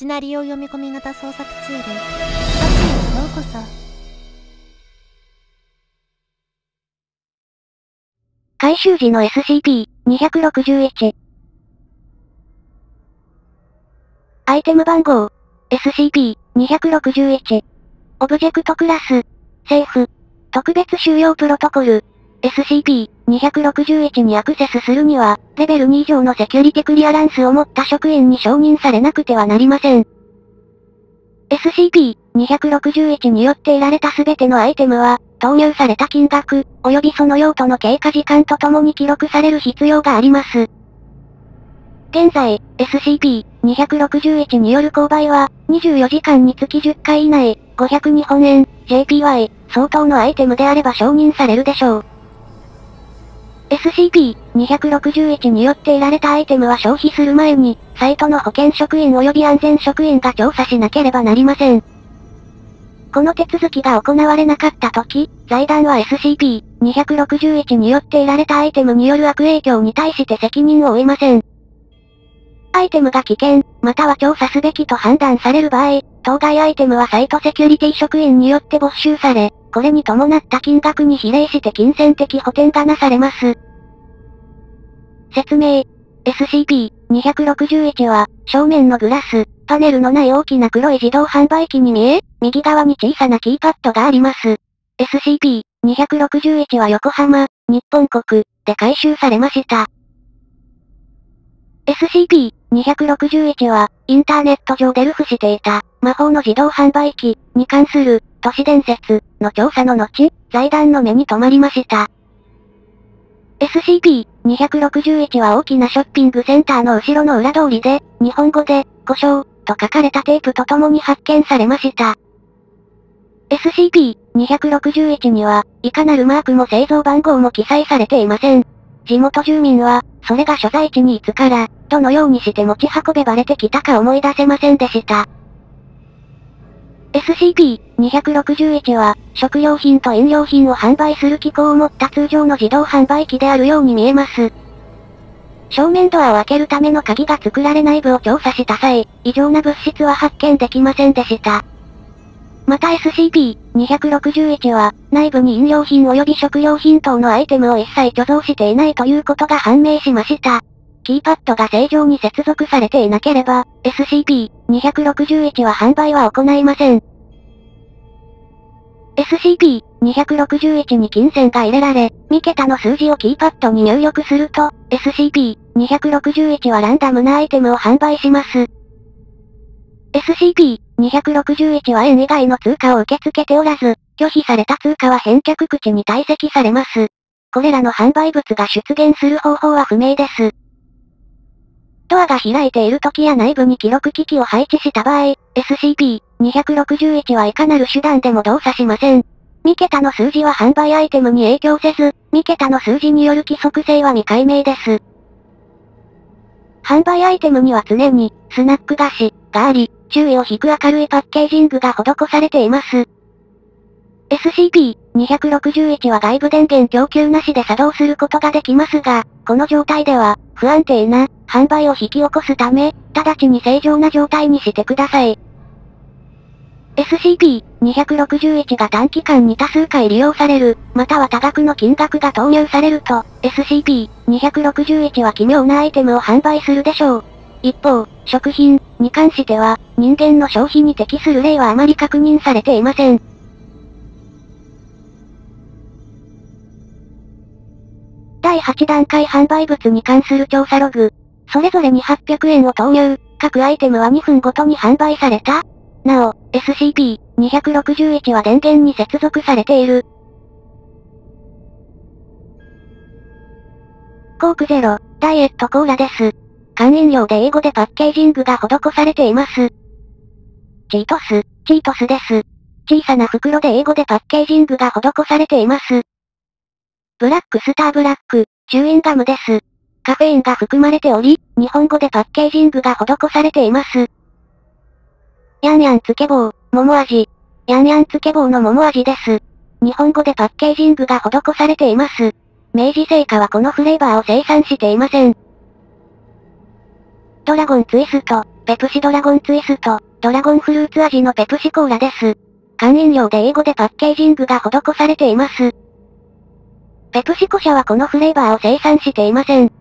シナリオ読み込み型創作ツール、サチへようこそ。回収時の SCP-261 アイテム番号。SCP-261 オブジェクトクラス。セーフ。特別収容プロトコル。SCP-261 261にアクセスするには、レベル2以上のセキュリティクリアランスを持った職員に承認されなくてはなりません。SCP-261 によって得られたすべてのアイテムは、投入された金額、及びその用途の経過時間とともに記録される必要があります。現在、SCP-261 による購買は、24時間につき10回以内、500日本円、JPY、相当のアイテムであれば承認されるでしょう。SCP-261 によって得られたアイテムは消費する前に、サイトの保健職員及び安全職員が調査しなければなりません。この手続きが行われなかった時、財団は SCP-261 によって得られたアイテムによる悪影響に対して責任を負いません。アイテムが危険、または調査すべきと判断される場合、当該アイテムはサイトセキュリティ職員によって没収され、これに伴った金額に比例して金銭的補填がなされます。説明。SCP-261 は、正面のグラス、パネルのない大きな黒い自動販売機に見え、右側に小さなキーパッドがあります。SCP-261 は横浜、日本国、で回収されました。SCP 261は、インターネット上でルフしていた、魔法の自動販売機、に関する、都市伝説、の調査の後、財団の目に留まりました。SCP-261 は大きなショッピングセンターの後ろの裏通りで、日本語で、故障、と書かれたテープと共に発見されました。SCP-261 には、いかなるマークも製造番号も記載されていません。地元住民は、それが所在地にいつから、どのようにして持ち運べばれてきたか思い出せませんでした。SCP-261 は、食料品と飲料品を販売する機構を持った通常の自動販売機であるように見えます。正面ドアを開けるための鍵が作られ内部を調査した際、異常な物質は発見できませんでした。また SCP-261 は、内部に飲料品及び食料品等のアイテムを一切貯蔵していないということが判明しました。キーパッドが正常に接続されていなければ、SCP-261 は販売は行いません。SCP-261 に金銭が入れられ、2桁の数字をキーパッドに入力すると、SCP-261 はランダムなアイテムを販売します。SCP 261は円以外の通貨を受け付けておらず、拒否された通貨は返却口に堆積されます。これらの販売物が出現する方法は不明です。ドアが開いている時や内部に記録機器を配置した場合、SCP-261 はいかなる手段でも動作しません。2桁の数字は販売アイテムに影響せず、2桁の数字による規則性は未解明です。販売アイテムには常に、スナック菓子、があり、注意を引く明るいパッケージングが施されています。SCP-261 は外部電源供給なしで作動することができますが、この状態では、不安定な、販売を引き起こすため、直ちに正常な状態にしてください。SCP-261 が短期間に多数回利用される、または多額の金額が投入されると、SCP-261 は奇妙なアイテムを販売するでしょう。一方、食品に関しては、人間の消費に適する例はあまり確認されていません。第8段階販売物に関する調査ログ。それぞれに800円を投入。各アイテムは2分ごとに販売された。なお、SCP-261 は電源に接続されている。コークゼロ、ダイエットコーラです。缶飲料で英語でパッケージングが施されています。チートス、チートスです。小さな袋で英語でパッケージングが施されています。ブラックスターブラック、チューインガムです。カフェインが含まれており、日本語でパッケージングが施されています。ヤンヤンつけ棒、桃味。ヤンヤンつけ棒の桃味です。日本語でパッケージングが施されています。明治製菓はこのフレーバーを生産していません。ドラゴンツイスト、ペプシドラゴンツイスト、ドラゴンフルーツ味のペプシコーラです。缶飲料で英語でパッケージングが施されています。ペプシコ社はこのフレーバーを生産していません。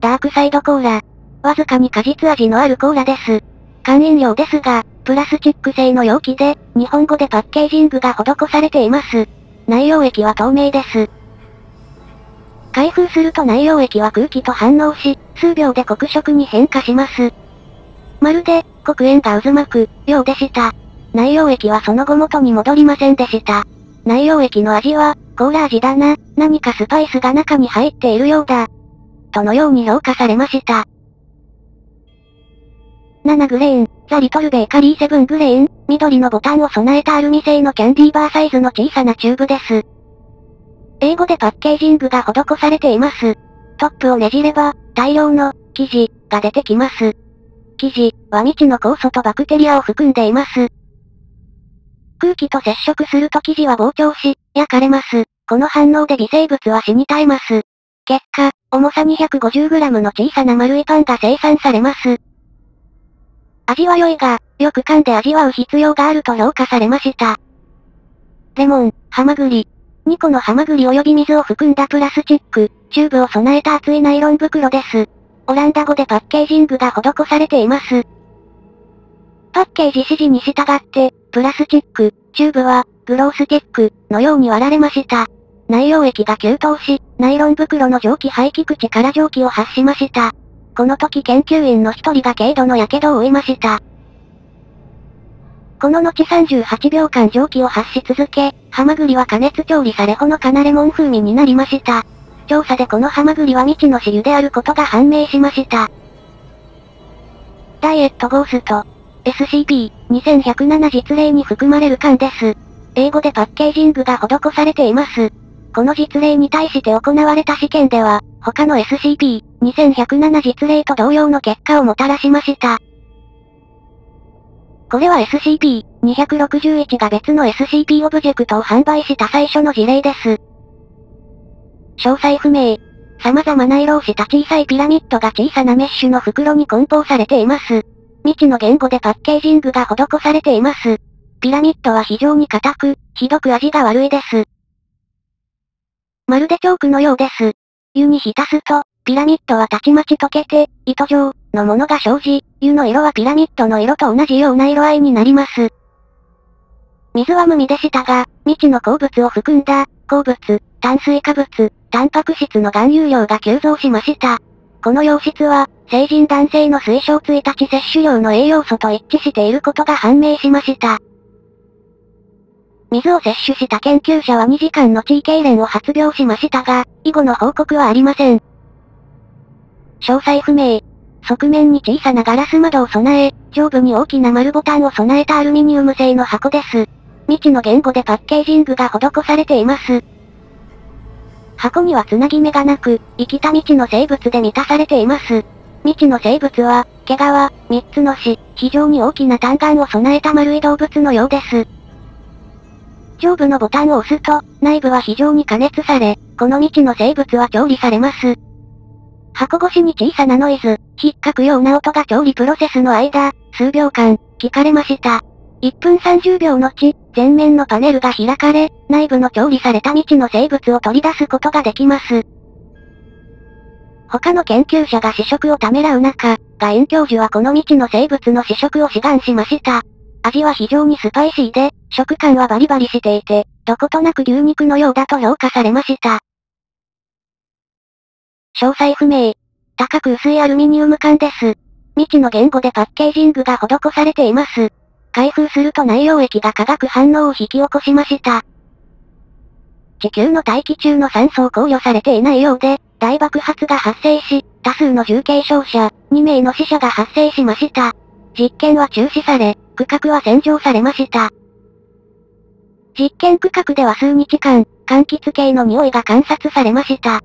ダークサイドコーラ。わずかに果実味のあるコーラです。缶飲料ですが、プラスチック製の容器で、日本語でパッケージングが施されています。内容液は透明です。開封すると内容液は空気と反応し、数秒で黒色に変化します。まるで、黒煙が渦巻く、ようでした。内容液はその後元に戻りませんでした。内容液の味は、コーラ味だな、何かスパイスが中に入っているようだ。とのように評価されました。7グレーン、ザ・リトル・ベーカリー7グレーン、緑のボタンを備えたアルミ製のキャンディーバーサイズの小さなチューブです。英語でパッケージングが施されています。トップをねじれば、大量の、生地、が出てきます。生地、は未知の酵素とバクテリアを含んでいます。空気と接触すると生地は膨張し、焼かれます。この反応で微生物は死に絶えます。結果、重さ 250g の小さな丸いパンが生産されます。味は良いが、よく噛んで味わう必要があると評価されました。レモン、ハマグリ。2個のハマグリ及び水を含んだプラスチック、チューブを備えた厚いナイロン袋です。オランダ語でパッケージングが施されています。パッケージ指示に従って、プラスチック、チューブは、グロースティック、のように割られました。内容液が給湯し、ナイロン袋の蒸気排気口から蒸気を発しました。この時研究員の一人が軽度の火傷を負いました。この後38秒間蒸気を発し続け、ハマグリは加熱調理されほのかなレモン風味になりました。調査でこのハマグリは未知の死油であることが判明しました。ダイエットゴースト、SCP-2107 実例に含まれる缶です。英語でパッケージングが施されています。この実例に対して行われた試験では、他の SCP-2107 実例と同様の結果をもたらしました。これは SCP-261 が別の SCP オブジェクトを販売した最初の事例です。詳細不明。様々な色をした小さいピラミッドが小さなメッシュの袋に梱包されています。未知の言語でパッケージングが施されています。ピラミッドは非常に硬く、ひどく味が悪いです。まるでチョークのようです。湯に浸すと、ピラミッドはたちまち溶けて、糸状のものが生じ、湯の色はピラミッドの色と同じような色合いになります。水は無味でしたが、未知の鉱物を含んだ、鉱物、炭水化物、タンパク質の含有量が急増しました。この溶質は、成人男性の推奨1日摂取量の栄養素と一致していることが判明しました。水を摂取した研究者は2時間の地位痙攣を発病しましたが、以後の報告はありません。詳細不明。側面に小さなガラス窓を備え、上部に大きな丸ボタンを備えたアルミニウム製の箱です。未知の言語でパッケージングが施されています。箱にはつなぎ目がなく、生きた未知の生物で満たされています。未知の生物は、毛皮、三つの死、非常に大きな単眼を備えた丸い動物のようです。上部のボタンを押すと、内部は非常に加熱され、この未知の生物は調理されます。箱越しに小さなノイズ、引っかくような音が調理プロセスの間、数秒間、聞かれました。1分30秒後、前面のパネルが開かれ、内部の調理された未知の生物を取り出すことができます。他の研究者が試食をためらう中、ガイン教授はこの未知の生物の試食を志願しました。味は非常にスパイシーで、食感はバリバリしていて、どことなく牛肉のようだと評価されました。詳細不明。高く薄いアルミニウム缶です。未知の言語でパッケージングが施されています。開封すると内容液が化学反応を引き起こしました。地球の大気中の酸素を考慮されていないようで、大爆発が発生し、多数の重軽傷者、2名の死者が発生しました。実験は中止され、区画は洗浄されました。実験区画では数日間、柑橘系の匂いが観察されました。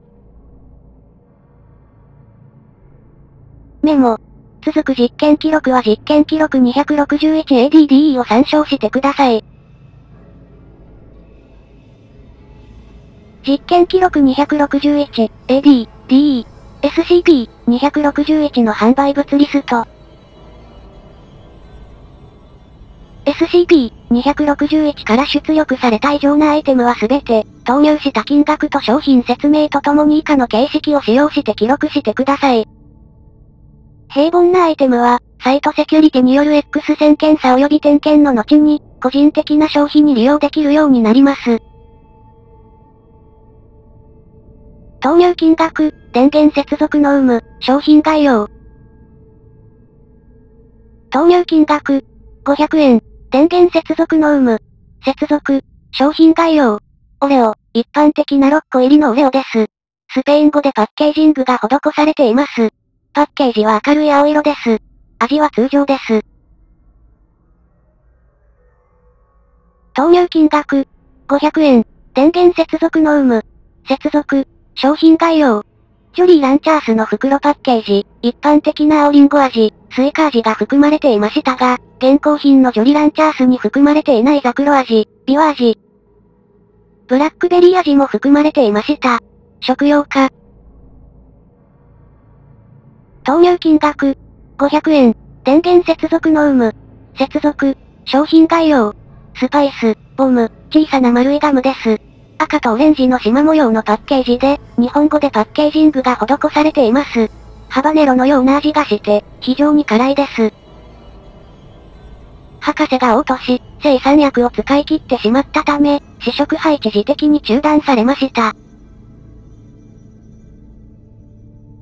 メモ。続く実験記録は実験記録 261ADDE を参照してください。実験記録 261AD、DE、SCP-261 の販売物リスト。SCP-261 から出力された異常なアイテムはすべて、投入した金額と商品説明とともに以下の形式を使用して記録してください。平凡なアイテムは、サイトセキュリティによる X 線検査及び点検の後に、個人的な消費に利用できるようになります。投入金額、電源接続の有無、商品概要。投入金額、500円、電源接続の有無、接続、商品概要。オレオ、一般的な6個入りのオレオです。スペイン語でパッケージングが施されています。パッケージは明るい青色です。味は通常です。投入金額、500円、電源接続の有無、接続、商品概要。ジョリーランチャースの袋パッケージ、一般的な青リンゴ味、スイカ味が含まれていましたが、現行品のジョリランチャースに含まれていないザクロ味、ビワ味、ブラックベリー味も含まれていました。食用か。投入金額、500円、電源接続の有無、接続、商品概要、スパイス、ボム、小さな丸いガムです。赤とオレンジの縞模様のパッケージで、日本語でパッケージングが施されています。ハバネロのような味がして、非常に辛いです。博士が落とし、生産薬を使い切ってしまったため、試食配置時的に中断されました。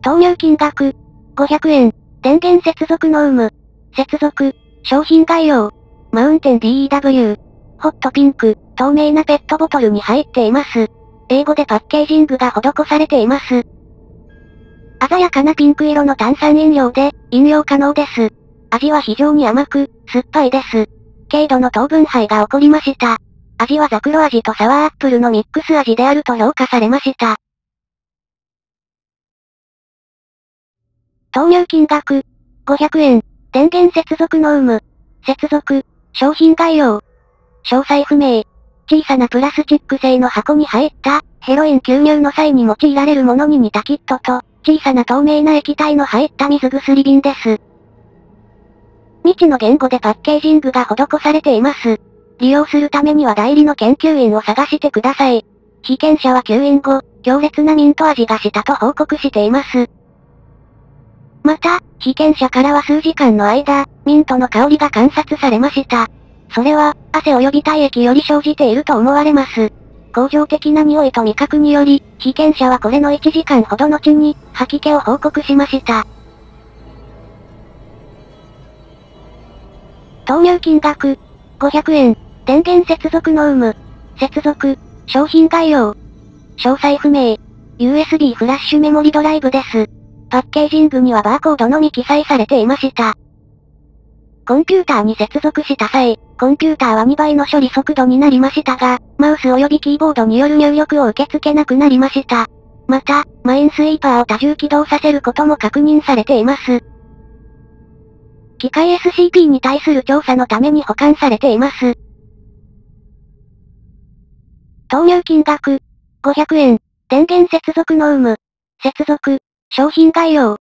投入金額、500円、電源接続の有無、接続、商品概要、マウンテン DEW、ホットピンク、透明なペットボトルに入っています。英語でパッケージングが施されています。鮮やかなピンク色の炭酸飲料で、飲用可能です。味は非常に甘く、酸っぱいです。軽度の糖分肺が起こりました。味はザクロ味とサワーアップルのミックス味であると評価されました。投入金額、500円、電源接続の有無、接続、商品概要、詳細不明。小さなプラスチック製の箱に入った、ヘロイン吸入の際に用いられるものに似たキットと、小さな透明な液体の入った水薬瓶です。未知の言語でパッケージングが施されています。利用するためには代理の研究員を探してください。被験者は吸引後、強烈なミント味がしたと報告しています。また、被験者からは数時間の間、ミントの香りが観察されました。それは、汗及び体液より生じていると思われます。恒常的な匂いと味覚により、被験者はこれの1時間ほど後に、吐き気を報告しました。投入金額、500円、電源接続の有無、接続、商品概要、詳細不明、USB フラッシュメモリドライブです。パッケージングにはバーコードのみ記載されていました。コンピューターに接続した際、コンピューターは2倍の処理速度になりましたが、マウス及びキーボードによる入力を受け付けなくなりました。また、マインスイーパーを多重起動させることも確認されています。機械 SCP に対する調査のために保管されています。投入金額、500円、電源接続の有無、接続、商品概要、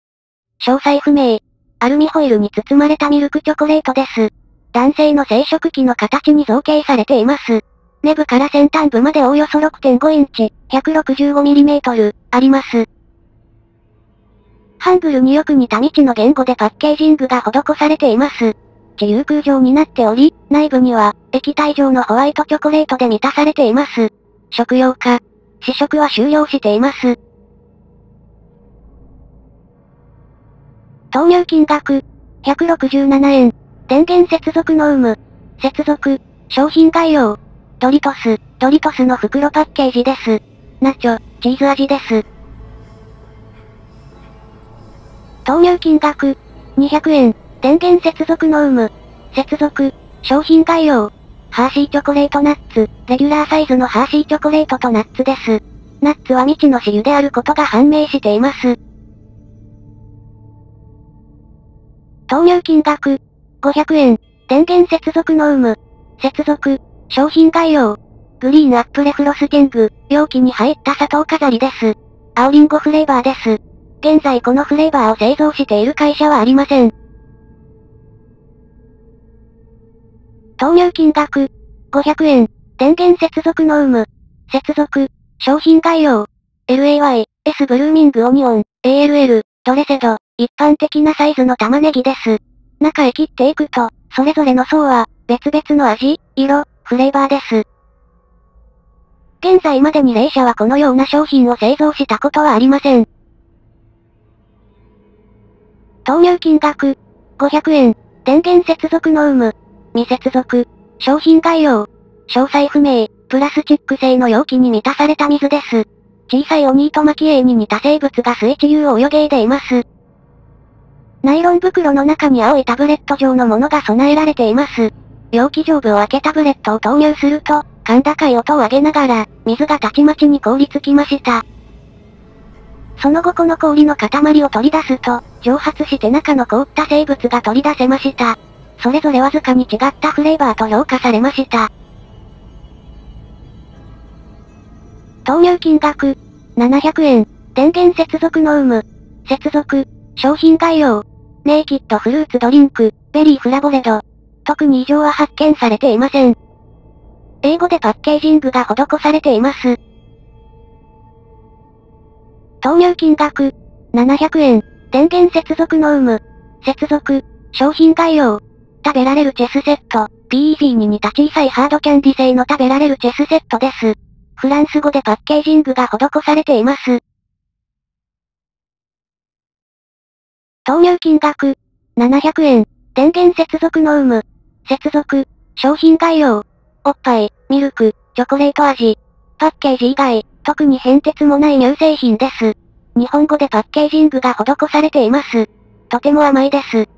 詳細不明、アルミホイルに包まれたミルクチョコレートです。男性の生殖器の形に造形されています。ネ部から先端部までおおよそ6.5インチ、165mm、あります。ハングルによく似た未知の言語でパッケージングが施されています。自由空状になっており、内部には、液体状のホワイトチョコレートで満たされています。食用か。試食は終了しています。投入金額、167円。電源接続の有無。接続、商品概要。ドリトス、ドリトスの袋パッケージです。ナチョ、チーズ味です。投入金額、200円。電源接続の有無。接続、商品概要。ハーシーチョコレートナッツ、レギュラーサイズのハーシーチョコレートとナッツです。ナッツは未知の私有であることが判明しています。投入金額、500円。電源接続の有無。接続、商品概要。グリーンアップレフロスティング、容器に入った砂糖飾りです。青リンゴフレーバーです。現在このフレーバーを製造している会社はありません。投入金額、500円。電源接続の有無。接続。商品概要。LAY、S ブルーミングオニオン、ALL、ドレセド、一般的なサイズの玉ねぎです。中へ切っていくと、それぞれの層は、別々の味、色、フレーバーです。現在までに霊社はこのような商品を製造したことはありません。投入金額、500円、電源接続の有無、未接続、商品概要、詳細不明、プラスチック製の容器に満たされた水です。小さいオニートマキエイに似た生物が水中を泳げいでいます。ナイロン袋の中に青いタブレット状のものが備えられています。容器上部を開けタブレットを投入すると、甲高い音を上げながら、水がたちまちに凍りつきました。その後この氷の塊を取り出すと、蒸発して中の凍った生物が取り出せました。それぞれわずかに違ったフレーバーと評価されました。投入金額、700円、電源接続の有無、接続、商品概要、ネイキッドフルーツドリンク、 berry flavored。特に異常は発見されていません。英語でパッケージングが施されています。投入金額、700円、電源接続の有無、接続、商品概要、食べられるチェスセット、 PEZ に似た小さいハードキャンディ製の食べられるチェスセットです。フランス語でパッケージングが施されています。投入金額、700円、電源接続の有無、接続、商品概要、おっぱい、ミルク、チョコレート味、パッケージ以外、特に変哲もない乳製品です。日本語でパッケージングが施されています。とても甘いです。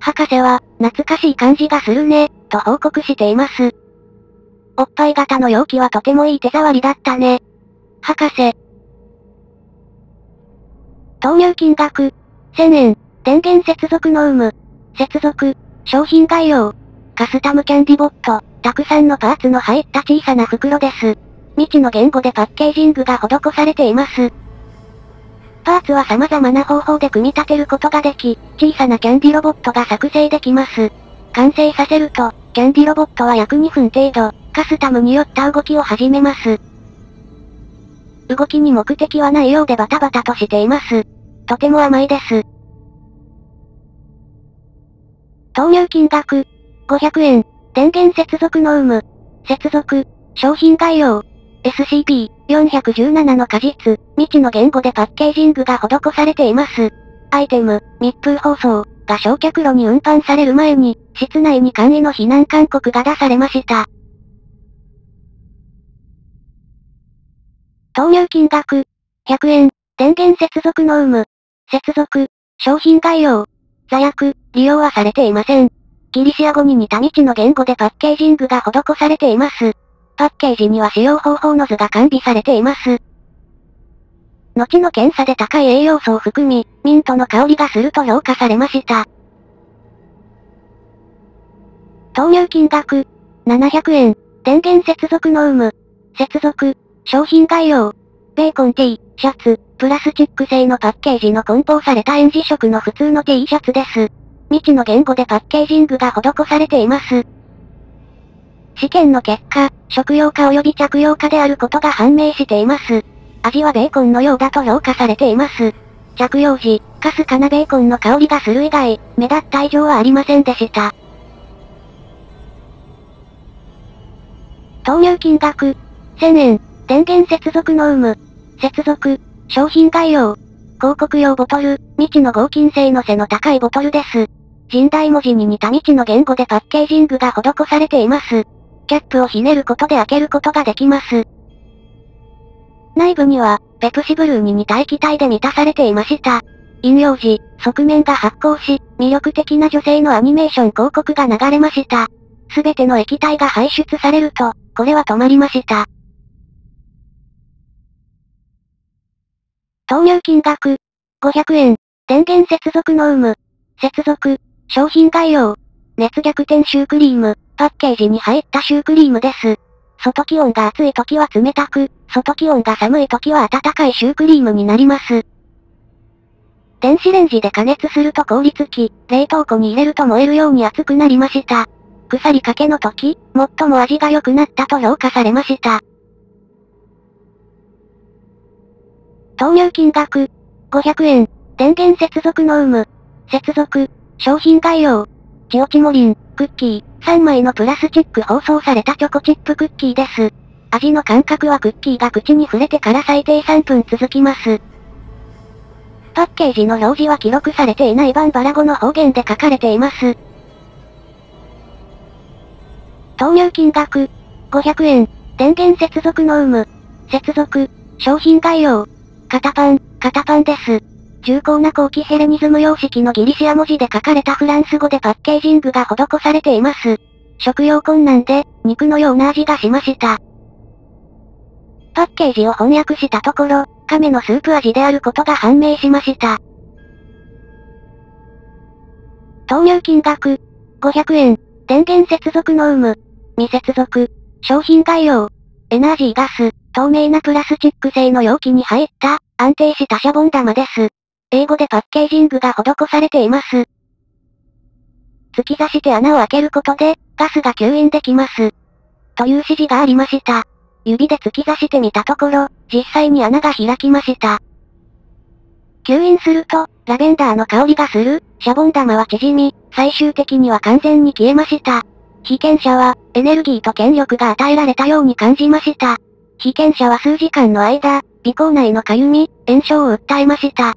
博士は、懐かしい感じがするね、と報告しています。おっぱい型の容器はとてもいい手触りだったね。博士。投入金額、1000円、電源接続の有無、接続、商品概要、カスタムキャンディボット、たくさんのパーツの入った小さな袋です。未知の言語でパッケージングが施されています。パーツは様々な方法で組み立てることができ、小さなキャンディロボットが作成できます。完成させると、キャンディロボットは約2分程度、カスタムによった動きを始めます。動きに目的はないようでバタバタとしています。とても甘いです。投入金額、500円、電源接続の有無、接続、商品概要、SCP-417 の果実、未知の言語でパッケージングが施されています。アイテム、密封包装、が焼却炉に運搬される前に、室内に簡易の避難勧告が出されました。投入金額、100円、電源接続の有無、接続、商品概要、座薬、利用はされていません。ギリシア語に似た未知の言語でパッケージングが施されています。パッケージには使用方法の図が完備されています。後の検査で高い栄養素を含み、ミントの香りがすると評価されました。投入金額、700円、電源接続の有無、接続、商品概要、ベーコン T、シャツ、プラスチック製のパッケージの梱包された演示色の普通の T シャツです。未知の言語でパッケージングが施されています。試験の結果、食用か及び着用かであることが判明しています。味はベーコンのようだと評価されています。着用時、かすかなベーコンの香りがする以外、目立った異常はありませんでした。投入金額、1000円、電源接続の有無、接続、商品概要、広告用ボトル、未知の合金性の背の高いボトルです。人大文字に似た未知の言語でパッケージングが施されています。キャップをひねることで開けることができます。内部には、ペプシブルーに似た液体で満たされていました。飲用時、側面が発光し、魅力的な女性のアニメーション広告が流れました。すべての液体が排出されると、これは止まりました。投入金額、500円、電源接続の有無、接続、商品概要、熱逆転シュークリーム、パッケージに入ったシュークリームです。外気温が暑い時は冷たく、外気温が寒い時は温かいシュークリームになります。電子レンジで加熱すると凍りつき、冷凍庫に入れると燃えるように熱くなりました。腐りかけの時、最も味が良くなったと評価されました。投入金額、500円、電源接続の有無、接続、商品概要、チオチモリン、クッキー、3枚のプラスチック包装されたチョコチップクッキーです。味の感覚はクッキーが口に触れてから最低3分続きます。パッケージの表示は記録されていないバンバラ語の方言で書かれています。投入金額、500円、電源接続の有無、接続、商品概要、型パン、型パンです。重厚な後期ヘレニズム様式のギリシア文字で書かれたフランス語でパッケージングが施されています。食用困難で、肉のような味がしました。パッケージを翻訳したところ、亀のスープ味であることが判明しました。投入金額、500円、電源接続の有無、未接続、商品概要、エナジーガス、透明なプラスチック製の容器に入った、安定したシャボン玉です。英語でパッケージングが施されています。突き刺して穴を開けることで、ガスが吸引できます。という指示がありました。指で突き刺してみたところ、実際に穴が開きました。吸引すると、ラベンダーの香りがする、シャボン玉は縮み、最終的には完全に消えました。被験者は、エネルギーと権力が与えられたように感じました。被験者は数時間の間、鼻孔内のかゆみ、炎症を訴えました。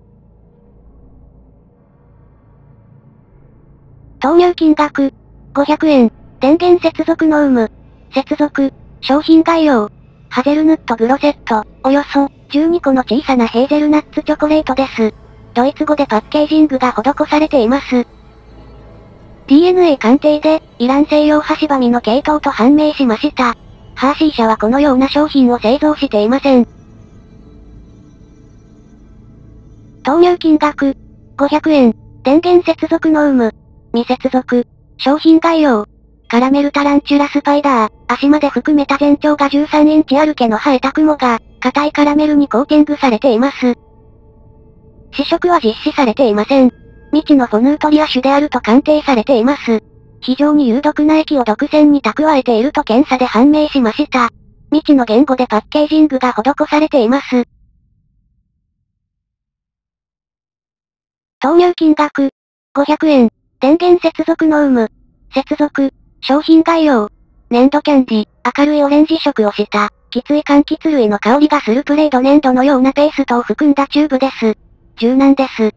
投入金額、500円、電源接続の有無、接続、商品概要、ハゼルヌットグロセット、およそ、12個の小さなヘーゼルナッツチョコレートです。ドイツ語でパッケージングが施されています。DNA 鑑定で、イラン西洋ハシバミの系統と判明しました。ハーシー社はこのような商品を製造していません。投入金額、500円、電源接続の有無、未接続、商品概要、カラメルタランチュラスパイダー、足まで含めた全長が13インチある毛の生えた雲が、硬いカラメルにコーティングされています。試食は実施されていません。未知のフォヌートリア種であると鑑定されています。非常に有毒な液を毒腺に蓄えていると検査で判明しました。未知の言語でパッケージングが施されています。投入金額、500円、電源接続の有無、接続、商品概要。粘土キャンディ、明るいオレンジ色をした、きつい柑橘類の香りがするプレード粘土のようなペーストを含んだチューブです。柔軟です。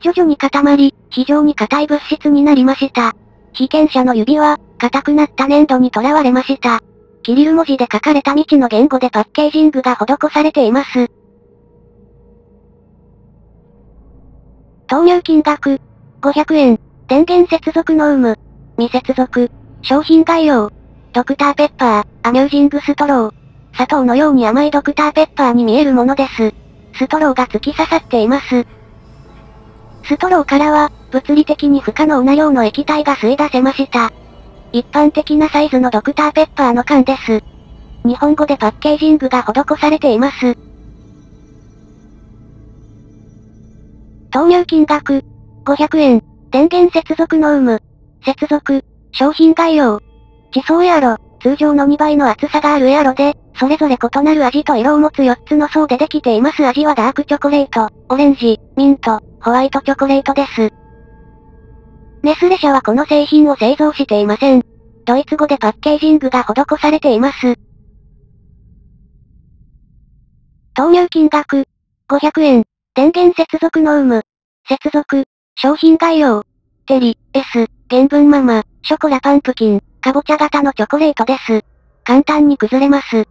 徐々に固まり、非常に硬い物質になりました。被験者の指は、硬くなった粘土に囚われました。キリル文字で書かれた未知の言語でパッケージングが施されています。投入金額、500円、電源接続の有無、未接続。商品概要。ドクターペッパー、アミュージングストロー。砂糖のように甘いドクターペッパーに見えるものです。ストローが突き刺さっています。ストローからは、物理的に不可能な量の液体が吸い出せました。一般的なサイズのドクターペッパーの缶です。日本語でパッケージングが施されています。投入金額、500円、電源接続の有無、接続、商品概要。地層エアロ、通常の2倍の厚さがあるエアロで、それぞれ異なる味と色を持つ4つの層でできています。味はダークチョコレート、オレンジ、ミント、ホワイトチョコレートです。ネスレ社はこの製品を製造していません。ドイツ語でパッケージングが施されています。投入金額、500円、電源接続の有無、接続、商品概要、テリ、S、原文ママ、ショコラパンプキン、かぼちゃ型のチョコレートです。簡単に崩れます。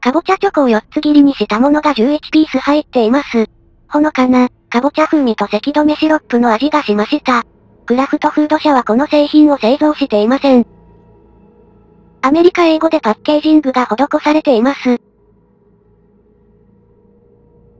かぼちゃチョコを4つ切りにしたものが11ピース入っています。ほのかな、かぼちゃ風味と咳止めシロップの味がしました。クラフトフード社はこの製品を製造していません。アメリカ英語でパッケージングが施されています。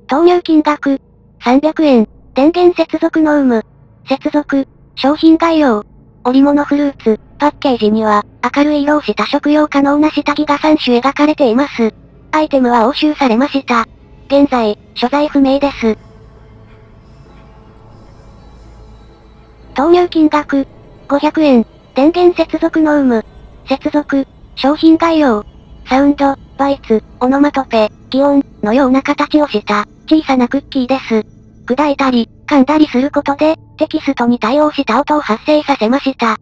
投入金額、300円、電源接続の有無。接続、商品概要。織物フルーツ、パッケージには、明るい色をした食用可能な下着が3種描かれています。アイテムは押収されました。現在、所在不明です。投入金額、500円。電源接続の有無。接続、商品概要。サウンド、バイツ、オノマトペ、気温、のような形をした、小さなクッキーです。砕いたり、噛んだりすることで、テキストに対応した音を発生させました。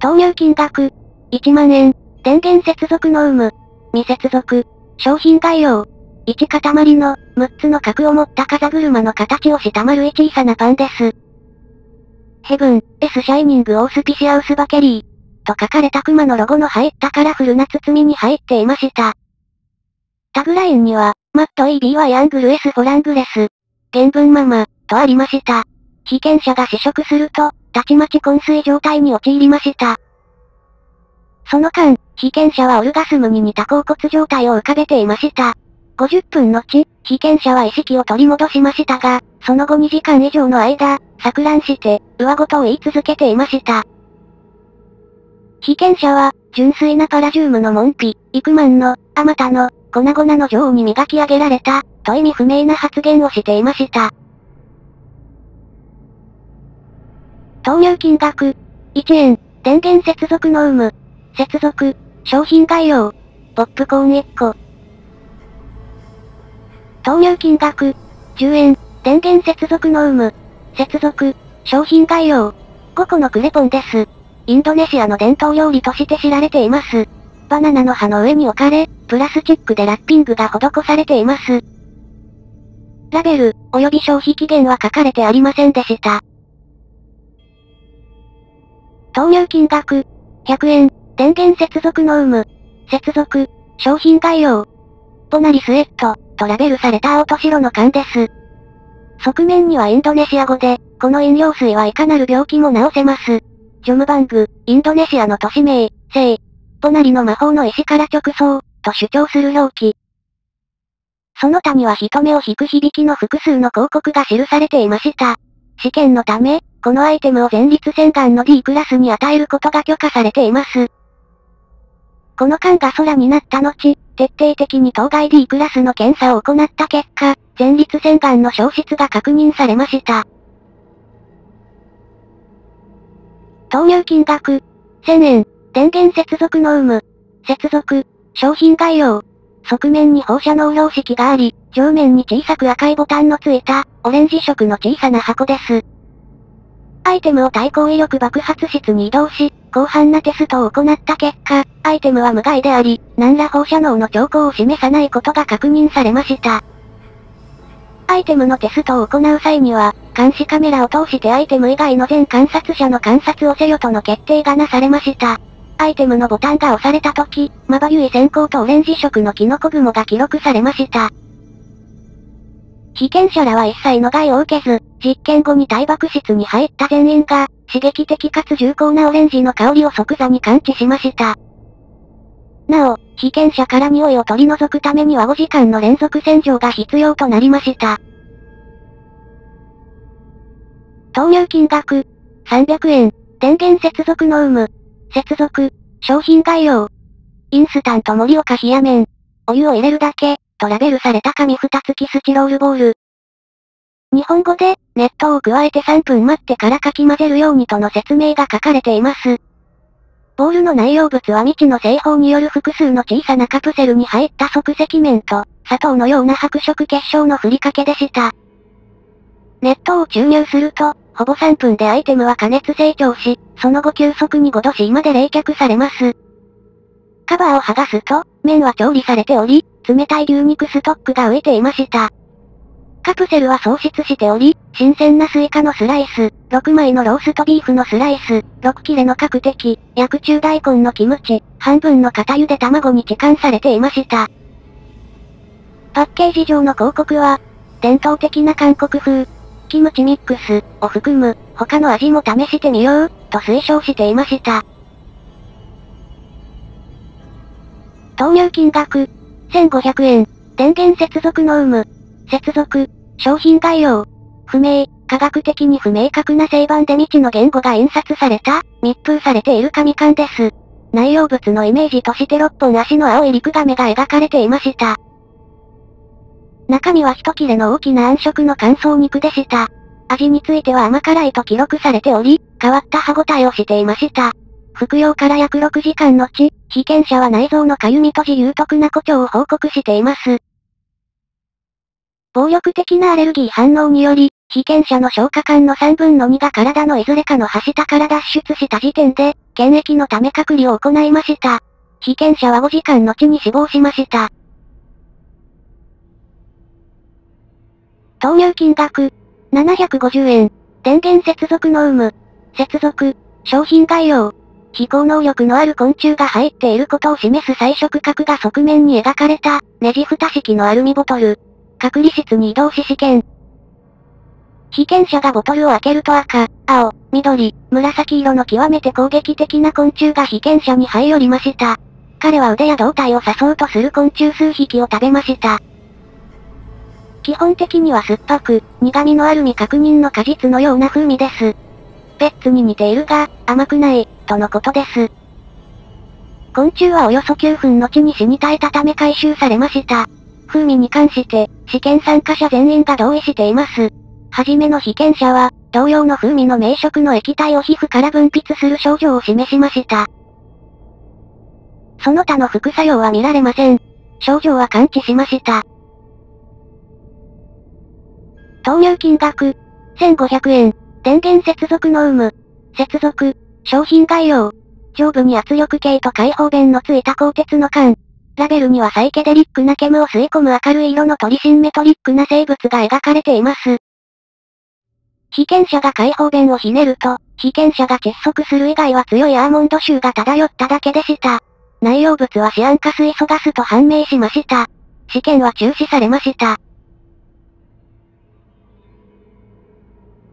投入金額、1万円、電源接続の有無、未接続、商品概要、1塊の、6つの角を持った風車の形をした丸い小さなパンです。ヘブン、S シャイニングオースピシアウスバケリー。と書かれた熊のロゴの入ったカラフルな包みに入っていました。タグラインには、マット EBY アングル S フォラングレス。原文ママ、とありました。被験者が試食すると、たちまち昏睡状態に陥りました。その間、被験者はオルガスムに似た甲骨状態を浮かべていました。50分後、被験者は意識を取り戻しましたが、その後2時間以上の間、錯乱して、上ごとを言い続けていました。被験者は、純粋なパラジウムの門扉、イクマンの、あまたの、粉々の女王に磨き上げられた、と意味不明な発言をしていました。投入金額、1円、電源接続の有無、接続、商品概要、ポップコーン1個。投入金額、10円、電源接続の有無、接続、商品概要、5個のクレポンです。インドネシアの伝統料理として知られています。バナナの葉の上に置かれ、プラスチックでラッピングが施されています。ラベル、及び消費期限は書かれてありませんでした。投入金額、100円、電源接続の有無、接続、商品概要、ポナリスエット、とラベルされた青と白の缶です。側面にはインドネシア語で、この飲料水はいかなる病気も治せます。ジョムバング、インドネシアの都市名、聖、ポナリの魔法の石から直送、と主張する表記。その他には人目を引く響きの複数の広告が記されていました。試験のため、このアイテムを前立腺がんの D クラスに与えることが許可されています。この間が空になった後、徹底的に当該 D クラスの検査を行った結果、前立腺がんの消失が確認されました。投入金額、1000円、電源接続の有無、接続、商品概要、側面に放射能標識があり、上面に小さく赤いボタンのついた、オレンジ色の小さな箱です。アイテムを対抗威力爆発室に移動し、広範なテストを行った結果、アイテムは無害であり、何ら放射能の兆候を示さないことが確認されました。アイテムのテストを行う際には、監視カメラを通してアイテム以外の全観察者の観察をせよとの決定がなされました。アイテムのボタンが押された時、まばゆい閃光とオレンジ色のキノコ雲が記録されました。被験者らは一切の害を受けず、実験後に耐爆室に入った全員が、刺激的かつ重厚なオレンジの香りを即座に感知しました。なお、被験者から匂いを取り除くためには5時間の連続洗浄が必要となりました。投入金額、300円、電源接続の有無、接続、商品概要、インスタント盛岡冷や麺、お湯を入れるだけ、とラベルされた紙2つきスチロールボール。日本語で、熱湯を加えて3分待ってからかき混ぜるようにとの説明が書かれています。ボールの内容物は未知の製法による複数の小さなカプセルに入った即席麺と、砂糖のような白色結晶のふりかけでした。熱湯を注入すると、ほぼ3分でアイテムは加熱成長し、その後急速に5度 C まで冷却されます。カバーを剥がすと、麺は調理されており、冷たい牛肉ストックが浮いていました。カプセルは喪失しており、新鮮なスイカのスライス、6枚のローストビーフのスライス、6切れの角的、薬中大根のキムチ、半分の固茹で卵に置換されていました。パッケージ上の広告は、伝統的な韓国風、キムチミックスを含む、他の味も試してみよう、と推奨していました。投入金額、1500円、電源接続の有無、接続、商品概要、不明、科学的に不明確な正版で未知の言語が印刷された、密封されている紙缶です。内容物のイメージとして6本足の青い陸亀が描かれていました。中身は一切れの大きな暗色の乾燥肉でした。味については甘辛いと記録されており、変わった歯ごたえをしていました。服用から約6時間後、被験者は内臓のかゆみと自由得な故障を報告しています。暴力的なアレルギー反応により、被験者の消化管の3分の2が体のいずれかの端下から脱出した時点で、検疫のため隔離を行いました。被験者は5時間後に死亡しました。投入金額、750円。電源接続の有無。接続。商品概要。飛行能力のある昆虫が入っていることを示す彩色角が側面に描かれた、ネジ蓋式のアルミボトル。隔離室に移動し試験。被験者がボトルを開けると赤、青、緑、紫色の極めて攻撃的な昆虫が被験者に這い寄りました。彼は腕や胴体を刺そうとする昆虫数匹を食べました。基本的には酸っぱく、苦味のある未確認の果実のような風味です。ペッツに似ているが、甘くない、とのことです。昆虫はおよそ9分後に死に絶えたため回収されました。風味に関して、試験参加者全員が同意しています。はじめの被験者は、同様の風味の明色の液体を皮膚から分泌する症状を示しました。その他の副作用は見られません。症状は完治しました。投入金額、1500円。電源接続の有無。接続、商品概要。上部に圧力計と開放弁のついた鋼鉄の缶。ラベルにはサイケデリックな煙を吸い込む明るい色のトリシンメトリックな生物が描かれています。被験者が開放弁をひねると、被験者が窒息する以外は強いアーモンド臭が漂っただけでした。内容物はシアン化水素ガスと判明しました。試験は中止されました。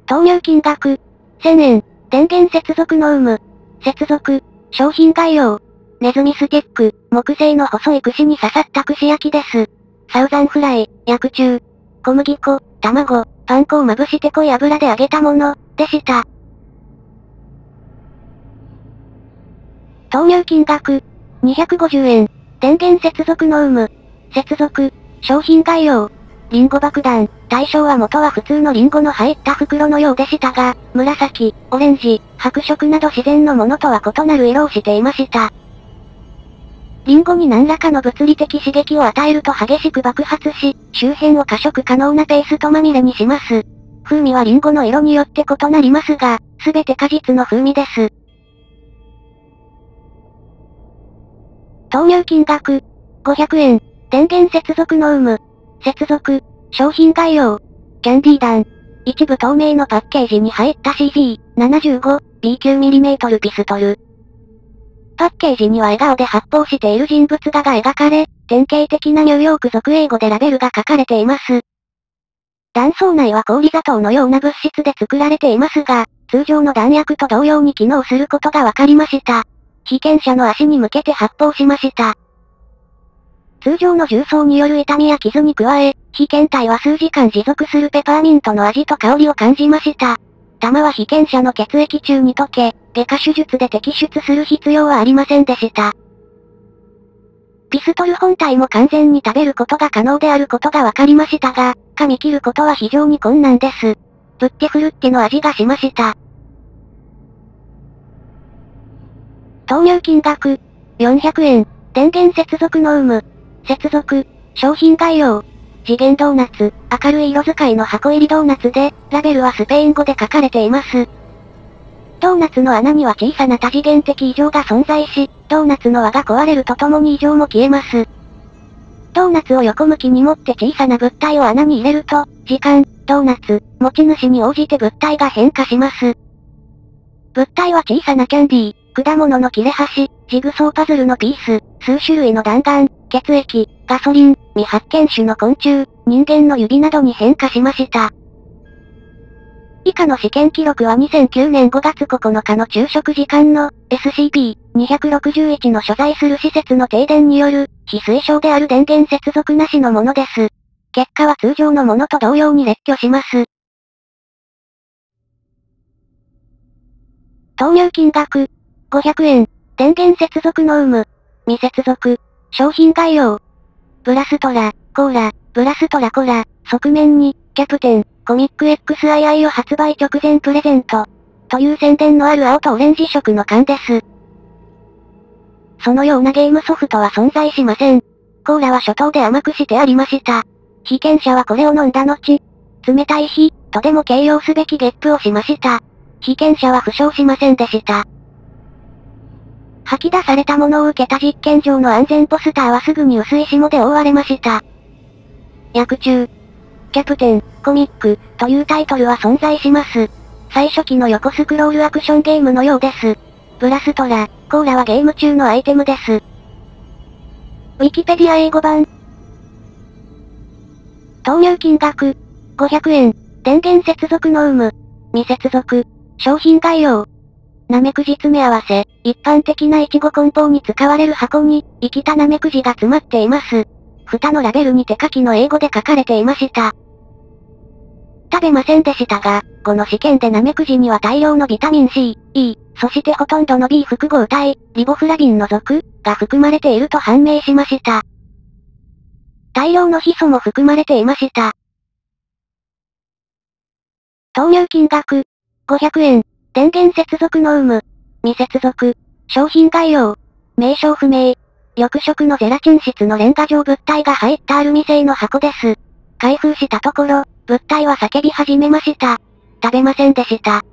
投入金額、1000円、電源接続の有無、接続、商品概要、ネズミスティック、木製の細い串に刺さった串焼きです。サウザンフライ、薬中、小麦粉、卵、パン粉をまぶして濃い油で揚げたもの、でした。投入金額、250円、電源接続の有無、接続、商品概要、リンゴ爆弾、対象は元は普通のリンゴの入った袋のようでしたが、紫、オレンジ、白色など自然のものとは異なる色をしていました。リンゴに何らかの物理的刺激を与えると激しく爆発し、周辺を過食可能なペーストまみれにします。風味はリンゴの色によって異なりますが、すべて果実の風味です。投入金額、500円、電源接続の有無、接続、商品概要、キャンディー弾、一部透明のパッケージに入った CG75、B9mm ピストル。パッケージには笑顔で発砲している人物画が描かれ、典型的なニューヨーク属英語でラベルが書かれています。弾倉内は氷砂糖のような物質で作られていますが、通常の弾薬と同様に機能することが分かりました。被験者の足に向けて発砲しました。通常の重曹による痛みや傷に加え、被験体は数時間持続するペパーミントの味と香りを感じました。弾は被験者の血液中に溶け、外科手術で摘出する必要はありませんでした。ピストル本体も完全に食べることが可能であることが分かりましたが、噛み切ることは非常に困難です。プッテフルッテの味がしました。投入金額、400円、電源接続の有無、接続、商品概要。次元ドーナツ、明るい色使いの箱入りドーナツで、ラベルはスペイン語で書かれています。ドーナツの穴には小さな多次元的異常が存在し、ドーナツの輪が壊れるとともに異常も消えます。ドーナツを横向きに持って小さな物体を穴に入れると、時間、ドーナツ、持ち主に応じて物体が変化します。物体は小さなキャンディー、果物の切れ端、ジグソーパズルのピース、数種類の弾丸、血液、ガソリン、未発見種の昆虫、人間の指などに変化しました。以下の試験記録は2009年5月9日の昼食時間の SCP-261 の所在する施設の停電による非推奨である電源接続なしのものです。結果は通常のものと同様に列挙します。投入金額500円。電源接続の有無。未接続。商品概要。ブラストラ、コーラ、ブラストラコラ、側面に、キャプテン、コミック XII を発売直前プレゼント。という宣伝のある青とオレンジ色の缶です。そのようなゲームソフトは存在しません。コーラは初頭で甘くしてありました。被験者はこれを飲んだ後、冷たい日、とでも形容すべきゲップをしました。被験者は負傷しませんでした。吐き出されたものを受けた実験場の安全ポスターはすぐに薄い霜で覆われました。薬中。キャプテン、コミック、というタイトルは存在します。最初期の横スクロールアクションゲームのようです。ブラストラ、コーラはゲーム中のアイテムです。ウィキペディア英語版。投入金額、500円。電源接続の有無。未接続。商品概要。ナメクジ詰め合わせ。一般的なイチゴ梱包に使われる箱に、生きたナメクジが詰まっています。蓋のラベルに手書きの英語で書かれていました。食べませんでしたが、この試験でナメクジには大量のビタミン C、E、そしてほとんどの B 複合体、リボフラビン除く、が含まれていると判明しました。大量のヒ素も含まれていました。投入金額、500円、電源接続の有無、未接続、商品概要、名称不明、緑色のゼラチン質のレンガ状物体が入ったアルミ製の箱です。開封したところ、物体は叫び始めました。食べませんでした。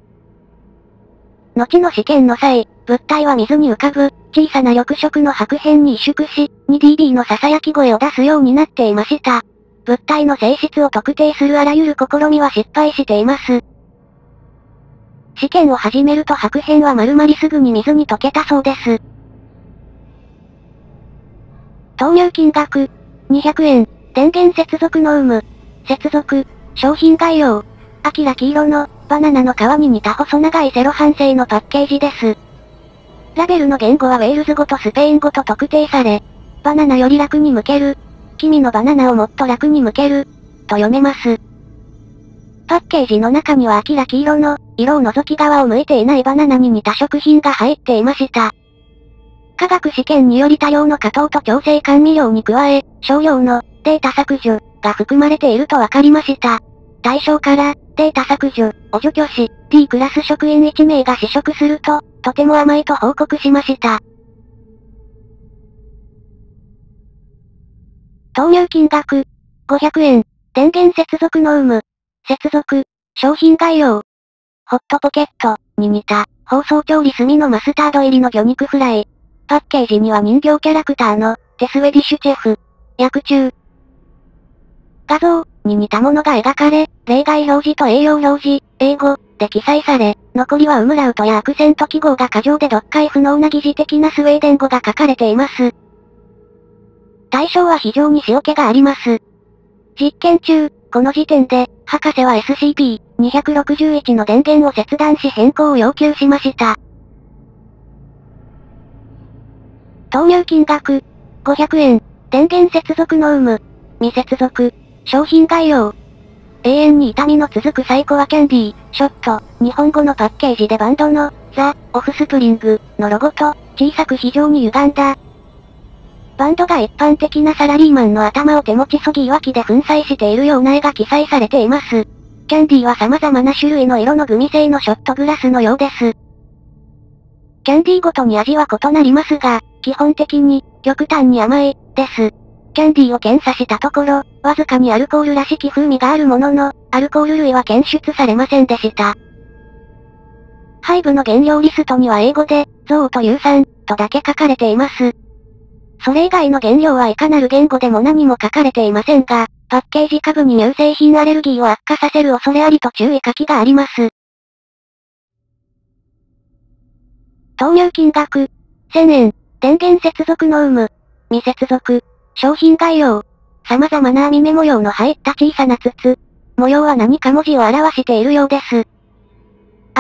後の試験の際、物体は水に浮かぶ、小さな緑色の白片に萎縮し、2dB の囁き声を出すようになっていました。物体の性質を特定するあらゆる試みは失敗しています。試験を始めると白片は丸まりすぐに水に溶けたそうです。投入金額、200円、電源接続の有無、接続、商品概要、アキラ黄色の、バナナの皮に似た細長いセロハン製のパッケージです。ラベルの言語はウェールズ語とスペイン語と特定され、バナナより楽に向ける、君のバナナをもっと楽に向ける、と読めます。パッケージの中には明ら黄色の、色を除き側を向いていないバナナに似た食品が入っていました。科学試験により多量の加糖と調整甘味料に加え、少量のデータ削除が含まれていると分かりました。対象からデータ削除を除去し、D クラス職員1名が試食すると、とても甘いと報告しました。投入金額、500円、電源接続の有無、接続、商品概要、ホットポケット。に似た、包装調理炭のマスタード入りの魚肉フライ。パッケージには人形キャラクターの、テスウェディッシュチェフ、薬中。画像。に似たものが描かれ、例外表示と栄養表示、英語。で記載され、残りはウムラウトやアクセント記号が過剰で読解不能な疑似的なスウェーデン語が書かれています。対象は非常に塩気があります。実験中、この時点で、博士は SCP-261 の電源を切断し変更を要求しました。投入金額、500円、電源接続の有無、未接続、商品概要。永遠に痛みの続くサイコアキャンディー、ショット、日本語のパッケージでバンドの、ザ・オフスプリングのロゴと、小さく非常に歪んだ。バンドが一般的なサラリーマンの頭を手持ちそぎいわきで粉砕しているような絵が記載されています。キャンディーは様々な種類の色のグミ製のショットグラスのようです。キャンディーごとに味は異なりますが、基本的に、極端に甘い、です。キャンディーを検査したところ、わずかにアルコールらしき風味があるものの、アルコール類は検出されませんでした。背部の原料リストには英語で、ゾウと硫酸、とだけ書かれています。それ以外の原料はいかなる言語でも何も書かれていませんが、パッケージ株に乳製品アレルギーを悪化させる恐れありと注意書きがあります。投入金額、1000円、電源接続の有無、未接続、商品概要、様々な網目模様の入った小さな筒。模様は何か文字を表しているようです。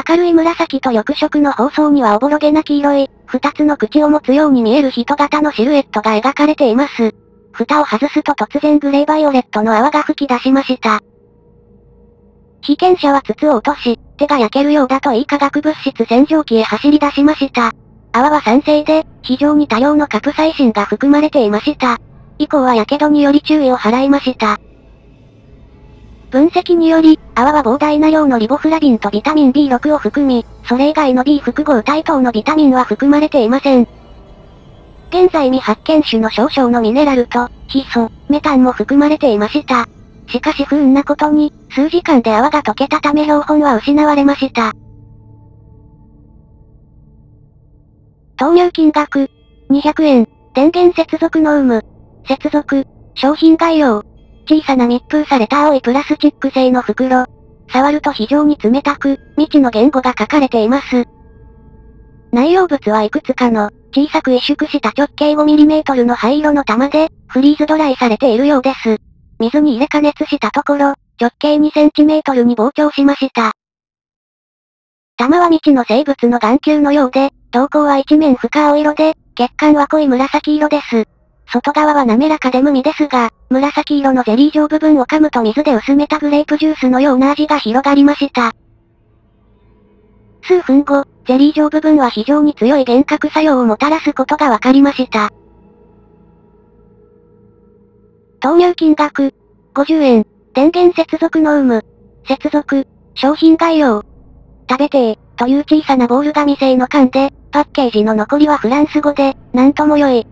明るい紫と緑色の包装にはおぼろげな黄色い、二つの口を持つように見える人型のシルエットが描かれています。蓋を外すと突然グレーバイオレットの泡が吹き出しました。被験者は筒を落とし、手が焼けるようだと言い化学物質洗浄機へ走り出しました。泡は酸性で、非常に多量のカプサイシンが含まれていました。以降は火傷により注意を払いました。分析により、泡は膨大な量のリボフラビンとビタミン B6 を含み、それ以外の B 複合体等のビタミンは含まれていません。現在未発見種の少々のミネラルと、ヒ素、メタンも含まれていました。しかし不運なことに、数時間で泡が溶けたため標本は失われました。投入金額、200円、電源接続の有無、接続、商品概要、小さな密封された青いプラスチック製の袋。触ると非常に冷たく、未知の言語が書かれています。内容物はいくつかの、小さく萎縮した直径 5mm の灰色の玉で、フリーズドライされているようです。水に入れ加熱したところ、直径 2cm に膨張しました。玉は未知の生物の眼球のようで、瞳孔は一面深青色で、血管は濃い紫色です。外側は滑らかで無味ですが、紫色のゼリー状部分を噛むと水で薄めたグレープジュースのような味が広がりました。数分後、ゼリー状部分は非常に強い幻覚作用をもたらすことが分かりました。投入金額、50円、電源接続の有無、接続、商品概要、食べてー、という小さなボール紙製の缶で、パッケージの残りはフランス語で、なんとも良い。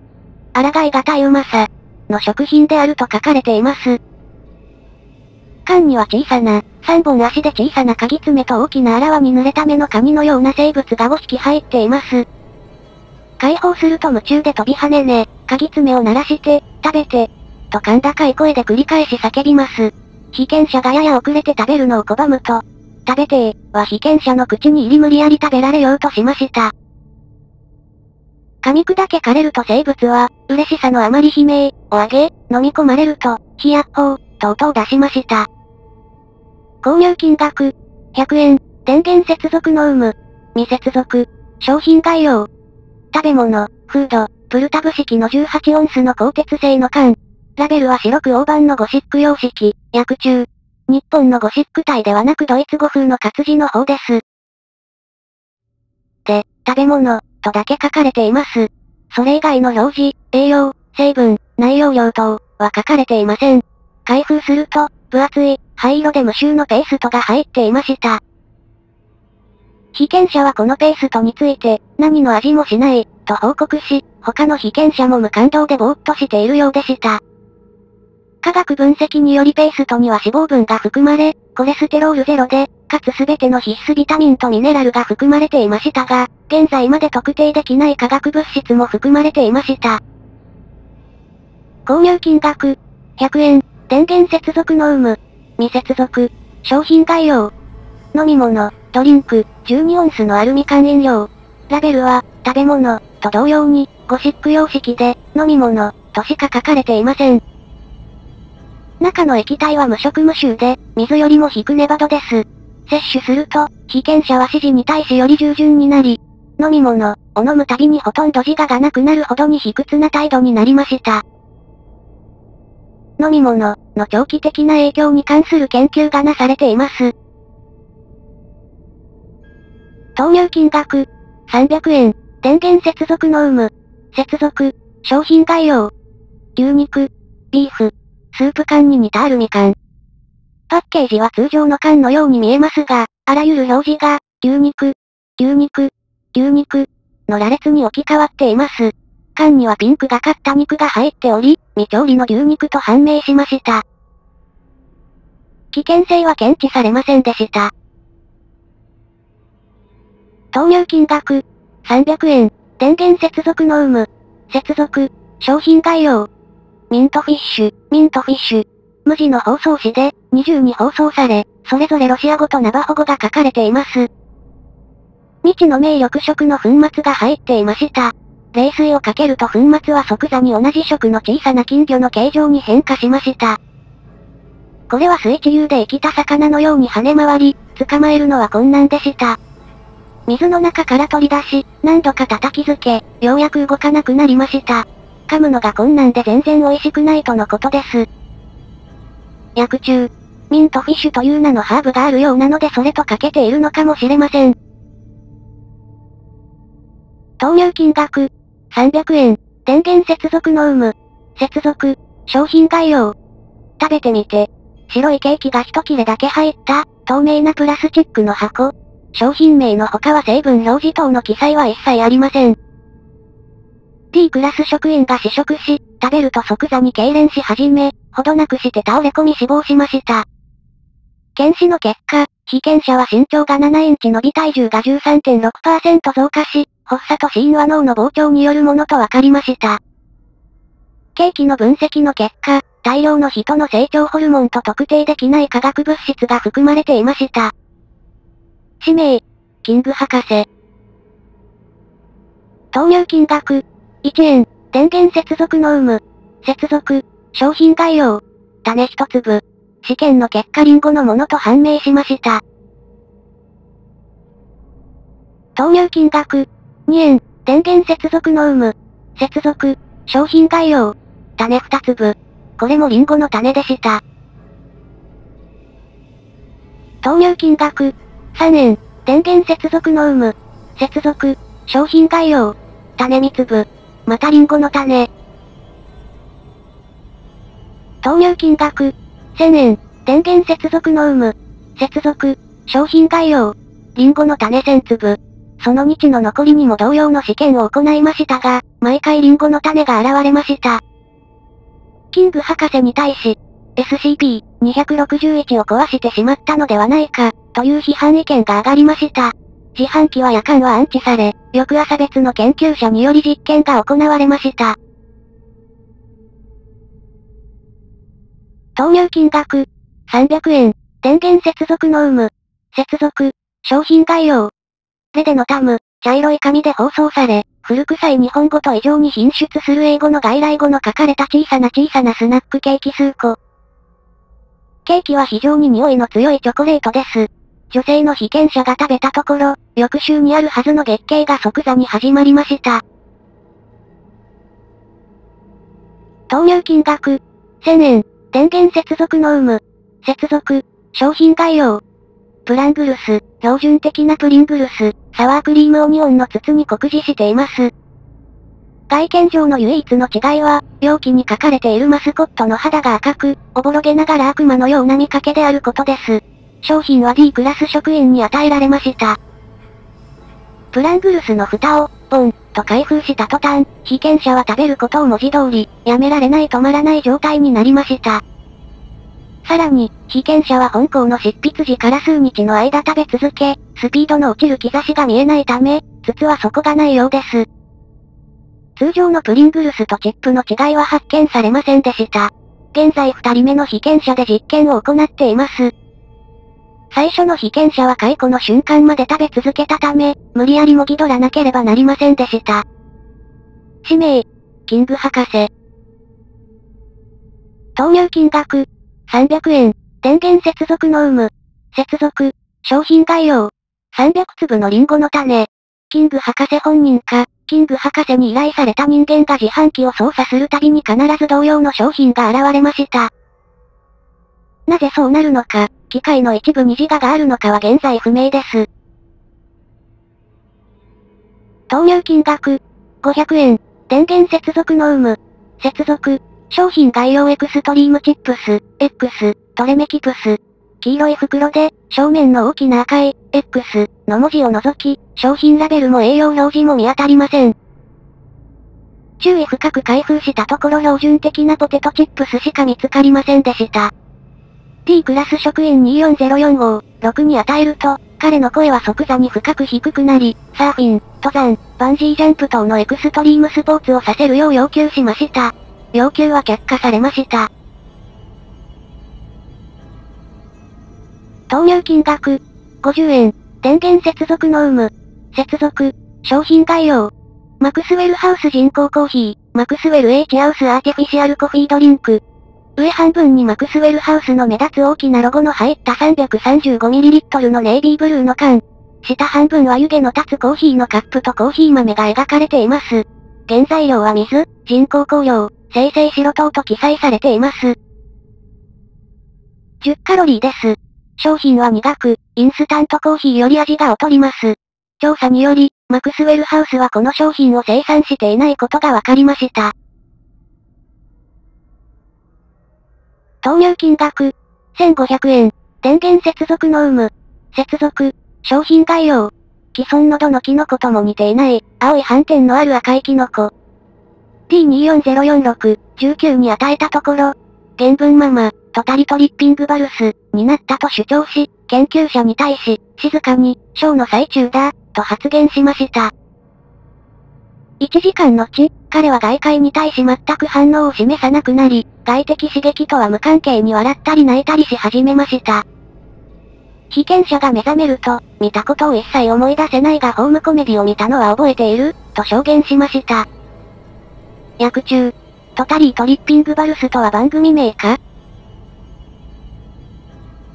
抗い難いうまさ、の食品であると書かれています。缶には小さな、3本足で小さな鍵爪と大きなあらわに濡れた目のカニのような生物が5匹入っています。解放すると夢中で飛び跳ねね、鍵爪を鳴らして、食べて、と甲高い声で繰り返し叫びます。被験者がやや遅れて食べるのを拒むと、食べてー、は被験者の口に入り無理やり食べられようとしました。噛み砕け枯れると生物は、嬉しさのあまり悲鳴を上げ、飲み込まれると、ヒヤッホー、と音を出しました。購入金額、100円、電源接続の有無、未接続、商品概要、食べ物、フード、プルタブ式の18オンスの鋼鉄製の缶。ラベルは白く大判のゴシック様式、薬中。日本のゴシック体ではなくドイツ語風の活字の方です。で、食べ物、とだけ書かれています。それ以外の表示、栄養、成分、内容量等、は書かれていません。開封すると、分厚い、灰色で無臭のペーストが入っていました。被験者はこのペーストについて、何の味もしない、と報告し、他の被験者も無感動でぼーっとしているようでした。科学分析によりペーストには脂肪分が含まれ、コレステロールゼロで、かつすべての必須ビタミンとミネラルが含まれていましたが、現在まで特定できない化学物質も含まれていました。購入金額、100円、電源接続の有無、未接続、商品概要、飲み物、ドリンク、12オンスのアルミ缶飲料。ラベルは、食べ物、と同様に、ゴシック様式で、飲み物、としか書かれていません。中の液体は無色無臭で、水よりも低ネバドです。摂取すると、被験者は指示に対しより従順になり、飲み物を飲むたびにほとんど自我がなくなるほどに卑屈な態度になりました。飲み物の長期的な影響に関する研究がなされています。投入金額、300円、電源接続の有無、接続、商品概要、牛肉、ビーフ、スープ缶に似たアルミ缶、パッケージは通常の缶のように見えますが、あらゆる表示が、牛肉、牛肉、牛肉、の羅列に置き換わっています。缶にはピンクがかった肉が入っており、未調理の牛肉と判明しました。危険性は検知されませんでした。投入金額、300円、電源接続の有無、接続、商品概要、ミントフィッシュ、 Mint Fish、無地の包装紙で、二重に包装され、それぞれロシア語とナバホ語が書かれています。未知の名緑色の粉末が入っていました。冷水をかけると粉末は即座に同じ色の小さな金魚の形状に変化しました。これは水中で生きた魚のように跳ね回り、捕まえるのは困難でした。水の中から取り出し、何度か叩きづけ、ようやく動かなくなりました。噛むのが困難で全然美味しくないとのことです。薬中。ミントフィッシュという名のハーブがあるようなのでそれとかけているのかもしれません。投入金額。300円。電源接続の有無。接続。商品概要。食べてみて。白いケーキが一切れだけ入った、透明なプラスチックの箱。商品名の他は成分表示等の記載は一切ありません。D クラス職員が試食し、食べると即座に痙攣し始め、ほどなくして倒れ込み死亡しました。検視の結果、被験者は身長が7インチ伸び体重が13.6%増加し、発作と死因は脳の膨張によるものと分かりました。ケーキの分析の結果、大量の人の成長ホルモンと特定できない化学物質が含まれていました。氏名、キング博士。投入金額、1円、電源接続の有無、接続、商品概要、種一粒。試験の結果リンゴのものと判明しました。投入金額、2円、電源接続の有無、接続、商品概要、種二粒。これもリンゴの種でした。投入金額、3円、電源接続の有無、接続、商品概要、種三粒。またリンゴの種。投入金額、1000円、電源接続の有無、接続、商品概要、リンゴの種1000粒。その日の残りにも同様の試験を行いましたが、毎回リンゴの種が現れました。キング博士に対し、SCP-261 を壊してしまったのではないか、という批判意見が上がりました。自販機は夜間は安置され、翌朝別の研究者により実験が行われました。投入金額、300円、電源接続の有無、接続、商品概要。レデのタム、茶色い紙で包装され、古臭い日本語と異常に品出する英語の外来語の書かれた小さな小さなスナックケーキ数個。ケーキは非常に匂いの強いチョコレートです。女性の被験者が食べたところ、翌週にあるはずの月経が即座に始まりました。投入金額、1000円、電源接続の有無、接続、商品概要。プラングルス、標準的なプリングルス、サワークリームオニオンの筒に酷似しています。外見上の唯一の違いは、容器に書かれているマスコットの肌が赤く、おぼろげながら悪魔のような見かけであることです。商品は D クラス職員に与えられました。プラングルスの蓋を、ポン、と開封した途端、被験者は食べることを文字通り、やめられない止まらない状態になりました。さらに、被験者は本校の執筆時から数日の間食べ続け、スピードの落ちる兆しが見えないため、筒は底がないようです。通常のプリングルスとチップの違いは発見されませんでした。現在二人目の被験者で実験を行っています。最初の被験者は解雇の瞬間まで食べ続けたため、無理やりもぎ取らなければなりませんでした。氏名、キング博士。投入金額、300円、電源接続の有無、接続、商品概要、300粒のリンゴの種、キング博士本人か、キング博士に依頼された人間が自販機を操作するたびに必ず同様の商品が現れました。なぜそうなるのか、機械の一部に自我があるのかは現在不明です。投入金額、500円、電源接続の有無、接続、商品概要エクストリームチップス、X、トレメキプス。黄色い袋で、正面の大きな赤い、X の文字を除き、商品ラベルも栄養表示も見当たりません。注意深く開封したところ標準的なポテトチップスしか見つかりませんでした。T クラス職員2404号、6に与えると、彼の声は即座に深く低くなり、サーフィン、登山、バンジージャンプ等のエクストリームスポーツをさせるよう要求しました。要求は却下されました。投入金額、50円、電源接続の有無、接続、商品概要、マクスウェルハウス人工コーヒー、マクスウェル H ハウスアーティフィシャルコフィードリンク。上半分にマクスウェルハウスの目立つ大きなロゴの入った 335ml のネイビーブルーの缶。下半分は湯気の立つコーヒーのカップとコーヒー豆が描かれています。原材料は水、人工香料、生成白糖と記載されています。10カロリーです。商品は苦く、インスタントコーヒーより味が劣ります。調査により、マクスウェルハウスはこの商品を生産していないことが分かりました。投入金額、1500円。電源接続の有無。接続。商品概要。既存のどのキノコとも似ていない、青い斑点のある赤いキノコ。T24046、19に与えたところ、原文ママ、トタリトリッピングバルス、になったと主張し、研究者に対し、静かに、ショーの最中だ、と発言しました。1時間後、彼は外界に対し全く反応を示さなくなり、外的刺激とは無関係に笑ったり泣いたりし始めました。被験者が目覚めると、見たことを一切思い出せないがホームコメディを見たのは覚えている、と証言しました。薬中。トタリートリッピングバルスとは番組名か？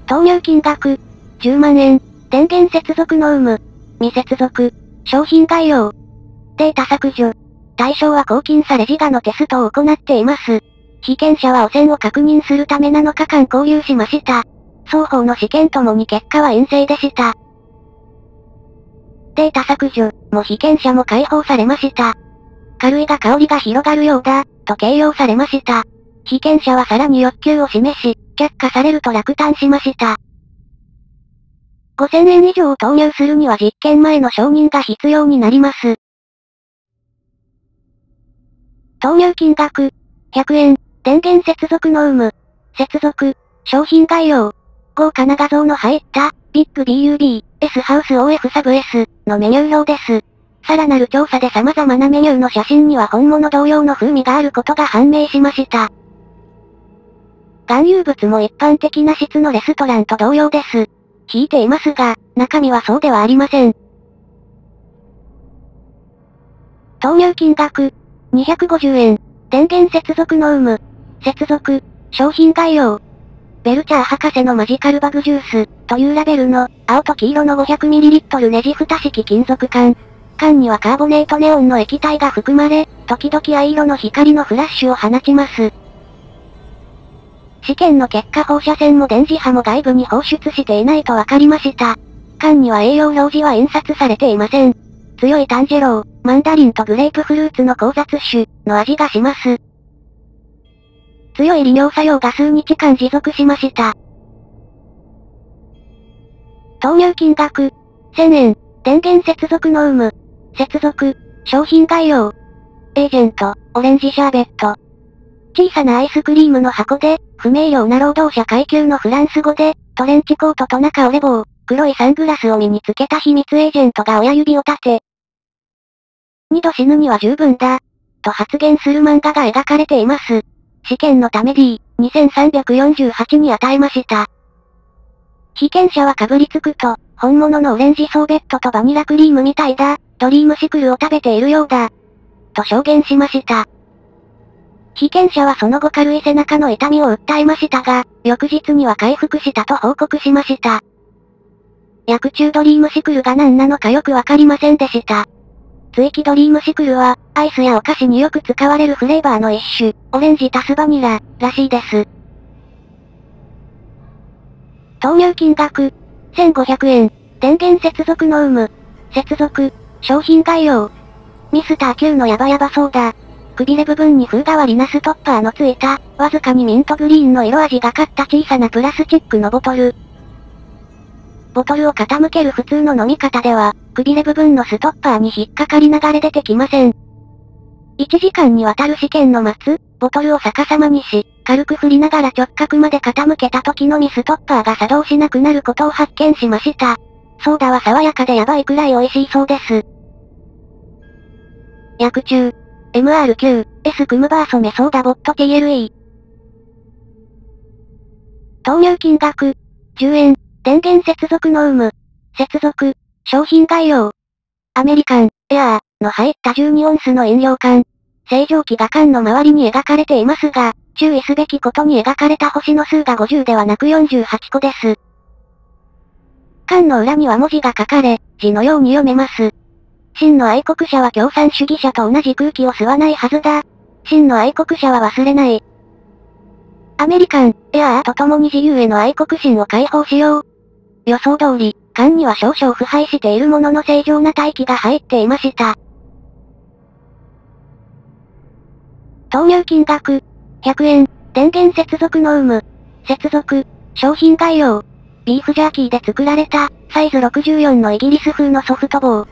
投入金額。10万円。電源接続の有無。未接続。商品概要。データ削除。対象は抗菌され自我のテストを行っています。被験者は汚染を確認するため7日間交流しました。双方の試験ともに結果は陰性でした。データ削除、も被験者も解放されました。軽いが香りが広がるようだ、と形容されました。被験者はさらに欲求を示し、却下されると落胆しました。5000円以上を投入するには実験前の承認が必要になります。投入金額、100円、電源接続の有無、接続、商品概要、豪華な画像の入った、BIGBUB、S ハウス OF サブ S のメニュー表です。さらなる調査で様々なメニューの写真には本物同様の風味があることが判明しました。含有物も一般的な質のレストランと同様です。引いていますが、中身はそうではありません。投入金額、250円。電源接続の有無。接続。商品概要。ベルチャー博士のマジカルバグジュース、というラベルの、青と黄色の 500ml ネジ蓋式金属缶。缶にはカーボネートネオンの液体が含まれ、時々藍色の光のフラッシュを放ちます。試験の結果放射線も電磁波も外部に放出していないと分かりました。缶には栄養表示は印刷されていません。強いタンジェロ、マンダリンとグレープフルーツの交雑種、の味がします。強い利尿作用が数日間持続しました。投入金額、1000円、電源接続の有無、接続、商品概要、エージェント、オレンジシャーベット。小さなアイスクリームの箱で、不明瞭な労働者階級のフランス語で、トレンチコートと中折れ棒、黒いサングラスを身につけた秘密エージェントが親指を立て、二度死ぬには十分だ、と発言する漫画が描かれています。試験のため D2348 に与えました。被験者はかぶりつくと、本物のオレンジソーベットとバニラクリームみたいだ、ドリームシクルを食べているようだ、と証言しました。被験者はその後軽い背中の痛みを訴えましたが、翌日には回復したと報告しました。薬中ドリームシクルが何なのかよくわかりませんでした。追記ドリームシクルは、アイスやお菓子によく使われるフレーバーの一種、オレンジ足すバニラ、らしいです。投入金額、1500円、電源接続の有無、接続、商品概要、ミスター Q のヤバヤバソーダ、くびれ部分に風変わりなストッパーのついた、わずかにミントグリーンの色味がかった小さなプラスチックのボトル。ボトルを傾ける普通の飲み方では、くびれ部分のストッパーに引っかかり流れ出てきません。1時間にわたる試験の待つ、ボトルを逆さまにし、軽く振りながら直角まで傾けた時のみストッパーが作動しなくなることを発見しました。ソーダは爽やかでやばいくらい美味しいそうです。薬中。MR9、S クムバーソメソーダボット TLE。投入金額。10円。電源接続の有無。接続。商品概要。アメリカン、エアー、の入った12オンスの飲料缶。正常期が缶の周りに描かれていますが、注意すべきことに描かれた星の数が50ではなく48個です。缶の裏には文字が書かれ、字のように読めます。真の愛国者は共産主義者と同じ空気を吸わないはずだ。真の愛国者は忘れない。アメリカン、エアーと共に自由への愛国心を解放しよう。予想通り、缶には少々腐敗しているものの正常な大気が入っていました。投入金額、100円、電源接続の有無、接続、商品概要。ビーフジャーキーで作られた、サイズ64のイギリス風のソフト棒。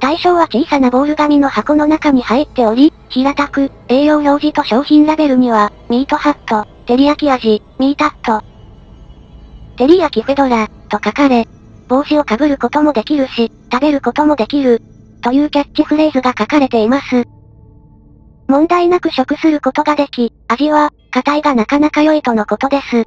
対象は小さなボール紙の箱の中に入っており、平たく、栄養表示と商品ラベルには、ミートハット、照り焼き味、ミータット、照り焼きフェドラ、と書かれ、帽子をかぶることもできるし、食べることもできる、というキャッチフレーズが書かれています。問題なく食することができ、味は、硬いがなかなか良いとのことです。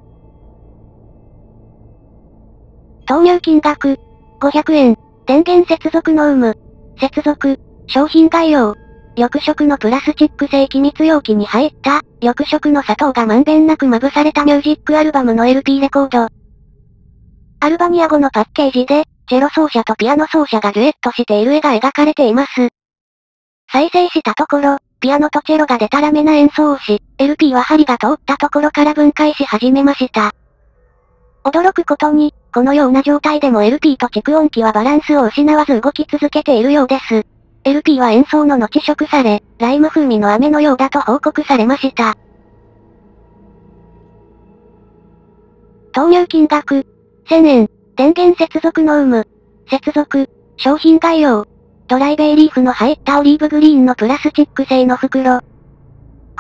投入金額、500円、電源接続の有無、接続、商品概要、緑色のプラスチック製機密容器に入った、緑色の砂糖がまんべんなくまぶされたミュージックアルバムの LP レコード。アルバニア語のパッケージで、チェロ奏者とピアノ奏者がデュエットしている絵が描かれています。再生したところ、ピアノとチェロがデタラメな演奏をし、LP は針が通ったところから分解し始めました。驚くことに、このような状態でも LP と蓄音機はバランスを失わず動き続けているようです。LP は演奏の後食され、ライム風味の飴のようだと報告されました。投入金額、1000円、電源接続の有無、接続、商品概要、ドライベイリーフの入ったオリーブグリーンのプラスチック製の袋、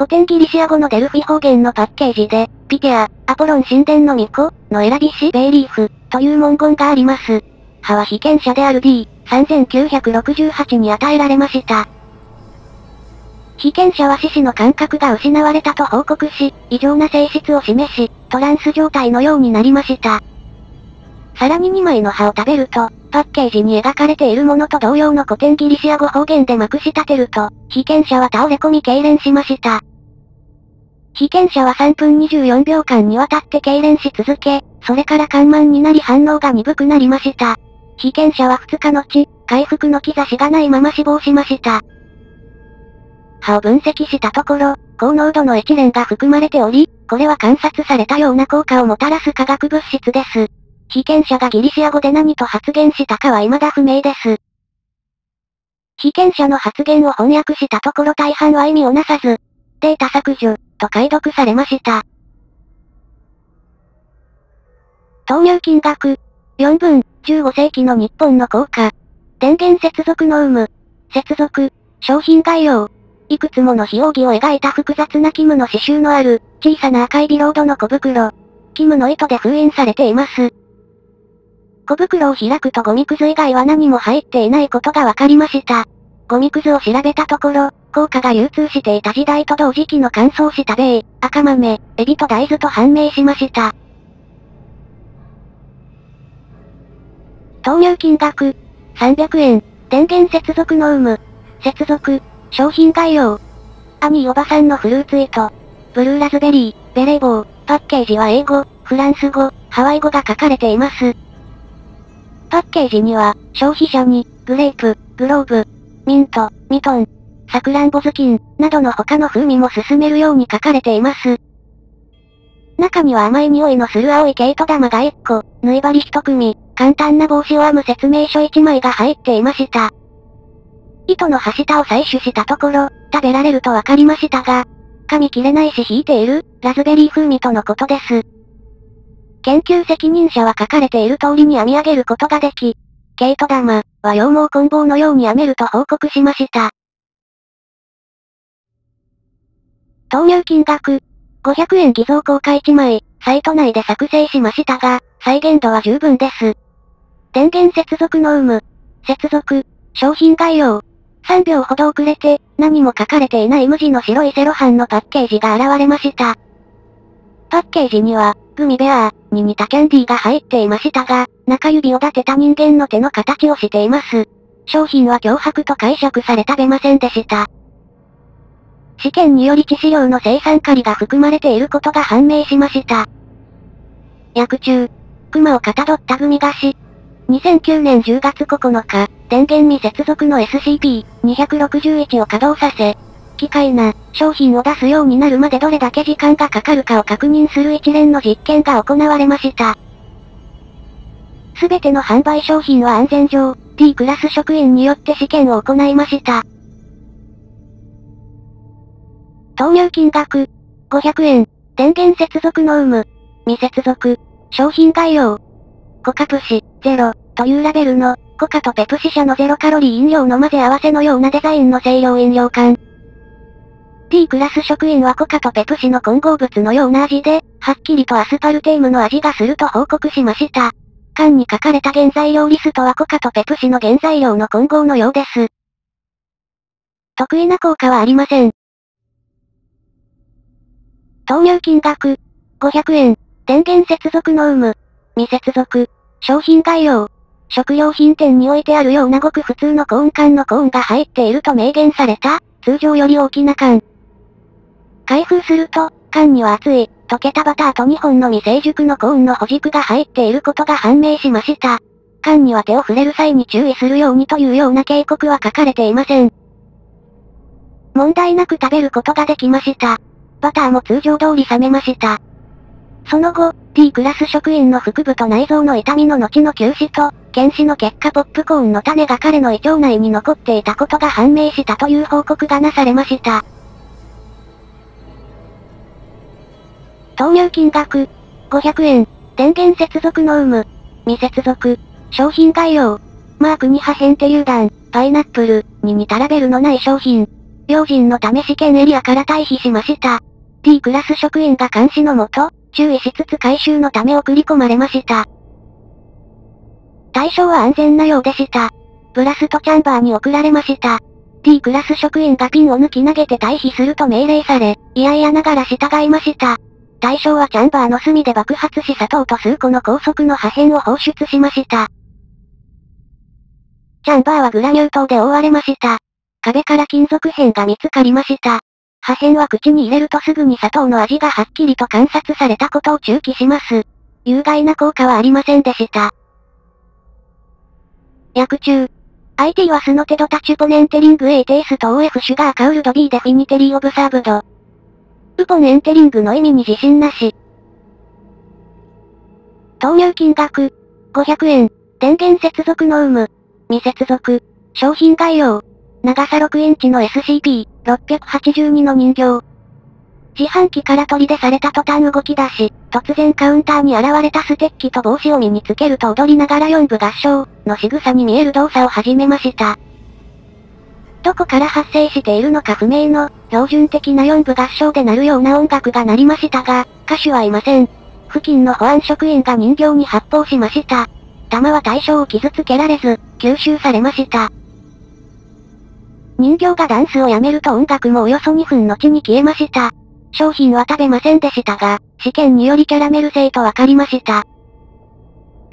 古典ギリシア語のデルフィ方言のパッケージで、ピケア、アポロン神殿の巫女の選びしベイリーフという文言があります。歯は被験者である D、3968に与えられました。被験者は四肢の感覚が失われたと報告し、異常な性質を示し、トランス状態のようになりました。さらに2枚の歯を食べると、パッケージに描かれているものと同様の古典ギリシア語方言でまくし立てると、被験者は倒れ込み痙攣しました。被験者は3分24秒間にわたって痙攣し続け、それから緩慢になり反応が鈍くなりました。被験者は2日後、回復の兆しがないまま死亡しました。歯を分析したところ、高濃度のエチレンが含まれており、これは観察されたような効果をもたらす化学物質です。被験者がギリシア語で何と発言したかは未だ不明です。被験者の発言を翻訳したところ大半は意味をなさず、データ削除、と解読されました。投入金額、4分、15世紀の日本の効果。電源接続の有無。接続、商品概要。いくつもの非奥義を描いた複雑なキムの刺繍のある、小さな赤いビロードの小袋。キムの糸で封印されています。小袋を開くとゴミくず以外は何も入っていないことが分かりました。ゴミくずを調べたところ、効果が流通していた時代と同時期の乾燥した米、赤豆、エビと大豆と判明しました。投入金額、300円、電源接続の有無、接続、商品概要。兄おばさんのフルーツ糸、ブルーラズベリー、ベレー帽、パッケージは英語、フランス語、ハワイ語が書かれています。パッケージには、消費者に、グレープ、グローブ、ミント、ミトン、サクランボズキン、などの他の風味も進めるように書かれています。中には甘い匂いのする青い毛糸玉が1個、縫い針1組、簡単な帽子を編む説明書1枚が入っていました。糸の端下を採取したところ、食べられるとわかりましたが、噛み切れないし引いている、ラズベリー風味とのことです。研究責任者は書かれている通りに編み上げることができ、毛糸玉は羊毛棍棒のように編めると報告しました。投入金額、500円偽造効果1枚、サイト内で作成しましたが、再現度は十分です。電源接続の有無、接続、商品概要。3秒ほど遅れて、何も書かれていない無地の白いセロハンのパッケージが現れました。パッケージには、グミベアーに似たキャンディーが入っていましたが、中指を立てた人間の手の形をしています。商品は脅迫と解釈され食べませんでした。試験により致死量の生産カリが含まれていることが判明しました。薬中、熊をかたどったグミ菓子。2009年10月9日、電源未接続の SCP-261 を稼働させ、機械な商品を出すようになるまでどれだけ時間がかかるかを確認する一連の実験が行われました。すべての販売商品は安全上、T クラス職員によって試験を行いました。投入金額、500円、電源接続の有無、未接続。商品概要。コカプシ、ゼロ、というラベルの、コカとペプシ社のゼロカロリー飲料の混ぜ合わせのようなデザインの清涼飲料缶。D クラス職員はコカとペプシの混合物のような味で、はっきりとアスパルテームの味がすると報告しました。缶に書かれた原材料リストはコカとペプシの原材料の混合のようです。得意な効果はありません。投入金額、500円。電源接続の有無。未接続。商品概要。食料品店に置いてあるようなごく普通のコーン缶のコーンが入っていると明言された、通常より大きな缶。開封すると、缶には熱い、溶けたバターと2本の未成熟のコーンの保軸が入っていることが判明しました。缶には手を触れる際に注意するようにというような警告は書かれていません。問題なく食べることができました。バターも通常通り冷めました。その後、T クラス職員の腹部と内臓の痛みの後の休止と、検視の結果ポップコーンの種が彼の胃腸内に残っていたことが判明したという報告がなされました。投入金額、500円、電源接続の有無、未接続、商品概要、マーク2破片手榴弾、パイナップル、に似たラベルのない商品。用心のため試し券エリアから退避しました。T クラス職員が監視のもと、注意しつつ回収のため送り込まれました。対象は安全なようでした。ブラストチャンバーに送られました。T クラス職員がピンを抜き投げて退避すると命令され、いやいやながら従いました。対象はチャンバーの隅で爆発し砂糖と数個の高速の破片を放出しました。チャンバーはグラニュー糖で覆われました。壁から金属片が見つかりました。破片は口に入れるとすぐに砂糖の味がはっきりと観察されたことを注記します。有害な効果はありませんでした。薬中。IT はスノテドタチュポネンテリング A テイスと OF シュガーカウルド B デフィニテリーオブサーブド。ウポネンテリングの意味に自信なし。投入金額。500円。電源接続の有無。未接続。商品概要。長さ6インチの SCP-682 の人形。自販機から取り出された途端動き出し、突然カウンターに現れたステッキと帽子を身につけると踊りながら4部合唱の仕草に見える動作を始めました。どこから発生しているのか不明の、標準的な4部合唱で鳴るような音楽が鳴りましたが、歌手はいません。付近の保安職員が人形に発砲しました。弾は対象を傷つけられず、吸収されました。人形がダンスをやめると音楽もおよそ2分後に消えました。商品は食べませんでしたが、試験によりキャラメル製と分かりました。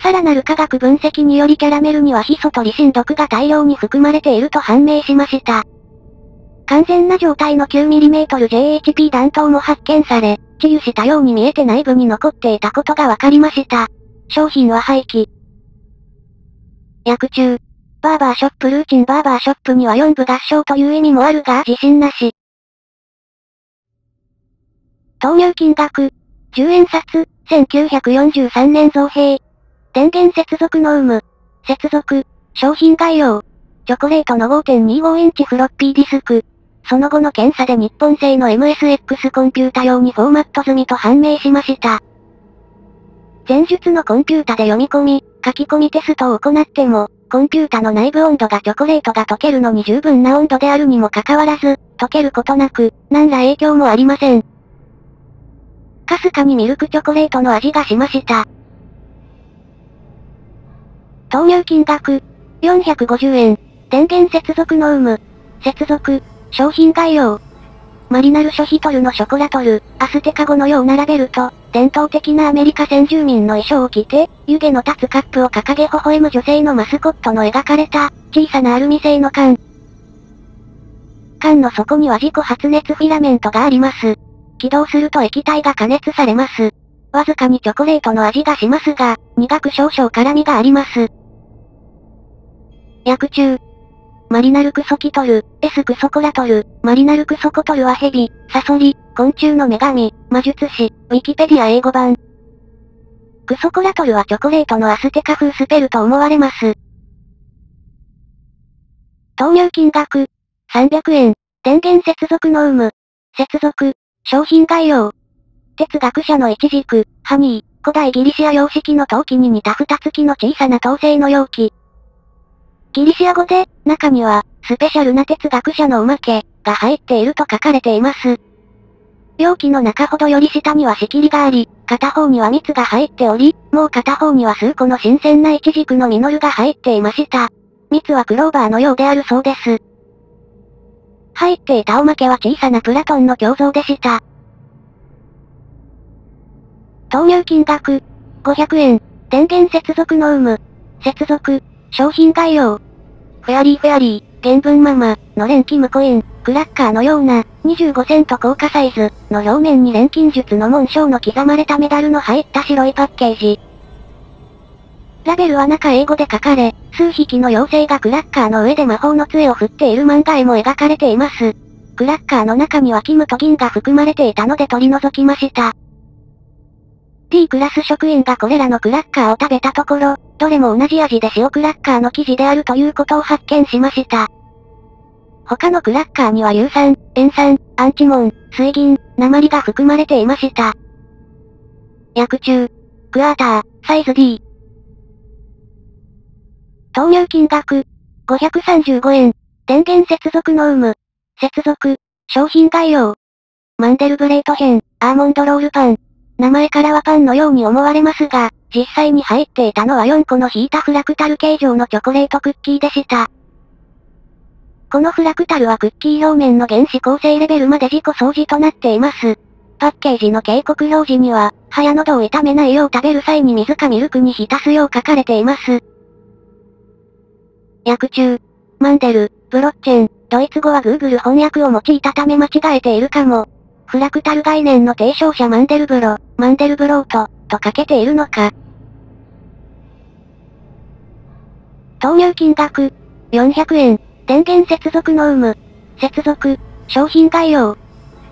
さらなる化学分析によりキャラメルにはヒ素とリシン毒が大量に含まれていると判明しました。完全な状態の 9mmJHP 弾頭も発見され、治癒したように見えて内部に残っていたことが分かりました。商品は廃棄。薬中。バーバーショップルーチンバーバーショップには4部合唱という意味もあるが自信なし。投入金額。10円札、1943年造幣。電源接続の有無。接続。商品概要。チョコレートの5.25インチフロッピーディスク。その後の検査で日本製の MSX コンピュータ用にフォーマット済みと判明しました。前述のコンピュータで読み込み、書き込みテストを行っても、コンピュータの内部温度がチョコレートが溶けるのに十分な温度であるにもかかわらず、溶けることなく、何ら影響もありません。かすかにミルクチョコレートの味がしました。投入金額、450円。電源接続の有無。接続、商品概要。マリナルショヒトルのショコラトル、アステカ語のようなラベルと、伝統的なアメリカ先住民の衣装を着て、湯気の立つカップを掲げ微笑む女性のマスコットの描かれた、小さなアルミ製の缶。缶の底には自己発熱フィラメントがあります。起動すると液体が加熱されます。わずかにチョコレートの味がしますが、苦く少々辛みがあります。薬中、マリナルクソキトル、エスクソコラトル、マリナルクソコトルはヘビ、サソリ、昆虫の女神、魔術師、ウィキペディア英語版。クソコラトルはチョコレートのアステカ風スペルと思われます。投入金額、300円、電源接続の有無、接続、商品概要。哲学者の一軸、ハニー、古代ギリシア様式の陶器に似た蓋付きの小さな陶製の容器。ギリシア語で、中には、スペシャルな哲学者のおまけ、が入っていると書かれています。容器の中ほどより下には仕切りがあり、片方には蜜が入っており、もう片方には数個の新鮮なイチジクの実るが入っていました。蜜はクローバーのようであるそうです。入っていたおまけは小さなプラトンの胸像でした。投入金額、500円、電源接続の有無、接続、商品概要、フェアリー Fairy、原文ママ、の錬金コイン、クラッカーのような、25セント硬貨サイズ、の表面に錬金術の紋章の刻まれたメダルの入った白いパッケージ。ラベルは中英語で書かれ、数匹の妖精がクラッカーの上で魔法の杖を振っている漫画絵も描かれています。クラッカーの中にはキムと銀が含まれていたので取り除きました。D クラス職員がこれらのクラッカーを食べたところ、どれも同じ味で塩クラッカーの生地であるということを発見しました。他のクラッカーには硫酸、塩酸、アンチモン、水銀、鉛が含まれていました。薬中、クワーター、サイズ D。投入金額、535円。電源接続の有無。接続、商品概要。マンデルブレート編、アーモンドロールパン、名前からはパンのように思われますが、実際に入っていたのは4個の引いたフラクタル形状のチョコレートクッキーでした。このフラクタルはクッキー表面の原子構成レベルまで自己掃除となっています。パッケージの警告表示には、早喉を痛めないよう食べる際に水かミルクに浸すよう書かれています。薬中、マンデル、ブロッチェン、ドイツ語は Google 翻訳を用いたため間違えているかも。フラクタル概念の提唱者マンデルブロ、マンデルブロート、とかけているのか。投入金額、400円、電源接続の有無、接続、商品概要、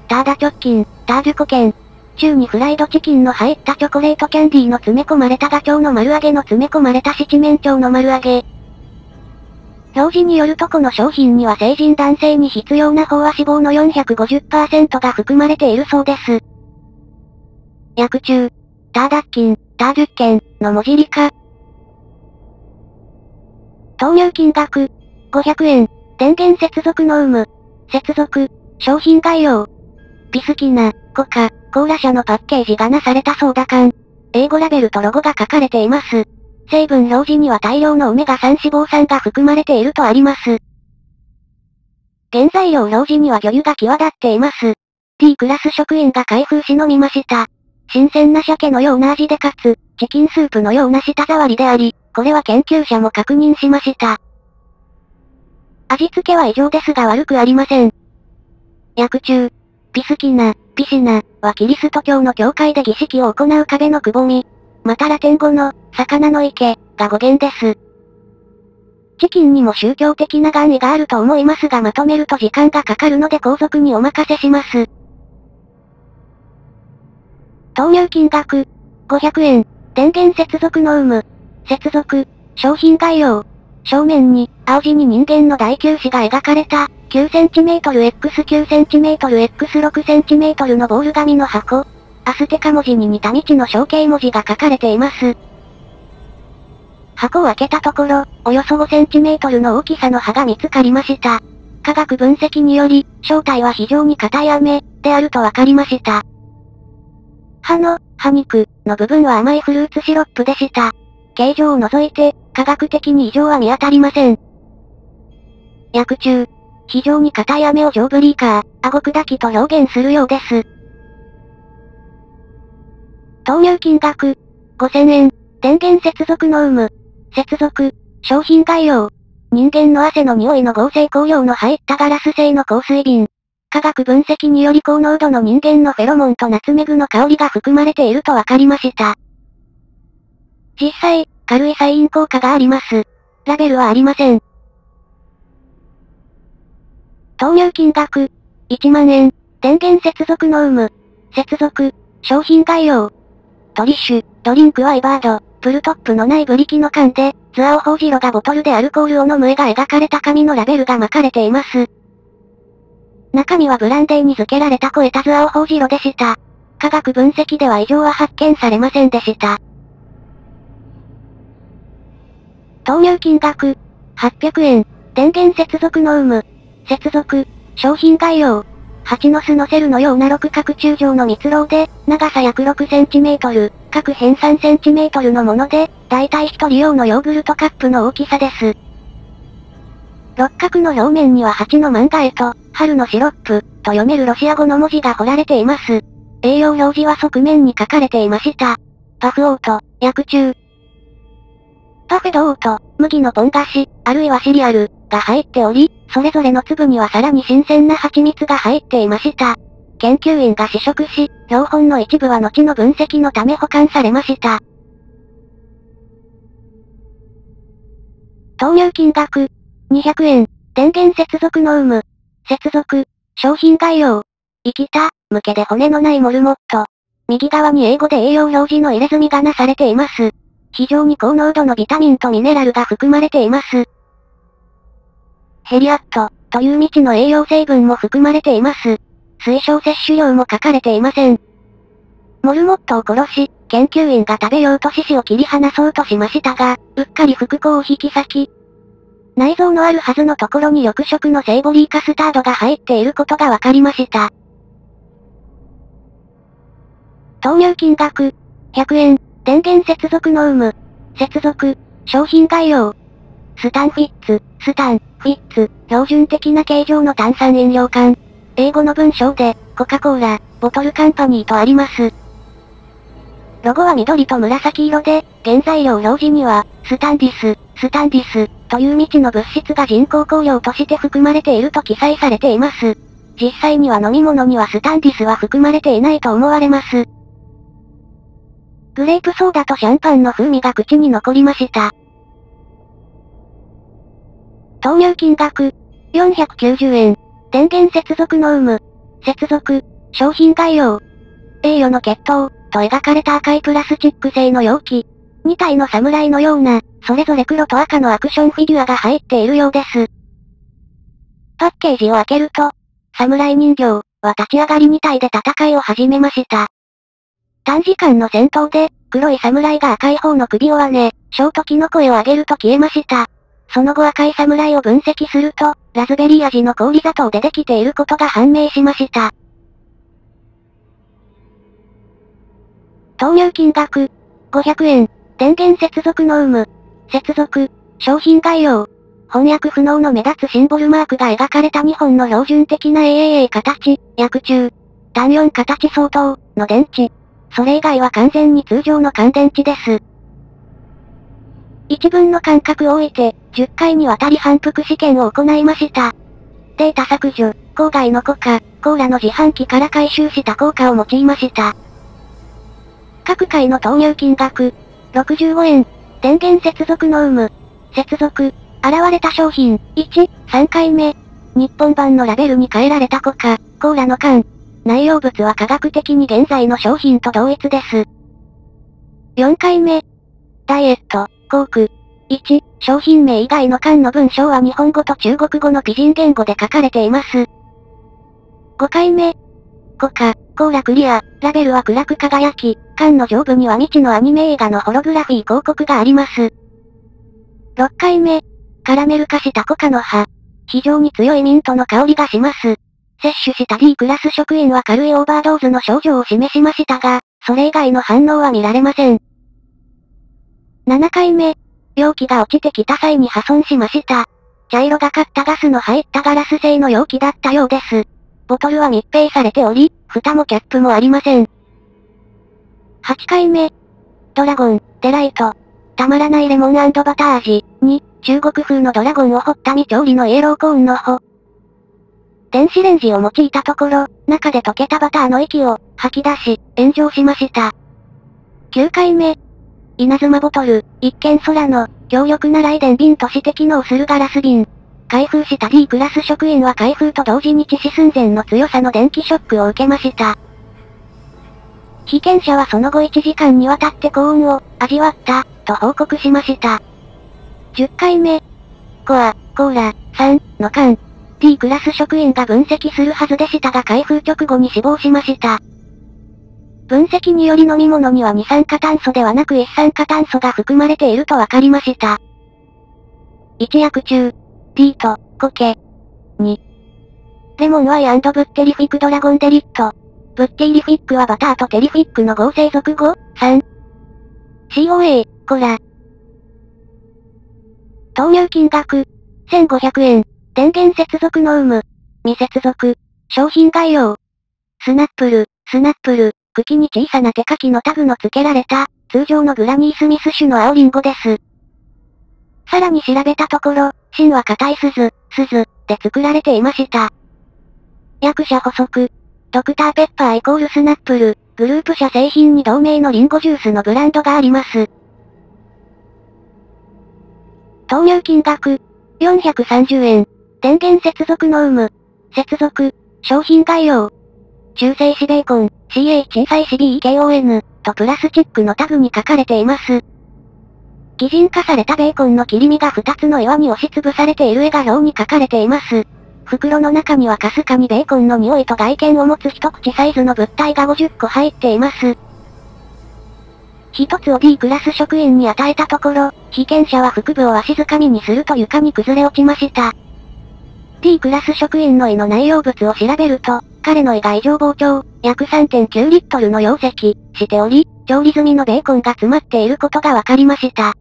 ターダ直近、タージュコ券、中にフライドチキンの入ったチョコレートキャンディーの詰め込まれたガチョウの丸揚げの詰め込まれた七面鳥の丸揚げ、表示によるとこの商品には成人男性に必要な飽和脂肪の450%が含まれているそうです。薬中、ターダッキン、タージュッケン、の文字理化。投入金額、500円、電源接続の有無、接続、商品概要。ピスキナ、コカ、コーラ社のパッケージがなされたソーダ缶。英語ラベルとロゴが書かれています。成分表示には大量のオメガ3脂肪酸が含まれているとあります。原材料表示には魚油が際立っています。T クラス職員が開封し飲みました。新鮮な鮭のような味でかつ、チキンスープのような舌触りであり、これは研究者も確認しました。味付けは異常ですが悪くありません。薬中、ピスキナ、ピシナ、はキリスト教の教会で儀式を行う壁のくぼみ、またラテン語の、魚の池、が語源です。チキンにも宗教的な願意があると思いますがまとめると時間がかかるので後続にお任せします。投入金額、500円、電源接続の有無、接続、商品概要、正面に、青地に人間の大球子が描かれた、9cm×9cm×6cm のボール紙の箱、アステカ文字に似た未知の象形文字が書かれています。箱を開けたところ、およそ5センチメートルの大きさの葉が見つかりました。科学分析により、正体は非常に硬い飴、であると分かりました。葉の、葉肉、の部分は甘いフルーツシロップでした。形状を除いて、科学的に異常は見当たりません。薬中、非常に硬い飴をジョーブリーカー、顎砕きと表現するようです。投入金額、5000円、電源接続の有無、接続、商品概要、人間の汗の匂いの合成香料の入ったガラス製の香水瓶。科学分析により高濃度の人間のフェロモンとナツメグの香りが含まれていると分かりました。実際、軽いサイン効果があります。ラベルはありません。投入金額、1万円、電源接続の有無、接続、商品概要、トリッシュ、ドリンクはイバード、プルトップのないブリキの缶で、ツアオホジロがボトルでアルコールを飲む絵が描かれた紙のラベルが巻かれています。中身はブランデーに付けられたコエタズアオホウジロでした。化学分析では異常は発見されませんでした。投入金額、800円。電源接続の有無。接続、商品概要。蜂の巣のセルのような六角柱状の密漏で、長さ約 6cm、各辺 3cm のもので、だいたい一人用のヨーグルトカップの大きさです。六角の表面には蜂の漫画絵と、春のシロップ、と読めるロシア語の文字が彫られています。栄養表示は側面に書かれていました。パフオート、薬中。パフェドオート、麦のポン菓子、あるいはシリアル、が入っており、それぞれの粒にはさらに新鮮な蜂蜜が入っていました。研究員が試食し、標本の一部は後の分析のため保管されました。投入金額、200円、電源接続の有無、接続、商品概要、生きた、向けで骨のないモルモット。右側に英語で栄養表示の入れ墨がなされています。非常に高濃度のビタミンとミネラルが含まれています。ヘリアット、という未知の栄養成分も含まれています。推奨摂取量も書かれていません。モルモットを殺し、研究員が食べようと獅子を切り離そうとしましたが、うっかり副校を引き裂き、内臓のあるはずのところに緑色のセイボリーカスタードが入っていることが分かりました。投入金額、100円、電源接続の有無、接続、商品概要、スタンフィッツ、スタン、フィッツ、標準的な形状の炭酸飲料缶。英語の文章で、コカ・コーラ、ボトルカンパニーとあります。ロゴは緑と紫色で、原材料表示には、スタンディス、スタンディス、という未知の物質が人工香料として含まれていると記載されています。実際には飲み物にはスタンディスは含まれていないと思われます。グレープソーダとシャンパンの風味が口に残りました。投入金額、490円。電源接続の有無。接続、商品概要。栄誉の血統、と描かれた赤いプラスチック製の容器。2体の侍のような、それぞれ黒と赤のアクションフィギュアが入っているようです。パッケージを開けると、侍人形は立ち上がり2体で戦いを始めました。短時間の戦闘で、黒い侍が赤い方の首を上げ、ショートキの声を上げると消えました。その後赤い侍を分析すると、ラズベリー味の氷砂糖でできていることが判明しました。投入金額、500円、電源接続の有無、接続、商品概要、翻訳不能の目立つシンボルマークが描かれた日本の標準的な AAA 形、薬中、単4形相当、の電池。それ以外は完全に通常の乾電池です。一文の間隔を置いて、10回にわたり反復試験を行いました。データ削除、郊外のコカ、コーラの自販機から回収した効果を用いました。各回の投入金額、65円、電源接続の有無、接続、現れた商品、1、3回目、日本版のラベルに変えられたコカ、コーラの缶。内容物は科学的に現在の商品と同一です。4回目、ダイエット、コーク。1、商品名以外の缶の文章は日本語と中国語のピジン言語で書かれています。5回目。コカ、コーラクリア、ラベルは暗く輝き、缶の上部には未知のアニメ映画のホログラフィー広告があります。6回目。カラメル化したコカの葉。非常に強いミントの香りがします。摂取した D クラス職員は軽いオーバードーズの症状を示しましたが、それ以外の反応は見られません。7回目。容器が落ちてきた際に破損しました。茶色がかったガスの入ったガラス製の容器だったようです。ボトルは密閉されており、蓋もキャップもありません。8回目。ドラゴン、デライト。たまらないレモンバター味。2、中国風のドラゴンを掘った未調理のイエローコーンの穂。電子レンジを用いたところ、中で溶けたバターの液を吐き出し、炎上しました。9回目。稲妻ボトル、一見空の、強力な雷電瓶として機能するガラス瓶。開封した D クラス職員は開封と同時に致死寸前の強さの電気ショックを受けました。被験者はその後1時間にわたって高温を味わった、と報告しました。10回目。コア、コーラ、3の缶。D クラス職員が分析するはずでしたが開封直後に死亡しました。分析により飲み物には二酸化炭素ではなく一酸化炭素が含まれていると分かりました。1薬中。ピート、コケ。2。レモンワイブッテリフィックドラゴンデリット。ブッテリフィックはバターとテリフィックの合成属語 ?3。COA、コラ。投入金額。1500円。電源接続の有無。未接続。商品概要。スナップル、スナップル、茎に小さな手書きのタグの付けられた、通常のグラニースミス種の青リンゴです。さらに調べたところ、芯は硬い鈴、鈴、で作られていました。役者補足。ドクターペッパーイコールスナップル、グループ社製品に同名のリンゴジュースのブランドがあります。投入金額、430円。電源接続の有無。接続、商品概要。中性子ベーコン、CH 小さい CBEKON、とプラスチックのタグに書かれています。擬人化されたベーコンの切り身が2つの岩に押しつぶされている絵が表に書かれています。袋の中にはかすかにベーコンの匂いと外見を持つ一口サイズの物体が50個入っています。一つを B クラス職員に与えたところ、被験者は腹部を足づかみにすると床に崩れ落ちました。D クラス職員の胃の内容物を調べると、彼の胃が異常膨張、約3.9リットルの容積、しており、調理済みのベーコンが詰まっていることが分かりました。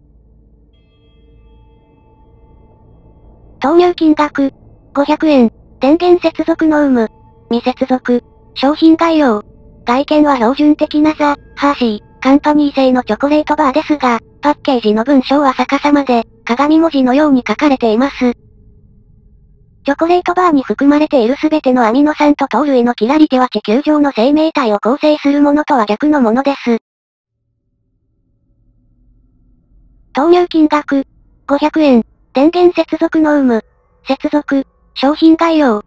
投入金額、500円、電源接続の有無、未接続、商品概要。外見は標準的なザ、ハーシー、カンパニー製のチョコレートバーですが、パッケージの文章は逆さまで、鏡文字のように書かれています。チョコレートバーに含まれているすべてのアミノ酸と糖類のキラリテは地球上の生命体を構成するものとは逆のものです。投入金額、500円、電源接続の有無、接続、商品概要。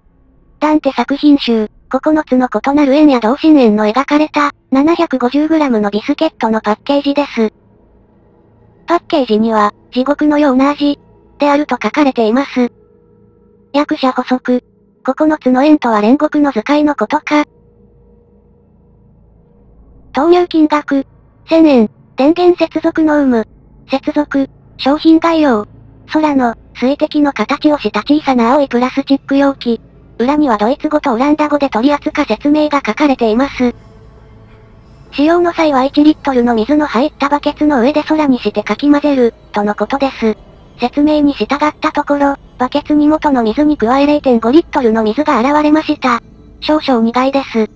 ダンテ作品集、9つの異なる円や同心円の描かれた、750g のビスケットのパッケージです。パッケージには、地獄のような味、であると書かれています。役者補足。9つの円とは煉獄の図解のことか。投入金額。1000円。電源接続の有無。接続。商品概要。空の、水滴の形をした小さな青いプラスチック容器。裏にはドイツ語とオランダ語で取り扱説明が書かれています。使用の際は1リットルの水の入ったバケツの上で空にしてかき混ぜる、とのことです。説明に従ったところ、バケツに元の水に加え0.5リットルの水が現れました。少々苦いです。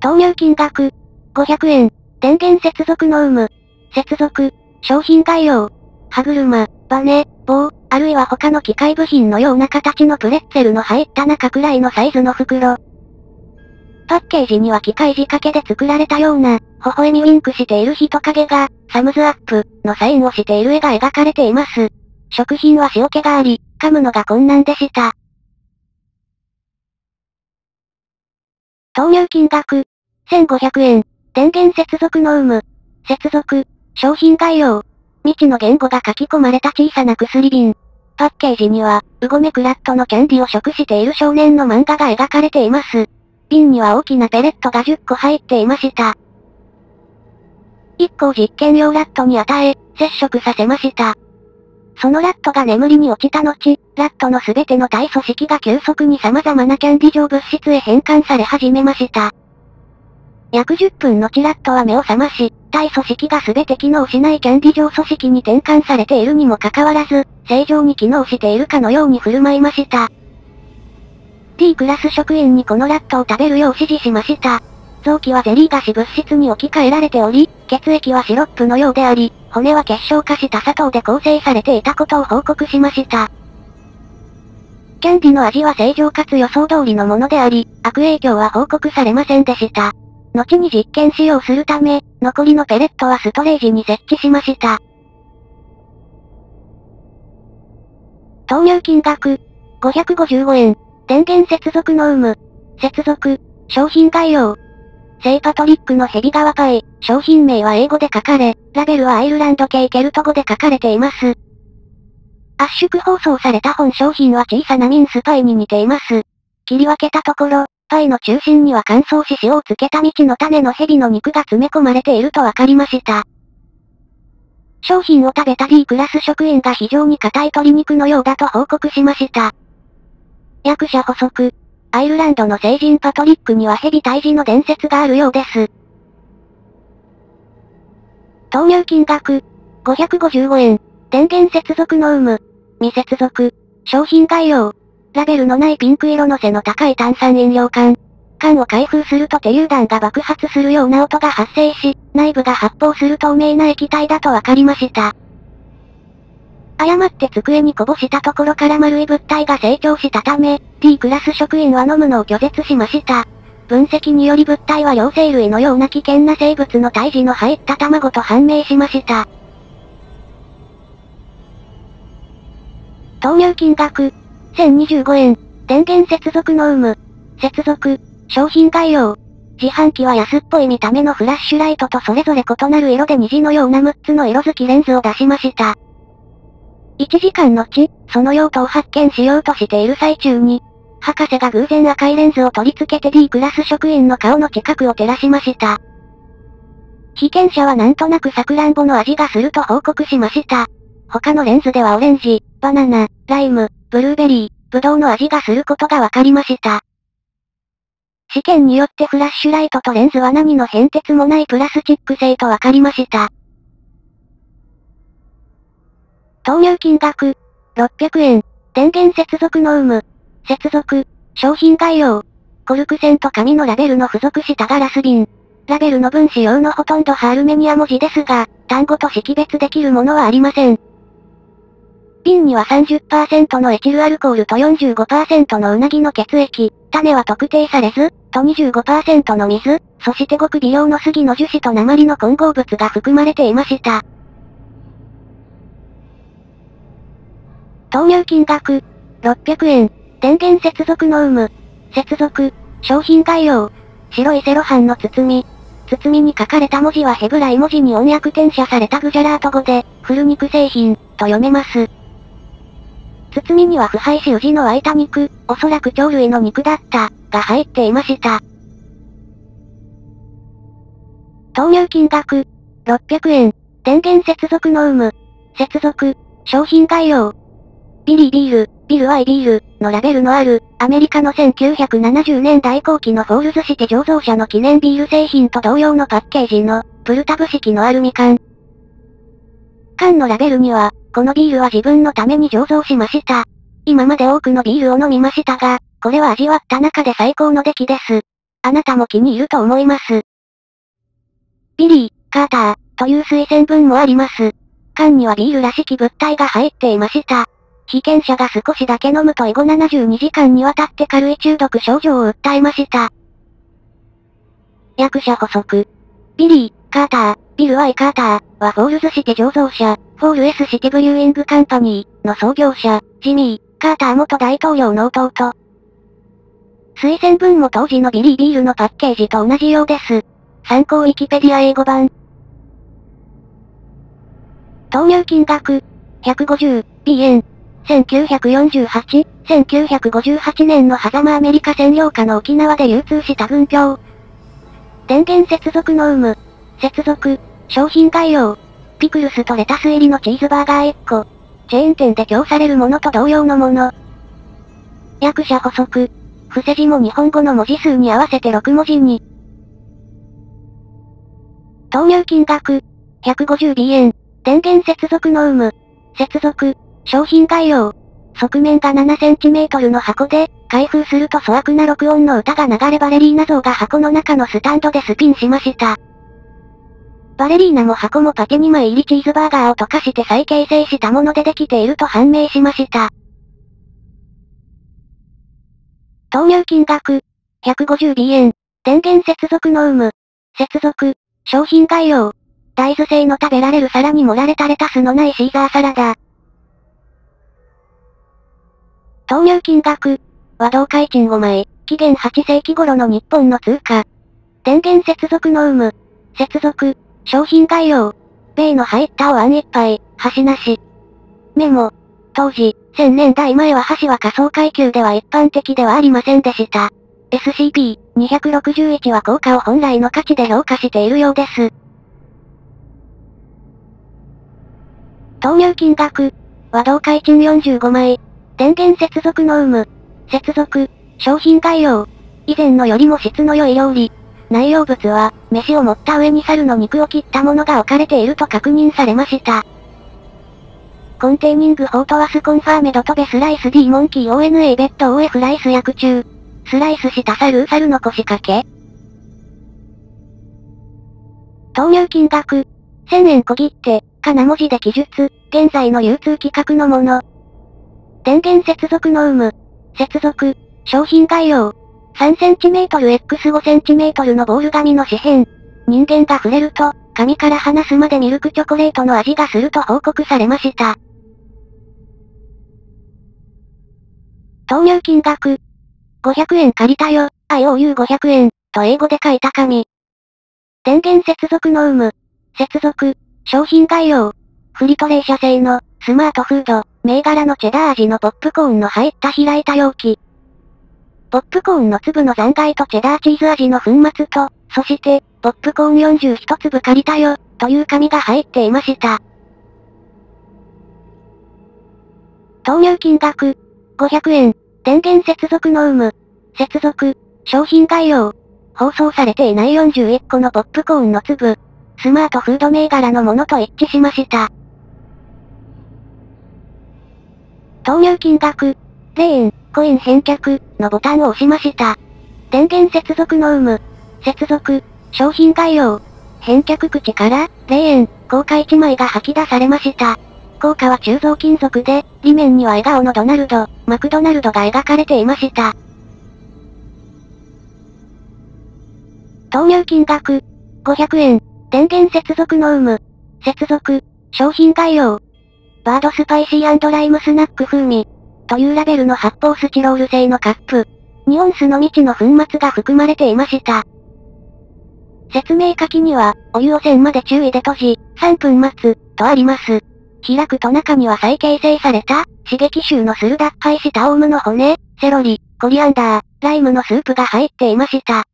投入金額、500円、電源接続の有無、接続、商品概要、歯車、バネ、棒、あるいは他の機械部品のような形のプレッツェルの入った中くらいのサイズの袋、パッケージには機械仕掛けで作られたような、微笑みウィンクしている人影が、サムズアップ、のサインをしている絵が描かれています。食品は塩気があり、噛むのが困難でした。投入金額、1500円、電源接続の有無、接続、商品概要、未知の言語が書き込まれた小さな薬瓶。パッケージには、ウゴメクラットのキャンディを食している少年の漫画が描かれています。瓶には大きなペレットが10個入っていました。1個を実験用ラットに与え、接触させました。そのラットが眠りに落ちた後、ラットのすべての体組織が急速に様々なキャンディ状物質へ変換され始めました。約10分のチラットは目を覚まし、体組織がすべて機能しないキャンディ状組織に転換されているにもかかわらず、正常に機能しているかのように振る舞いました。T クラス職員にこのラットを食べるよう指示しました。臓器はゼリー菓子物質に置き換えられており、血液はシロップのようであり、骨は結晶化した砂糖で構成されていたことを報告しました。キャンディの味は正常かつ予想通りのものであり、悪影響は報告されませんでした。後に実験使用するため、残りのペレットはストレージに設置しました。投入金額、555円。電源接続の有無。接続。商品概要。聖パトリックのヘビ川パイ。商品名は英語で書かれ、ラベルはアイルランド系ケルト語で書かれています。圧縮包装された本商品は小さなミンスパイに似ています。切り分けたところ、杯の中心には乾燥し塩をつけた道の種の蛇の肉が詰め込まれていると分かりました。商品を食べた D クラス職員が非常に硬い鶏肉のようだと報告しました。役者補足。アイルランドの聖人パトリックには蛇退治の伝説があるようです。投入金額、555円。電源接続の有無。未接続。商品概要。ラベルのないピンク色の背の高い炭酸飲料缶。缶を開封すると手榴弾が爆発するような音が発生し、内部が発泡する透明な液体だと分かりました。誤って机にこぼしたところから丸い物体が成長したため、T クラス職員は飲むのを拒絶しました。分析により物体は両生類のような危険な生物の胎児の入った卵と判明しました。投入金額、1025円、電源接続の有無、接続、商品概要。自販機は安っぽい見た目のフラッシュライトとそれぞれ異なる色で虹のような6つの色付きレンズを出しました。1時間後、その用途を発見しようとしている最中に、博士が偶然赤いレンズを取り付けて D クラス職員の顔の近くを照らしました。被験者はなんとなくサクランボの味がすると報告しました。他のレンズではオレンジ、バナナ、ライム、ブルーベリー、ブドウの味がすることが分かりました。試験によってフラッシュライトとレンズは何の変哲もないプラスチック製と分かりました。投入金額、600円。電源接続の有無。接続、商品概要。コルク線と紙のラベルの付属したガラス瓶。ラベルの分子用のほとんどハールメニア文字ですが、単語と識別できるものはありません。瓶には30%のエチルアルコールと45%のうなぎの血液、種は特定されず、と25%の水、そしてごく微量の杉の樹脂と鉛の混合物が含まれていました。投入金額、600円、電源接続の有無、接続、商品概要、白いセロハンの包み、包みに書かれた文字はヘブライ文字に音訳転写されたグジャラート語で、フル肉製品、と読めます。包みには腐敗し蛆の湧いた肉、おそらく鳥類の肉だった、が入っていました。投入金額、600円、電源接続の有無、接続、商品概要、ビリービール、 Billy Beer、のラベルのある、アメリカの1970年代後期のフォールズシティ醸造社の記念ビール製品と同様のパッケージの、プルタブ式のアルミ缶。缶のラベルには、このビールは自分のために醸造しました。今まで多くのビールを飲みましたが、これは味わった中で最高の出来です。あなたも気に入ると思います。ビリー、カーター、という推薦文もあります。缶にはビールらしき物体が入っていました。被験者が少しだけ飲むと以後72時間にわたって軽い中毒症状を訴えました。役者補足。ビリー、カーター、 Billy Carter はフォールズシティ醸造社、フォール S シティブリューイングカンパニーの創業者、ジミー、カーター元大統領の弟。推薦文も当時のビリービールのパッケージと同じようです。参考ウィキペディア英語版。投入金額、150、B 円。1948、1958年の狭間アメリカ占領下の沖縄で流通した軍票。電源接続の有無。接続、商品概要。ピクルスとレタス入りのチーズバーガー1個。チェーン店で供されるものと同様のもの。役者補足。伏せ字も日本語の文字数に合わせて6文字に。投入金額、150B 円。電源接続の有無。接続、商品概要。側面が 7cm の箱で、開封すると粗悪な録音の歌が流れバレリーナ像が箱の中のスタンドでスピンしました。バレリーナも箱もパテ2枚入りチーズバーガーを溶かして再形成したものでできていると判明しました。投入金額、150B 円。電源接続の有無。接続、商品概要。大豆製の食べられる皿に盛られたレタスのないシーザーサラダ。投入金額。和道会賃5枚。紀元8世紀頃の日本の通貨。電源接続の有無。接続。商品概要。米の入ったお椀一杯、箸なし。メモ。当時、1000年代前は箸は仮想階級では一般的ではありませんでした。SCP-261 は効果を本来の価値で評価しているようです。投入金額和同会賃45枚。電源接続の有無。接続。商品概要。以前のよりも質の良い料理。内容物は、飯を盛った上に猿の肉を切ったものが置かれていると確認されました。 containing what was confirmed to be sliced monkey on a bed of rice 訳注。スライスした猿猿の腰掛け。投入金額。1000円小切手、かな文字で記述、現在の流通規格のもの。電源接続の有無。接続、商品概要。3cm×5cm のボール紙の紙片。人間が触れると、紙から離すまでミルクチョコレートの味がすると報告されました。投入金額。500円借りたよ、IOU500 円、と英語で書いた紙。電源接続の有無。接続、商品概要。フリトレー社製の、スマートフード、銘柄のチェダー味のポップコーンの入った開いた容器。ポップコーンの粒の残骸とチェダーチーズ味の粉末と、そして、ポップコーン41粒借りたよ、という紙が入っていました。投入金額、500円、電源接続の有無、接続、商品概要、放送されていない41個のポップコーンの粒、スマートフード銘柄のものと一致しました。投入金額、0円、コイン返却のボタンを押しました。電源接続の有無。接続、商品概要。返却口から、0円、硬貨1枚が吐き出されました。硬貨は鋳造金属で、裏面には笑顔のドナルド、マクドナルドが描かれていました。投入金額、500円。電源接続の有無。接続、商品概要。バードスパイシーライムスナック風味。というラベルの発泡スチロール製のカップ。ニオンスの未知の粉末が含まれていました。説明書きには、お湯を線まで注意で閉じ、3分待つ、とあります。開くと中には再形成された、刺激臭のする脱灰したオウムの骨、セロリ、コリアンダー、ライムのスープが入っていました。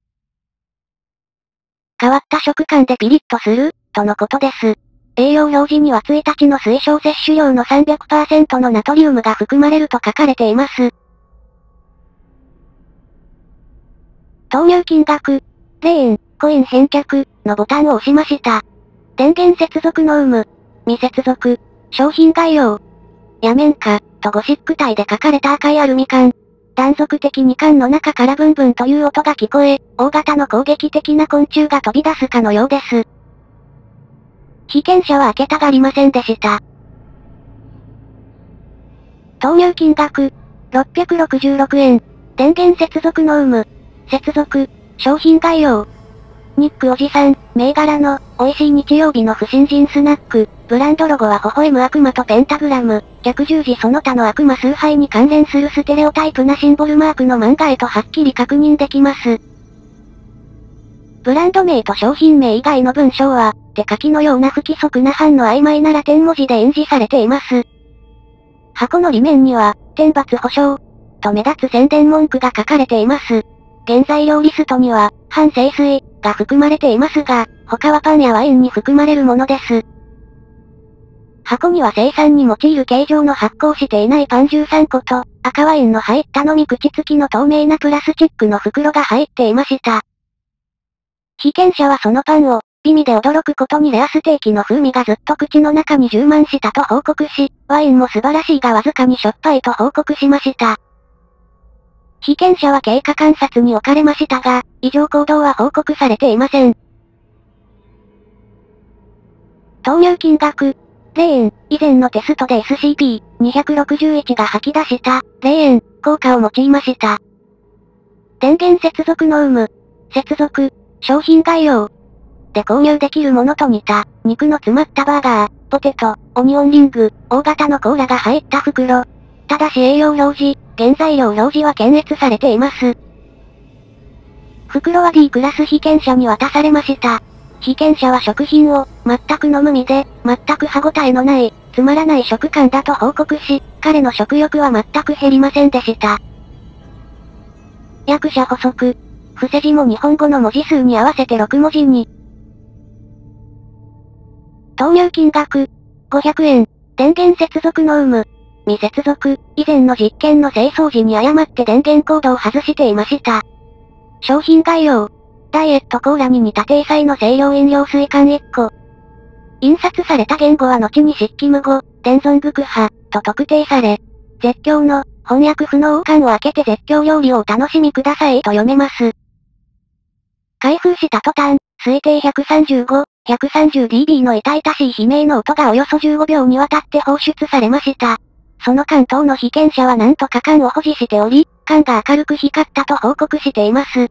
変わった食感でピリッとする、とのことです。栄養表示には1日の推奨摂取量の300%のナトリウムが含まれると書かれています。投入金額、0円、コイン返却、のボタンを押しました。電源接続の有無、未接続、商品概要、やめんか、とゴシック体で書かれた赤いアルミ缶。断続的に缶の中からブンブンという音が聞こえ、大型の攻撃的な昆虫が飛び出すかのようです。被験者は開けたがりませんでした。投入金額、666円。電源接続の有無。接続、商品概要。ニックおじさん、銘柄の、美味しい日曜日の不審人スナック。ブランドロゴは微笑む悪魔とペンタグラム。逆十字その他の悪魔崇拝に関連するステレオタイプなシンボルマークの漫画へとはっきり確認できます。ブランド名と商品名以外の文章は、手書きのような不規則な版の曖昧なラテン文字で印字されています。箱の裏面には、天罰保証、と目立つ宣伝文句が書かれています。原材料リストには、半清水、が含まれていますが、他はパンやワインに含まれるものです。箱には生産に用いる形状の発酵していないパン13個と、赤ワインの入ったのみ口付きの透明なプラスチックの袋が入っていました。被験者はそのパンを、美味で驚くことにレアステーキの風味がずっと口の中に充満したと報告し、ワインも素晴らしいがわずかにしょっぱいと報告しました。被験者は経過観察に置かれましたが、異常行動は報告されていません。投入金額、0円、以前のテストで SCP-261 が吐き出した、0円、効果を用いました。電源接続の有無、接続、商品概要。で購入できるものと似た、肉の詰まったバーガー、ポテト、オニオンリング、大型のコーラが入った袋。ただし栄養表示、原材料表示は検閲されています。袋は D クラス被験者に渡されました。被験者は食品を、全くの無味で、全く歯応えのない、つまらない食感だと報告し、彼の食欲は全く減りませんでした。役者補足。伏せ字も日本語の文字数に合わせて6文字に。投入金額。500円。電源接続の有無。未接続。以前の実験の清掃時に誤って電源コードを外していました。商品概要。ダイエットコーラに似た定裁の清涼飲料水缶1個。印刷された言語は後に漆器無語、伝存グク派、と特定され、絶叫の、翻訳不能感を開けて絶叫料理をお楽しみくださいと読めます。開封した途端、推定135、130dB の痛々しい悲鳴の音がおよそ15秒にわたって放出されました。その関東の被験者はなんとか缶を保持しており、缶が明るく光ったと報告しています。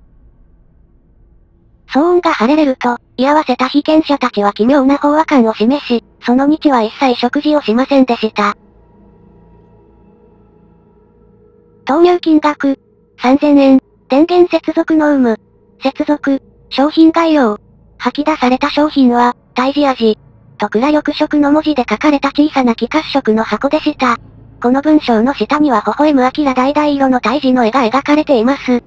騒音が晴れれると、居合わせた被験者たちは奇妙な飽和感を示し、その日は一切食事をしませんでした。投入金額、3000円、電源接続の有無、接続、商品概要、吐き出された商品は、胎児味、と暗緑色の文字で書かれた小さな気褐色の箱でした。この文章の下には微笑む明橙色の胎児の絵が描かれています。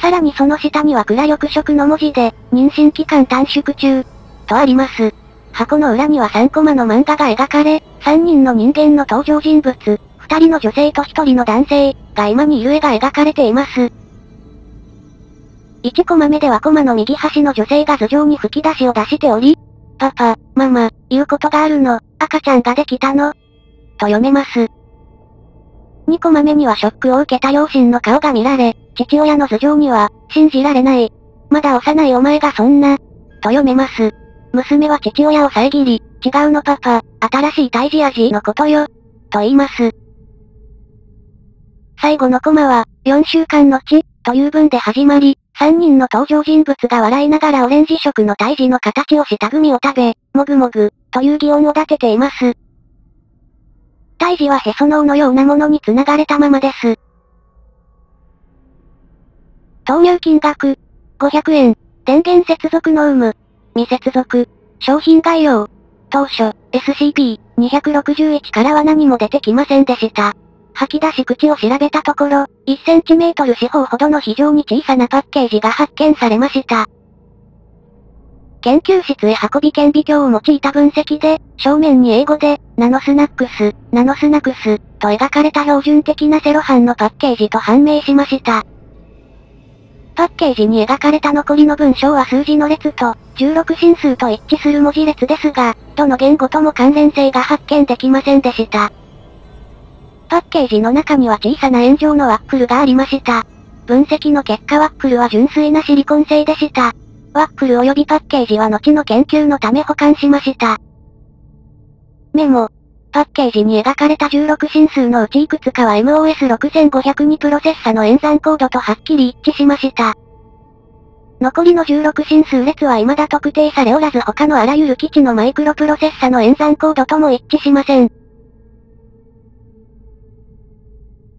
さらにその下には暗緑色の文字で、妊娠期間短縮中、とあります。箱の裏には3コマの漫画が描かれ、3人の人間の登場人物、2人の女性と1人の男性、が今にいる絵が描かれています。1コマ目ではコマの右端の女性が頭上に吹き出しを出しており、パパ、ママ、言うことがあるの、赤ちゃんができたの、と読めます。2コマ目にはショックを受けた両親の顔が見られ、父親の頭上には、信じられない。まだ幼いお前がそんな、と読めます。娘は父親を遮り、違うのパパ、新しい胎児味のことよ、と言います。最後のコマは、4週間のち、という文で始まり、3人の登場人物が笑いながらオレンジ色の胎児の形をしたグミを食べ、もぐもぐ、という擬音を立てています。胎児はへその緒のようなものに繋がれたままです。投入金額、500円、電源接続の有無、未接続、商品概要、当初、SCP-261 からは何も出てきませんでした。吐き出し口を調べたところ、1センチメートル四方ほどの非常に小さなパッケージが発見されました。研究室へ運び顕微鏡を用いた分析で、正面に英語で、ナノスナックス、ナノスナックス、と描かれた標準的なセロハンのパッケージと判明しました。パッケージに描かれた残りの文章は数字の列と、16進数と一致する文字列ですが、どの言語とも関連性が発見できませんでした。パッケージの中には小さな円状のワックルがありました。分析の結果ワックルは純粋なシリコン製でした。ワックル及びパッケージは後の研究のため保管しました。メモ。パッケージに描かれた16進数のうちいくつかは MOS6502 プロセッサの演算コードとはっきり一致しました。残りの16進数列は未だ特定されておらず他のあらゆる基地のマイクロプロセッサの演算コードとも一致しません。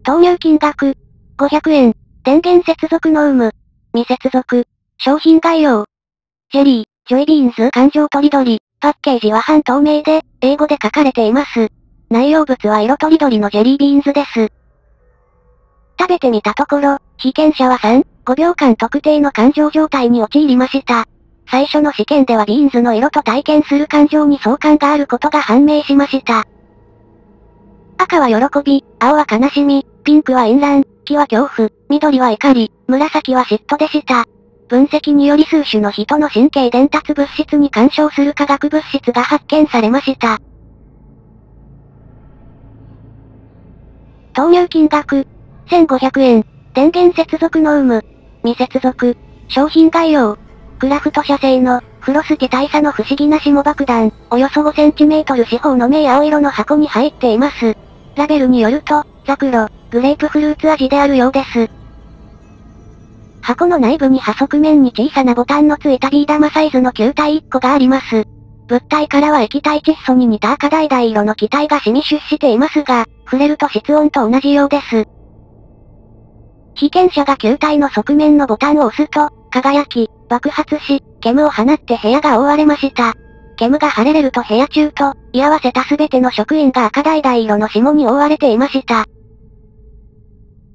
投入金額、500円、電源接続の有無、未接続、商品概要。ジェリー、ジョイビーンズ感情とりどり、パッケージは半透明で、英語で書かれています。内容物は色とりどりのジェリービーンズです。食べてみたところ、被験者は3、5秒間特定の感情状態に陥りました。最初の試験ではビーンズの色と体験する感情に相関があることが判明しました。赤は喜び、青は悲しみ、ピンクは淫乱、黄は恐怖、緑は怒り、紫は嫉妬でした。分析により数種の人の神経伝達物質に干渉する化学物質が発見されました。投入金額、1500円、電源接続の有無、未接続、商品概要、クラフト社製の、フロスティ大佐の不思議な下爆弾、およそ 5cm 四方の明青色の箱に入っています。ラベルによると、ザクロ、グレープフルーツ味であるようです。箱の内部に破側面に小さなボタンのついたビー玉サイズの球体1個があります。物体からは液体窒素に似た赤橙色の気体が染み出していますが、触れると室温と同じようです。被験者が球体の側面のボタンを押すと、輝き、爆発し、煙を放って部屋が覆われました。煙が晴れれると部屋中と、居合わせたすべての職員が赤橙色の霜に覆われていました。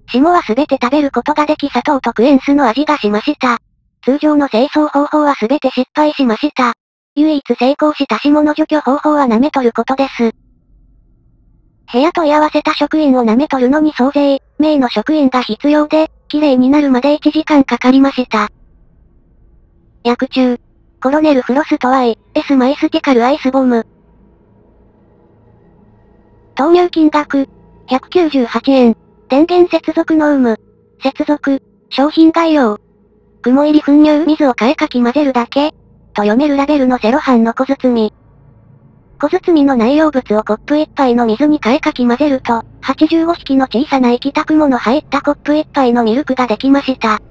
霜はすべて食べることができ砂糖とクエンスの味がしました。通常の清掃方法はすべて失敗しました。唯一成功した霜の除去方法は舐め取ることです。部屋と居合わせた職員を舐め取るのに総勢、名の職員が必要で、綺麗になるまで1時間かかりました。薬中。コロネルフロストワイ、S マイスティカルアイスボム。投入金額、198円。電源接続の有無。接続。商品概要。雲入り粉乳水を替えかき混ぜるだけ。と読めるラベルのセロハンの小包。小包の内容物をコップ1杯の水に替えかき混ぜると、85匹の小さな液たくもの入ったコップ1杯のミルクができました。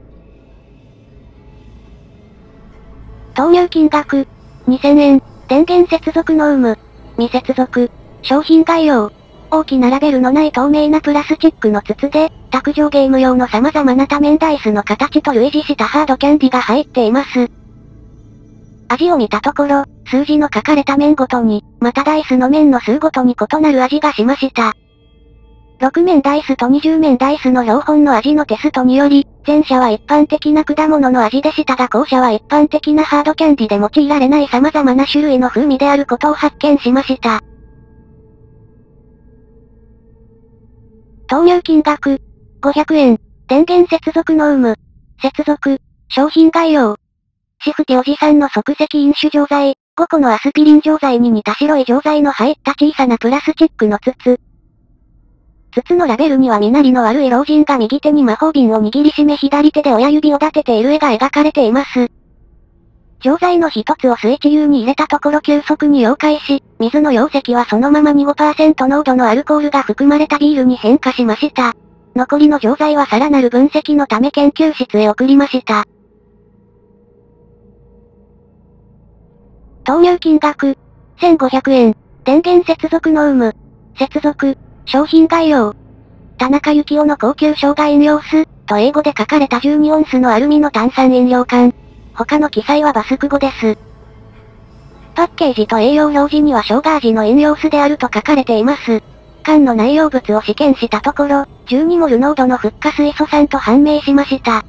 投入金額、2000円、電源接続の有無、未接続、商品概要、大きなラベルのない透明なプラスチックの筒で、卓上ゲーム用の様々な多面ダイスの形と類似したハードキャンディが入っています。味を見たところ、数字の書かれた面ごとに、またダイスの面の数ごとに異なる味がしました。6面ダイスと20面ダイスの標本の味のテストにより、前者は一般的な果物の味でしたが後者は一般的なハードキャンディで用いられない様々な種類の風味であることを発見しました。投入金額、500円、電源接続の有無、接続、商品概要、シフティおじさんの即席飲酒錠剤、5個のアスピリン錠剤に似た白い錠剤の入った小さなプラスチックの筒。筒のラベルには身なりの悪い老人が右手に魔法瓶を握りしめ左手で親指を立てている絵が描かれています。錠剤の一つをスイッチ U に入れたところ急速に溶解し、水の溶石はそのままに5%濃度のアルコールが含まれたビールに変化しました。残りの錠剤はさらなる分析のため研究室へ送りました。投入金額、1500円。電源接続の有無。接続、商品概要。田中幸雄の高級生姜飲料水、と英語で書かれた12オンスのアルミの炭酸飲料缶。他の記載はバスク語です。パッケージと栄養表示には生姜味の飲料水であると書かれています。缶の内容物を試験したところ、12モル濃度のフッ化水素酸と判明しました。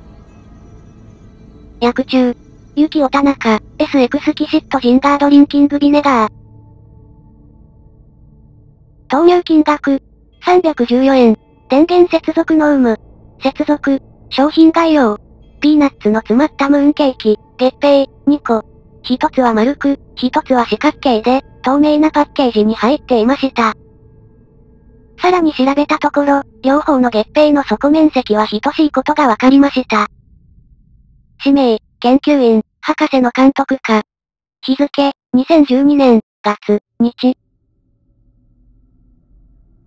薬中、ユキオタナカ、S エクスキシットジンガードリンキングビネガー。投入金額、314円。電源接続の有無。接続、商品概要。ピーナッツの詰まったムーンケーキ、月餅、2個。一つは丸く、一つは四角形で、透明なパッケージに入っていました。さらに調べたところ、両方の月餅の底面積は等しいことが分かりました。氏名、研究員、博士の監督か。日付、2012年、月、日。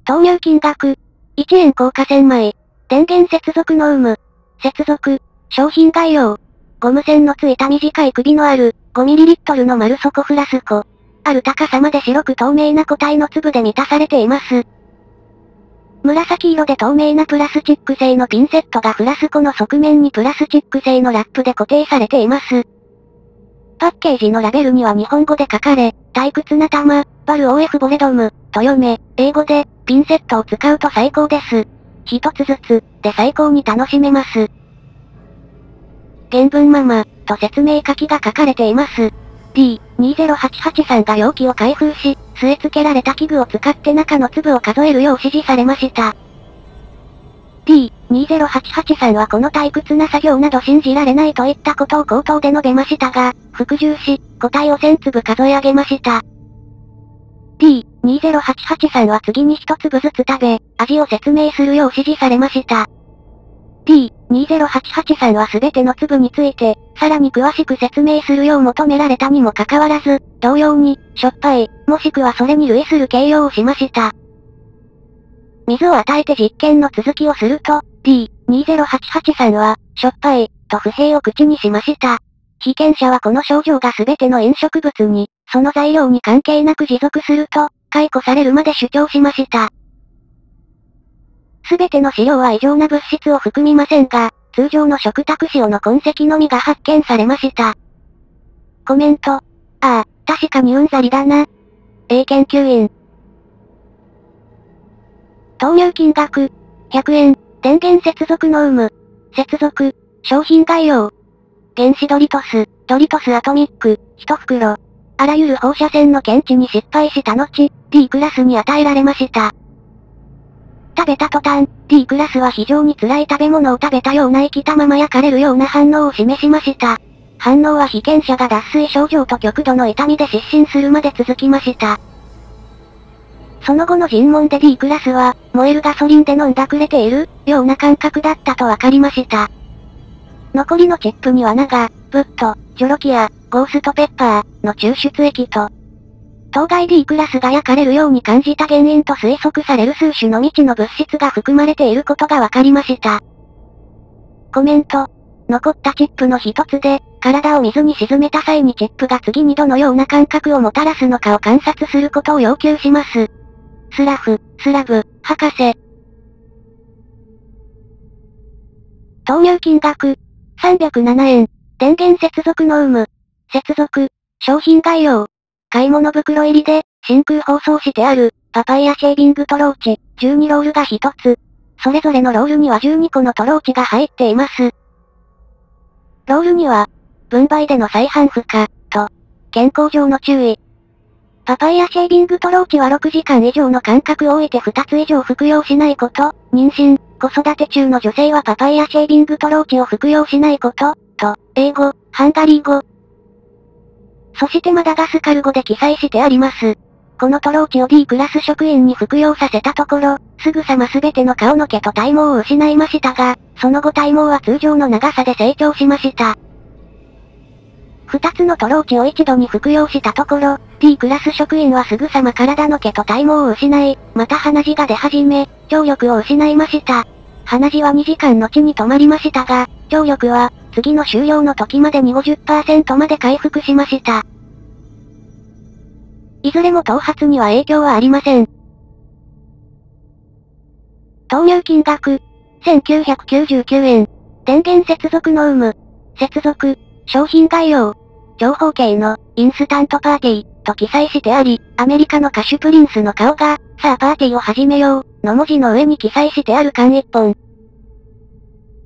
投入金額、1円硬貨1000枚。電源接続の有無。接続、商品概要。ゴム線のついた短い首のある、5ml の丸底フラスコ。ある高さまで白く透明な固体の粒で満たされています。紫色で透明なプラスチック製のピンセットがフラスコの側面にプラスチック製のラップで固定されています。パッケージのラベルには日本語で書かれ、退屈な玉、バル OF ボレドム、と読め、英語で、ピンセットを使うと最高です。一つずつ、で最高に楽しめます。原文まま、と説明書きが書かれています。D2088 さんが容器を開封し、据え付けられた器具を使って中の粒を数えるよう指示されました。D2088 さんはこの退屈な作業など信じられないといったことを口頭で述べましたが、服従し、個体を1000粒数え上げました。D2088 さんは次に一粒ずつ食べ、味を説明するよう指示されました。D 2088さんは全ての粒について、さらに詳しく説明するよう求められたにもかかわらず、同様に、しょっぱい、もしくはそれに類する形容をしました。水を与えて実験の続きをすると、T2088 さんは、しょっぱい、と不平を口にしました。被験者はこの症状が全ての飲食物に、その材料に関係なく持続すると、解雇されるまで主張しました。すべての資料は異常な物質を含みませんが、通常の食卓塩の痕跡のみが発見されました。コメント。ああ、確かにうんざりだな。A 研究員。投入金額、100円。電源接続の有無。接続。商品概要。原子ドリトス、ドリトスアトミック、1袋。あらゆる放射線の検知に失敗した後、D クラスに与えられました。食べた途端、D クラスは非常に辛い食べ物を食べたような生きたまま焼かれるような反応を示しました。反応は被験者が脱水症状と極度の痛みで失神するまで続きました。その後の尋問で D クラスは、燃えるガソリンで飲んだくれている、ような感覚だったとわかりました。残りのチップにはナガ、ブット、ジョロキア、ゴーストペッパーの抽出液と、当該 D クラスが焼かれるように感じた原因と推測される数種の未知の物質が含まれていることがわかりました。コメント。残ったチップの一つで、体を水に沈めた際にチップが次にどのような感覚をもたらすのかを観察することを要求します。スラフ、スラブ、博士。投入金額、307円。電源接続の有無。接続。商品概要。買い物袋入りで、真空包装してある、パパイヤシェービングトローチ、12ロールが1つ。それぞれのロールには12個のトローチが入っています。ロールには、分配での再販不可、と、健康上の注意。パパイヤシェービングトローチは6時間以上の間隔を置いて2つ以上服用しないこと、妊娠、子育て中の女性はパパイヤシェービングトローチを服用しないこと、と、英語、ハンガリー語。そしてマダガスカル語で記載してあります。このトローチを D クラス職員に服用させたところ、すぐさま全ての顔の毛と体毛を失いましたが、その後体毛は通常の長さで成長しました。二つのトローチを一度に服用したところ、D クラス職員はすぐさま体の毛と体毛を失い、また鼻血が出始め、聴力を失いました。鼻血は2時間後に止まりましたが、聴力は、次の終了の時までに50%まで回復しました。いずれも頭髪には影響はありません。投入金額、1999円。電源接続の有無。接続、商品概要。長方形の、インスタントパーティー、と記載してあり、アメリカの歌手プリンスの顔が、さあパーティーを始めよう、の文字の上に記載してある缶一本。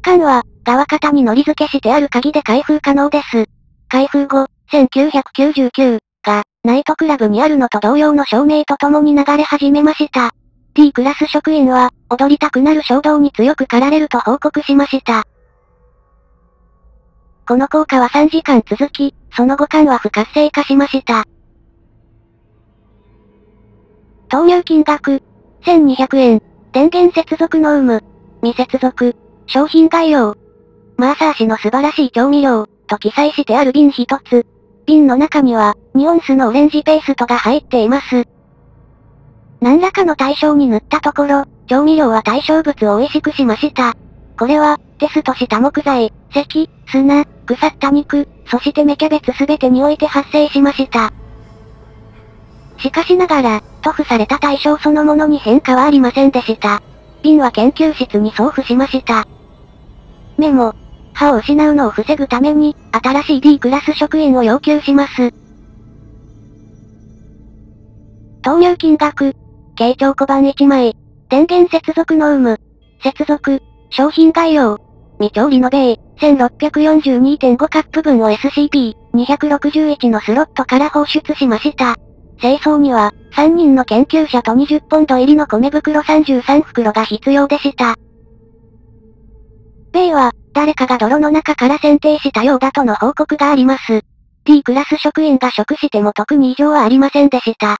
缶は、側肩に乗り付けしてある鍵で開封可能です。開封後、1999が、ナイトクラブにあるのと同様の照明と共に流れ始めました。T クラス職員は、踊りたくなる衝動に強く駆られると報告しました。この効果は3時間続き、その後間は不活性化しました。投入金額、1200円。電源接続の有無。未接続。商品概要。マーサー氏の素晴らしい調味料、と記載してある瓶一つ。瓶の中には、2オンスのオレンジペーストが入っています。何らかの対象に塗ったところ、調味料は対象物を美味しくしました。これは、テストした木材、石、砂、腐った肉、そして芽キャベツすべてにおいて発生しました。しかしながら、塗布された対象そのものに変化はありませんでした。瓶は研究室に送付しました。メモ。歯を失うのを防ぐために、新しい D クラス職員を要求します。投入金額。軽調小判1枚。電源接続の有無。接続。商品概要。未調理の米、1642.5カップ分を SCP-261 のスロットから放出しました。清掃には、3人の研究者と20ポンド入りの米袋33袋が必要でした。米は、誰かが泥の中から選定したようだとの報告があります。D クラス職員が食しても特に異常はありませんでした。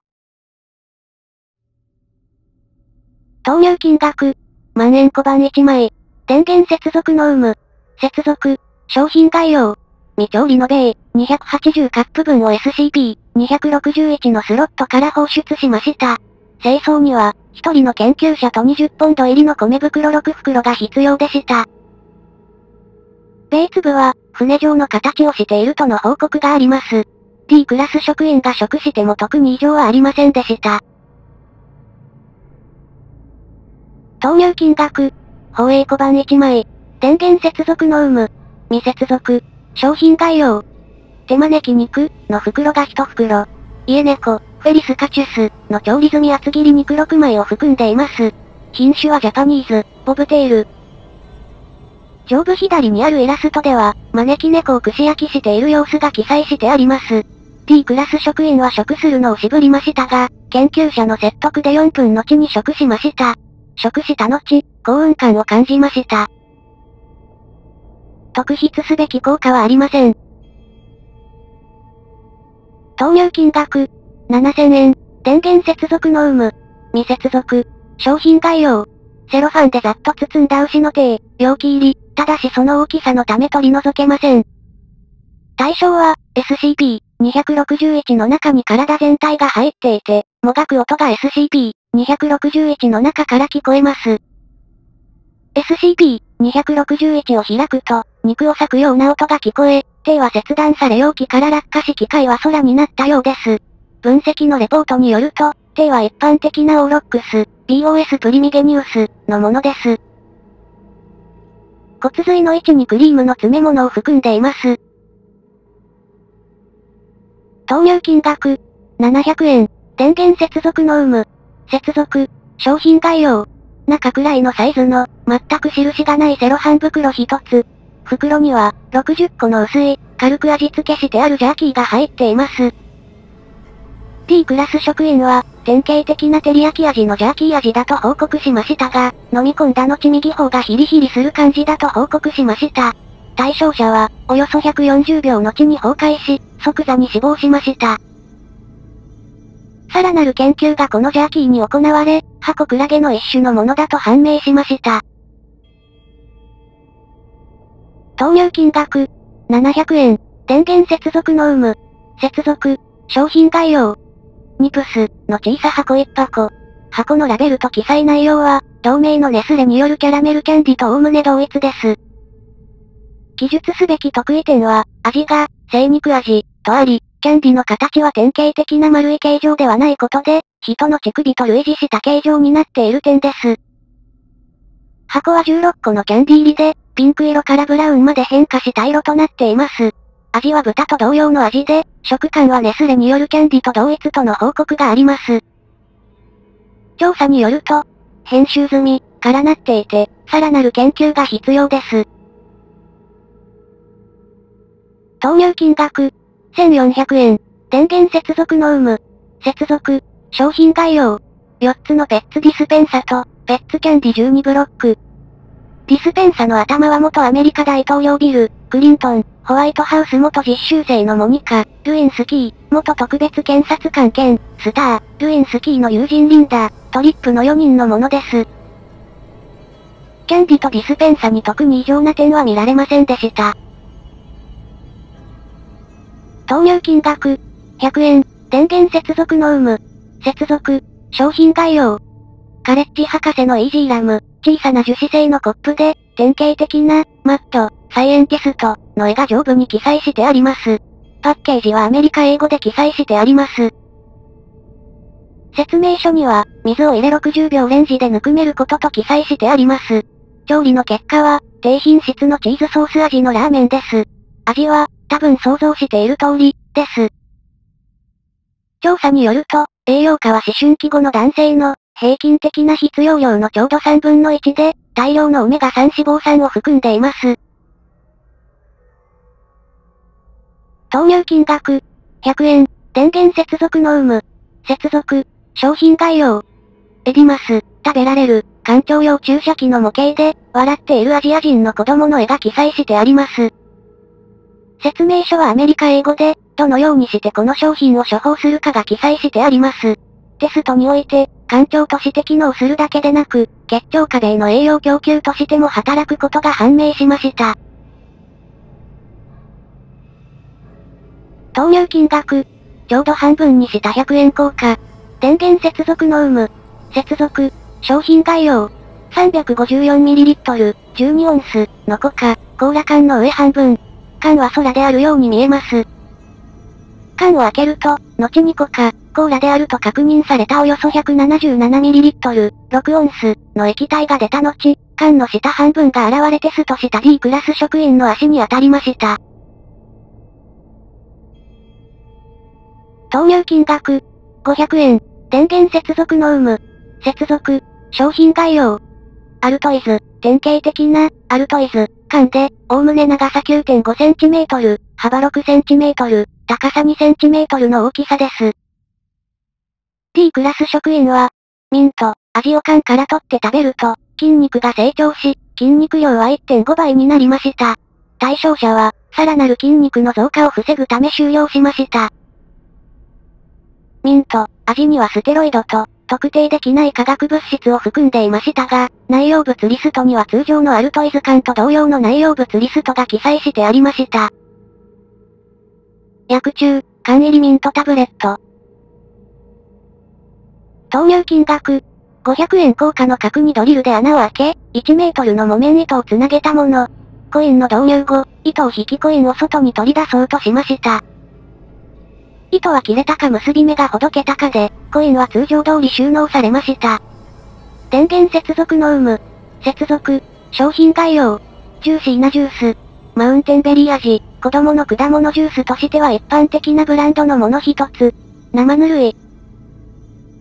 投入金額、万円小判1枚、電源接続の有無。接続。商品概要。未調理の米、280カップ分を SCP 261のスロットから放出しました。清掃には、一人の研究者と20ポンド入りの米袋6袋が必要でした。米粒は、船状の形をしているとの報告があります。D クラス職員が食しても特に異常はありませんでした。投入金額、放映小判1枚。電源接続の有無。未接続。商品概要。手招き肉の袋が1袋。家猫、フェリスカチュスの調理済み厚切り肉6枚を含んでいます。品種はジャパニーズ、ボブテール。上部左にあるイラストでは、招き猫を串焼きしている様子が記載してあります。D クラス職員は食するのを渋りましたが、研究者の説得で4分後に食しました。食した後、幸運感を感じました。特筆すべき効果はありません。投入金額、7000円、電源接続の有無、未接続、商品概要、セロファンでざっと包んだ牛の手、容器入り、ただしその大きさのため取り除けません。対象は、SCP-261 の中に体全体が入っていて、もがく音が SCP-261 の中から聞こえます。SCP-261 を開くと、肉を裂くような音が聞こえ、手は切断され容器から落下し機械は空になったようです。分析のレポートによると、手は一般的なオーロックス、BOS プリミゲニウス、のものです。骨髄の位置にクリームの詰め物を含んでいます。投入金額、700円、電源接続の有無、接続、商品概要、中くらいのサイズの、全く印がないセロハン袋一つ。袋には、60個の薄い、軽く味付けしてあるジャーキーが入っています。D クラス職員は、典型的な照り焼き味のジャーキー味だと報告しましたが、飲み込んだ後右方がヒリヒリする感じだと報告しました。対象者は、およそ140秒後に崩壊し、即座に死亡しました。さらなる研究がこのジャーキーに行われ、箱クラゲの一種のものだと判明しました。投入金額、700円、電源接続の有無、接続、商品概要、ニプスの小さ箱1箱。箱のラベルと記載内容は、同名のネスレによるキャラメルキャンディと概ね同一です。記述すべき得意点は、味が、精肉味、とあり、キャンディの形は典型的な丸い形状ではないことで、人の乳首と類似した形状になっている点です。箱は16個のキャンディ入りで、ピンク色からブラウンまで変化した色となっています。味は豚と同様の味で、食感はネスレによるキャンディと同一との報告があります。調査によると、編集済み、からなっていて、さらなる研究が必要です。投入金額、1400円、電源接続の有無、接続、商品概要、4つのペッツディスペンサと、ペッツキャンディ12ブロック。ディスペンサの頭は元アメリカ大統領ビル、クリントン、ホワイトハウス元実習生のモニカ、ルインスキー、元特別検察官兼、スター、ルインスキーの友人リンダ、トリップの4人のものです。キャンディとディスペンサに特に異常な点は見られませんでした。投入金額、100円、電源接続の有無、接続、商品概要。カレッジ博士のイージーラム、小さな樹脂製のコップで、典型的な、マット、サイエンティスト、の絵が上部に記載してあります。パッケージはアメリカ英語で記載してあります。説明書には、水を入れ60秒レンジでぬくめることと記載してあります。調理の結果は、低品質のチーズソース味のラーメンです。味は、多分想像している通り、です。調査によると、栄養価は思春期後の男性の平均的な必要量のちょうど3分の1で、大量のオメガ3脂肪酸を含んでいます。投入金額、100円、電源接続の有無、接続、商品概要、エディマス、食べられる、環境用注射器の模型で、笑っているアジア人の子供の絵が記載してあります。説明書はアメリカ英語で、どのようにしてこの商品を処方するかが記載してあります。テストにおいて、環境として機能するだけでなく、血腸壁への栄養供給としても働くことが判明しました。投入金額、ちょうど半分にした100円硬貨。電源接続の有無、接続、商品概要、354ml、12オンス、のコカ、コーラ缶の上半分。缶は空であるように見えます。缶を開けると、後にコカ、コーラであると確認されたおよそ 177ml、6オンス、の液体が出た後、缶の下半分が現れテストした D クラス職員の足に当たりました。投入金額、500円、電源接続の有無、接続、商品概要。アルトイズ、典型的な、アルトイズ、間で、おおむね長さ 9.5cm、幅 6cm、高さ 2cm の大きさです。D クラス職員は、ミント、味を缶から取って食べると、筋肉が成長し、筋肉量は1.5倍になりました。対象者は、さらなる筋肉の増加を防ぐため終了しました。ミント、味にはステロイドと、特定できない化学物質を含んでいましたが、内容物リストには通常のアルトイズ缶と同様の内容物リストが記載してありました。薬中、缶入りミントタブレット。投入金額、500円硬貨の角にドリルで穴を開け、1メートルの木綿糸をつなげたもの。コインの導入後、糸を引きコインを外に取り出そうとしました。糸は切れたか結び目がほどけたかで、コインは通常通り収納されました。電源接続の有無。接続。商品概要。ジューシーなジュース。マウンテンベリー味。子供の果物ジュースとしては一般的なブランドのもの一つ。生ぬるい。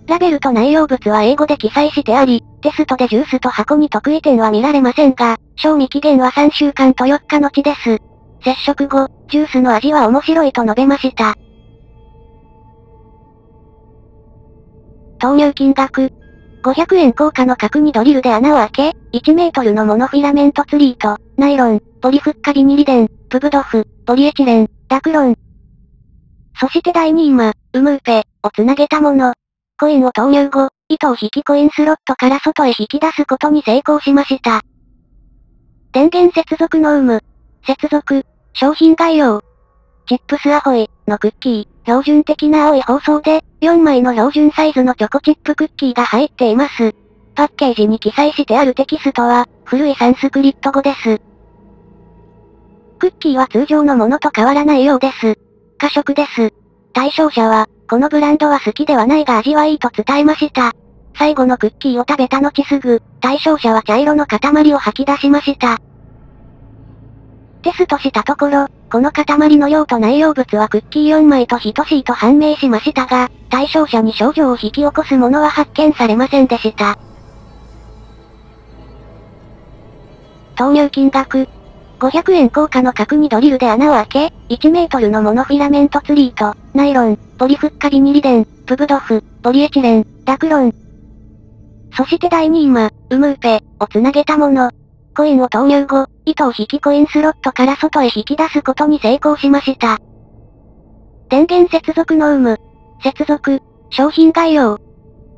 ラベルと内容物は英語で記載してあり、テストでジュースと箱に得意点は見られませんが、賞味期限は3週間と4日のちです。接触後、ジュースの味は面白いと述べました。投入金額。500円硬貨の角にドリルで穴を開け、1メートルのモノフィラメントツリーと、ナイロン、ポリフッカビニリデン、プブドフ、ポリエチレン、ダクロン。そして第2位は、ウムーペ、をつなげたもの。コインを投入後、糸を引きコインスロットから外へ引き出すことに成功しました。電源接続の有無。接続。商品概要。チップスアホイのクッキー。標準的な青い包装で、4枚の標準サイズのチョコチップクッキーが入っています。パッケージに記載してあるテキストは、古いサンスクリット語です。クッキーは通常のものと変わらないようです。過食です。対象者は、このブランドは好きではないが味はいいと伝えました。最後のクッキーを食べた後すぐ、対象者は茶色の塊を吐き出しました。テストしたところ、この塊の用途内容物はクッキー4枚と等しいと判明しましたが、対象者に症状を引き起こすものは発見されませんでした。投入金額。500円硬貨の角にドリルで穴を開け、1メートルのモノフィラメントツリーと、ナイロン、ポリフッカビニリデン、プブドフ、ポリエチレン、ダクロン。そして第2位は、ウムーペ、をつなげたもの。コインを投入後、糸を引きコインスロットから外へ引き出すことに成功しました。電源接続の有無。接続。商品概要。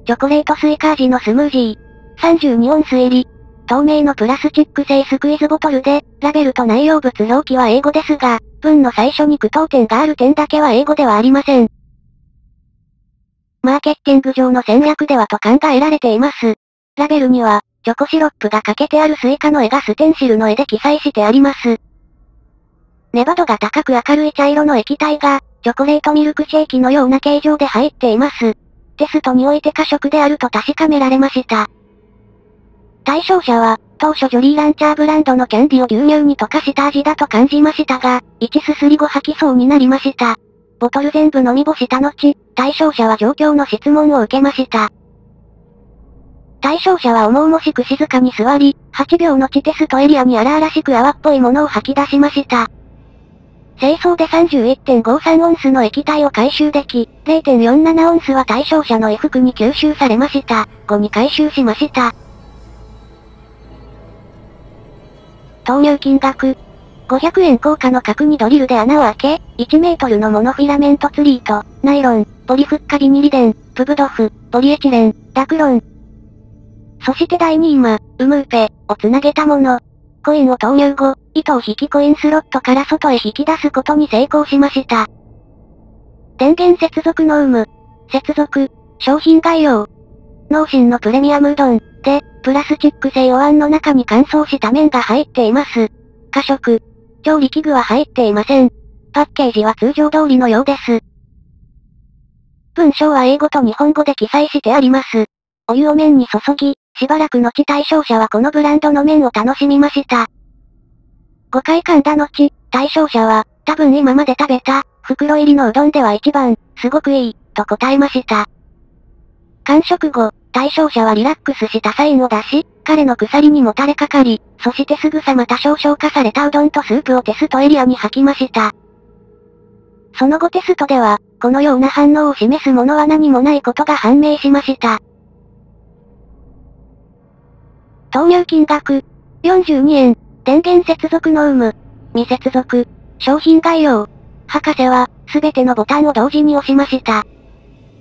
チョコレートスイカ味のスムージー。32オンス入り。透明のプラスチック製スクイズボトルで、ラベルと内容物表記は英語ですが、文の最初に句読点がある点だけは英語ではありません。マーケティング上の戦略ではと考えられています。ラベルには、チョコシロップがかけてあるスイカの絵がステンシルの絵で記載してあります。粘度が高く明るい茶色の液体が、チョコレートミルクシェイキのような形状で入っています。テストにおいて過食であると確かめられました。対象者は、当初ジョリーランチャーブランドのキャンディを牛乳に溶かした味だと感じましたが、1すすり後吐きそうになりました。ボトル全部飲み干した後、対象者は状況の質問を受けました。対象者は重々しく静かに座り、8秒の地テストエリアに荒々しく泡っぽいものを吐き出しました。清掃で31.53オンスの液体を回収でき、0.47オンスは対象者の衣服に吸収されました。後に回収しました。投入金額。500円硬貨の角にドリルで穴を開け、1メートルのモノフィラメントツリーと、ナイロン、ポリフッカビニリデン、プブドフ、ポリエチレン、ダクロン、そして第2位は、ウムーペ、をつなげたもの。コインを投入後、糸を引きコインスロットから外へ引き出すことに成功しました。電源接続の有無。接続。商品概要。脳神のプレミアムうどん、で、プラスチック製お椀の中に乾燥した麺が入っています。過食。調理器具は入っていません。パッケージは通常通りのようです。文章は英語と日本語で記載してあります。お湯を麺に注ぎ、しばらく後対象者はこのブランドの麺を楽しみました。5回噛んだ後、対象者は、多分今まで食べた、袋入りのうどんでは一番、すごくいい、と答えました。完食後、対象者はリラックスしたサインを出し、彼の鎖にもたれかかり、そしてすぐさま多少消化されたうどんとスープをテストエリアに吐きました。その後テストでは、このような反応を示すものは何もないことが判明しました。投入金額、42円、電源接続の有無、未接続、商品概要。博士は、すべてのボタンを同時に押しました。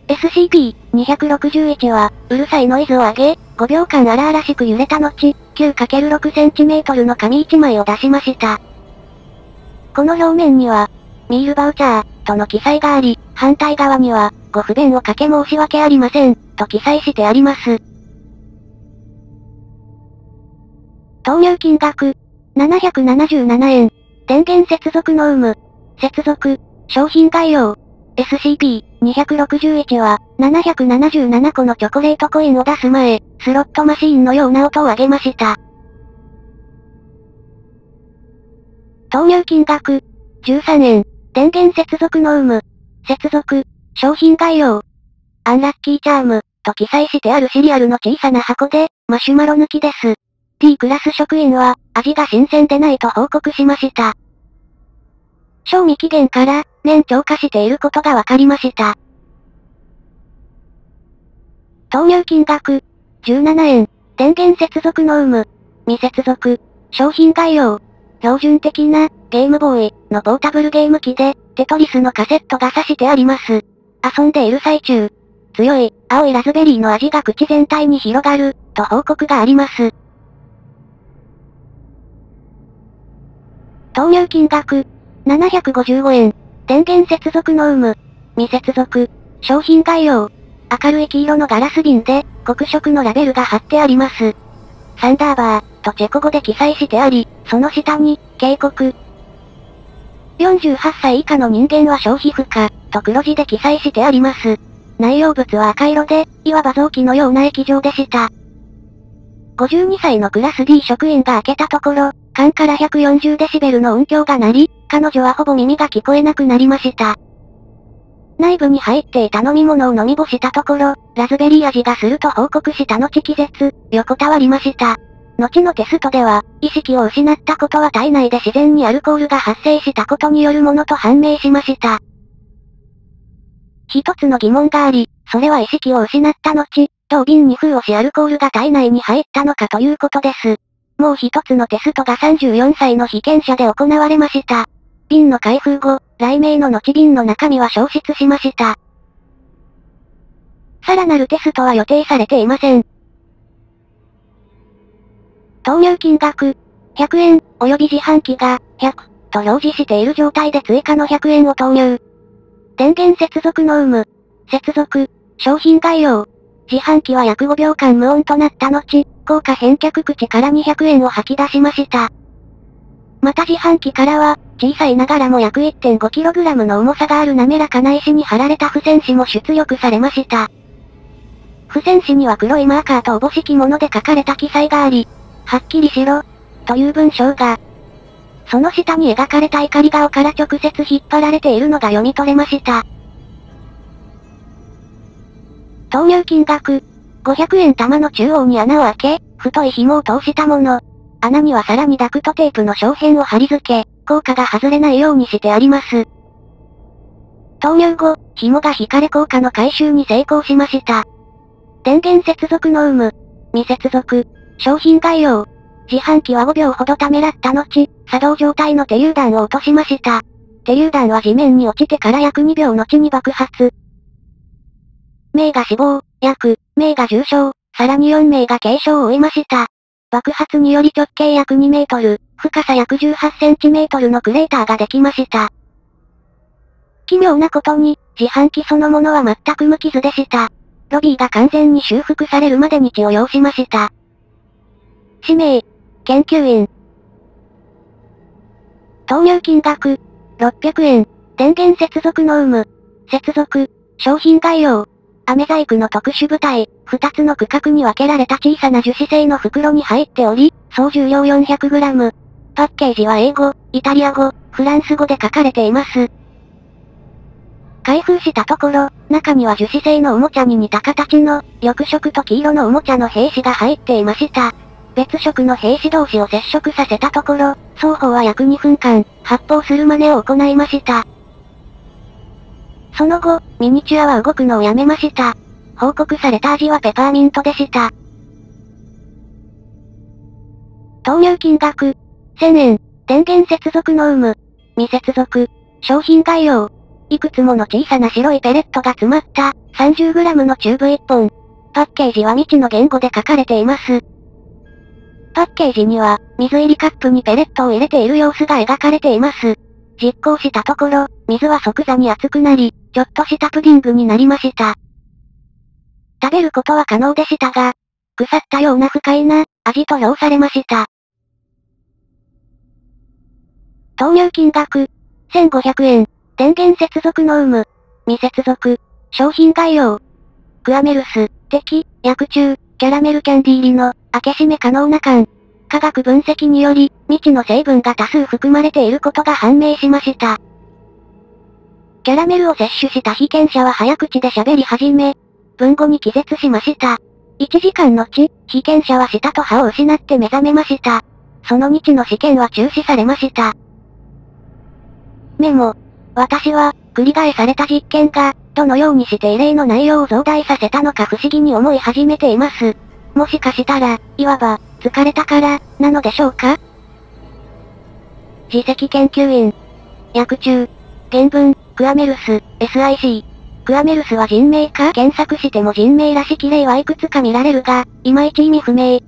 SCP-261 は、うるさいノイズを上げ、5秒間荒々しく揺れた後、9×6cm の紙1枚を出しました。この表面には、ミールバウチャー、との記載があり、反対側には、ご不便をかけ申し訳ありません、と記載してあります。投入金額、777円。電源接続の有無。接続、商品概要。SCP-261 は、777個のチョコレートコインを出す前、スロットマシーンのような音を上げました。投入金額、13円。電源接続の有無。接続、商品概要。アンラッキーチャーム、と記載してあるシリアルの小さな箱で、マシュマロ抜きです。T クラス職員は、味が新鮮でないと報告しました。賞味期限から、年長化していることが分かりました。投入金額、17円、電源接続の有無、未接続、商品概要、標準的な、ゲームボーイ、のポータブルゲーム機で、テトリスのカセットが挿してあります。遊んでいる最中、強い、青いラズベリーの味が口全体に広がる、と報告があります。投入金額、755円。電源接続の有無。未接続。商品概要。明るい黄色のガラス瓶で、黒色のラベルが貼ってあります。サンダーバー、とチェコ語で記載してあり、その下に、警告。48歳以下の人間は消費不可、と黒字で記載してあります。内容物は赤色で、いわば臓器のような液状でした。52歳のクラス D 職員が開けたところ、缶から140デシベルの音響が鳴り、彼女はほぼ耳が聞こえなくなりました。内部に入っていた飲み物を飲み干したところ、ラズベリー味がすると報告した後気絶、横たわりました。後のテストでは、意識を失ったことは体内で自然にアルコールが発生したことによるものと判明しました。一つの疑問があり、それは意識を失った後、当瓶に封をしアルコールが体内に入ったのかということです。もう一つのテストが34歳の被験者で行われました。瓶の開封後、雷鳴の後瓶の中身は消失しました。さらなるテストは予定されていません。投入金額、100円、及び自販機が、100、と表示している状態で追加の100円を投入。電源接続の有無、接続、商品概要、自販機は約5秒間無音となった後、高価返却口から200円を吐き出しました。また自販機からは、小さいながらも約 1.5kg の重さがある滑らかな石に貼られた付箋紙も出力されました。付箋紙には黒いマーカーとおぼしきもので書かれた記載があり、はっきりしろ、という文章が、その下に描かれた怒り顔から直接引っ張られているのが読み取れました。投入金額。500円玉の中央に穴を開け、太い紐を通したもの。穴にはさらにダクトテープの小片を貼り付け、効果が外れないようにしてあります。投入後、紐が引かれ効果の回収に成功しました。電源接続の有無。未接続。商品概要。自販機は5秒ほどためらった後、作動状態の手榴弾を落としました。手榴弾は地面に落ちてから約2秒後に爆発。名が死亡、約、名が重傷、さらに4名が軽傷を負いました。爆発により直径約2メートル、深さ約18センチメートルのクレーターができました。奇妙なことに、自販機そのものは全く無傷でした。ロビーが完全に修復されるまでに血を要しました。氏名、研究員。投入金額、600円、電源接続の有無、接続、商品概要、飴細工の特殊部隊、二つの区画に分けられた小さな樹脂製の袋に入っており、総重量 400g。パッケージは英語、イタリア語、フランス語で書かれています。開封したところ、中には樹脂製のおもちゃに似た形の、緑色と黄色のおもちゃの兵士が入っていました。別色の兵士同士を接触させたところ、双方は約2分間、発砲する真似を行いました。その後、ミニチュアは動くのをやめました。報告された味はペパーミントでした。投入金額、1000円、電源接続の有無、未接続、商品概要、いくつもの小さな白いペレットが詰まった、30g のチューブ1本。パッケージは未知の言語で書かれています。パッケージには、水入りカップにペレットを入れている様子が描かれています。実行したところ、水は即座に熱くなり、ちょっとしたプディングになりました。食べることは可能でしたが、腐ったような不快な味と評されました。投入金額、1500円。電源接続の有無。未接続。商品概要。クアメルス、敵、薬中、キャラメルキャンディー入りの、開け閉め可能な缶。科学分析により、未知の成分が多数含まれていることが判明しました。キャラメルを摂取した被験者は早口で喋り始め、文後に気絶しました。1時間後、被験者は舌と歯を失って目覚めました。その日の試験は中止されました。メモ。私は、繰り返された実験が、どのようにして異例の内容を増大させたのか不思議に思い始めています。もしかしたら、いわば、疲れたから、なのでしょうか？自責研究員。薬中。原文、クアメルス、SIC。クアメルスは人名か？検索しても人名らしき例はいくつか見られるが、いまいち意味不明。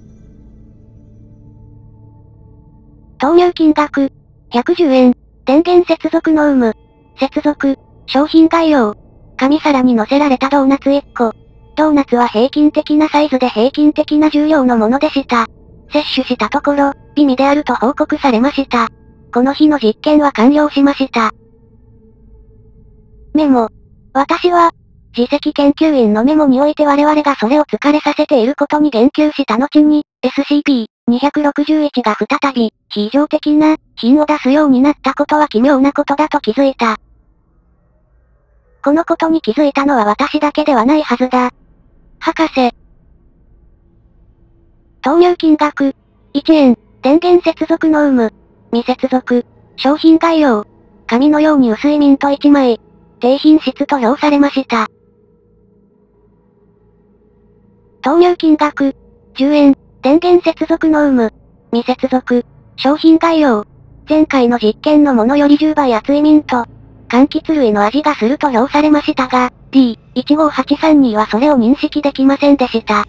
投入金額、110円。電源接続の有無。接続。商品概要。紙皿に乗せられたドーナツ1個。ドーナツは平均的なサイズで平均的な重量のものでした。摂取したところ、微味であると報告されました。この日の実験は完了しました。メモ。私は、自責研究員のメモにおいて我々がそれを疲れさせていることに言及した後に、SCP-261 が再び、非常的な、品を出すようになったことは奇妙なことだと気づいた。このことに気づいたのは私だけではないはずだ。博士。投入金額、1円、電源接続の有無、未接続、商品概要、紙のように薄いミント1枚、低品質と評されました。投入金額、10円、電源接続の有無。未接続。商品概要。前回の実験のものより10倍厚いミント。柑橘類の味がすると評されましたが、D15832 はそれを認識できませんでした。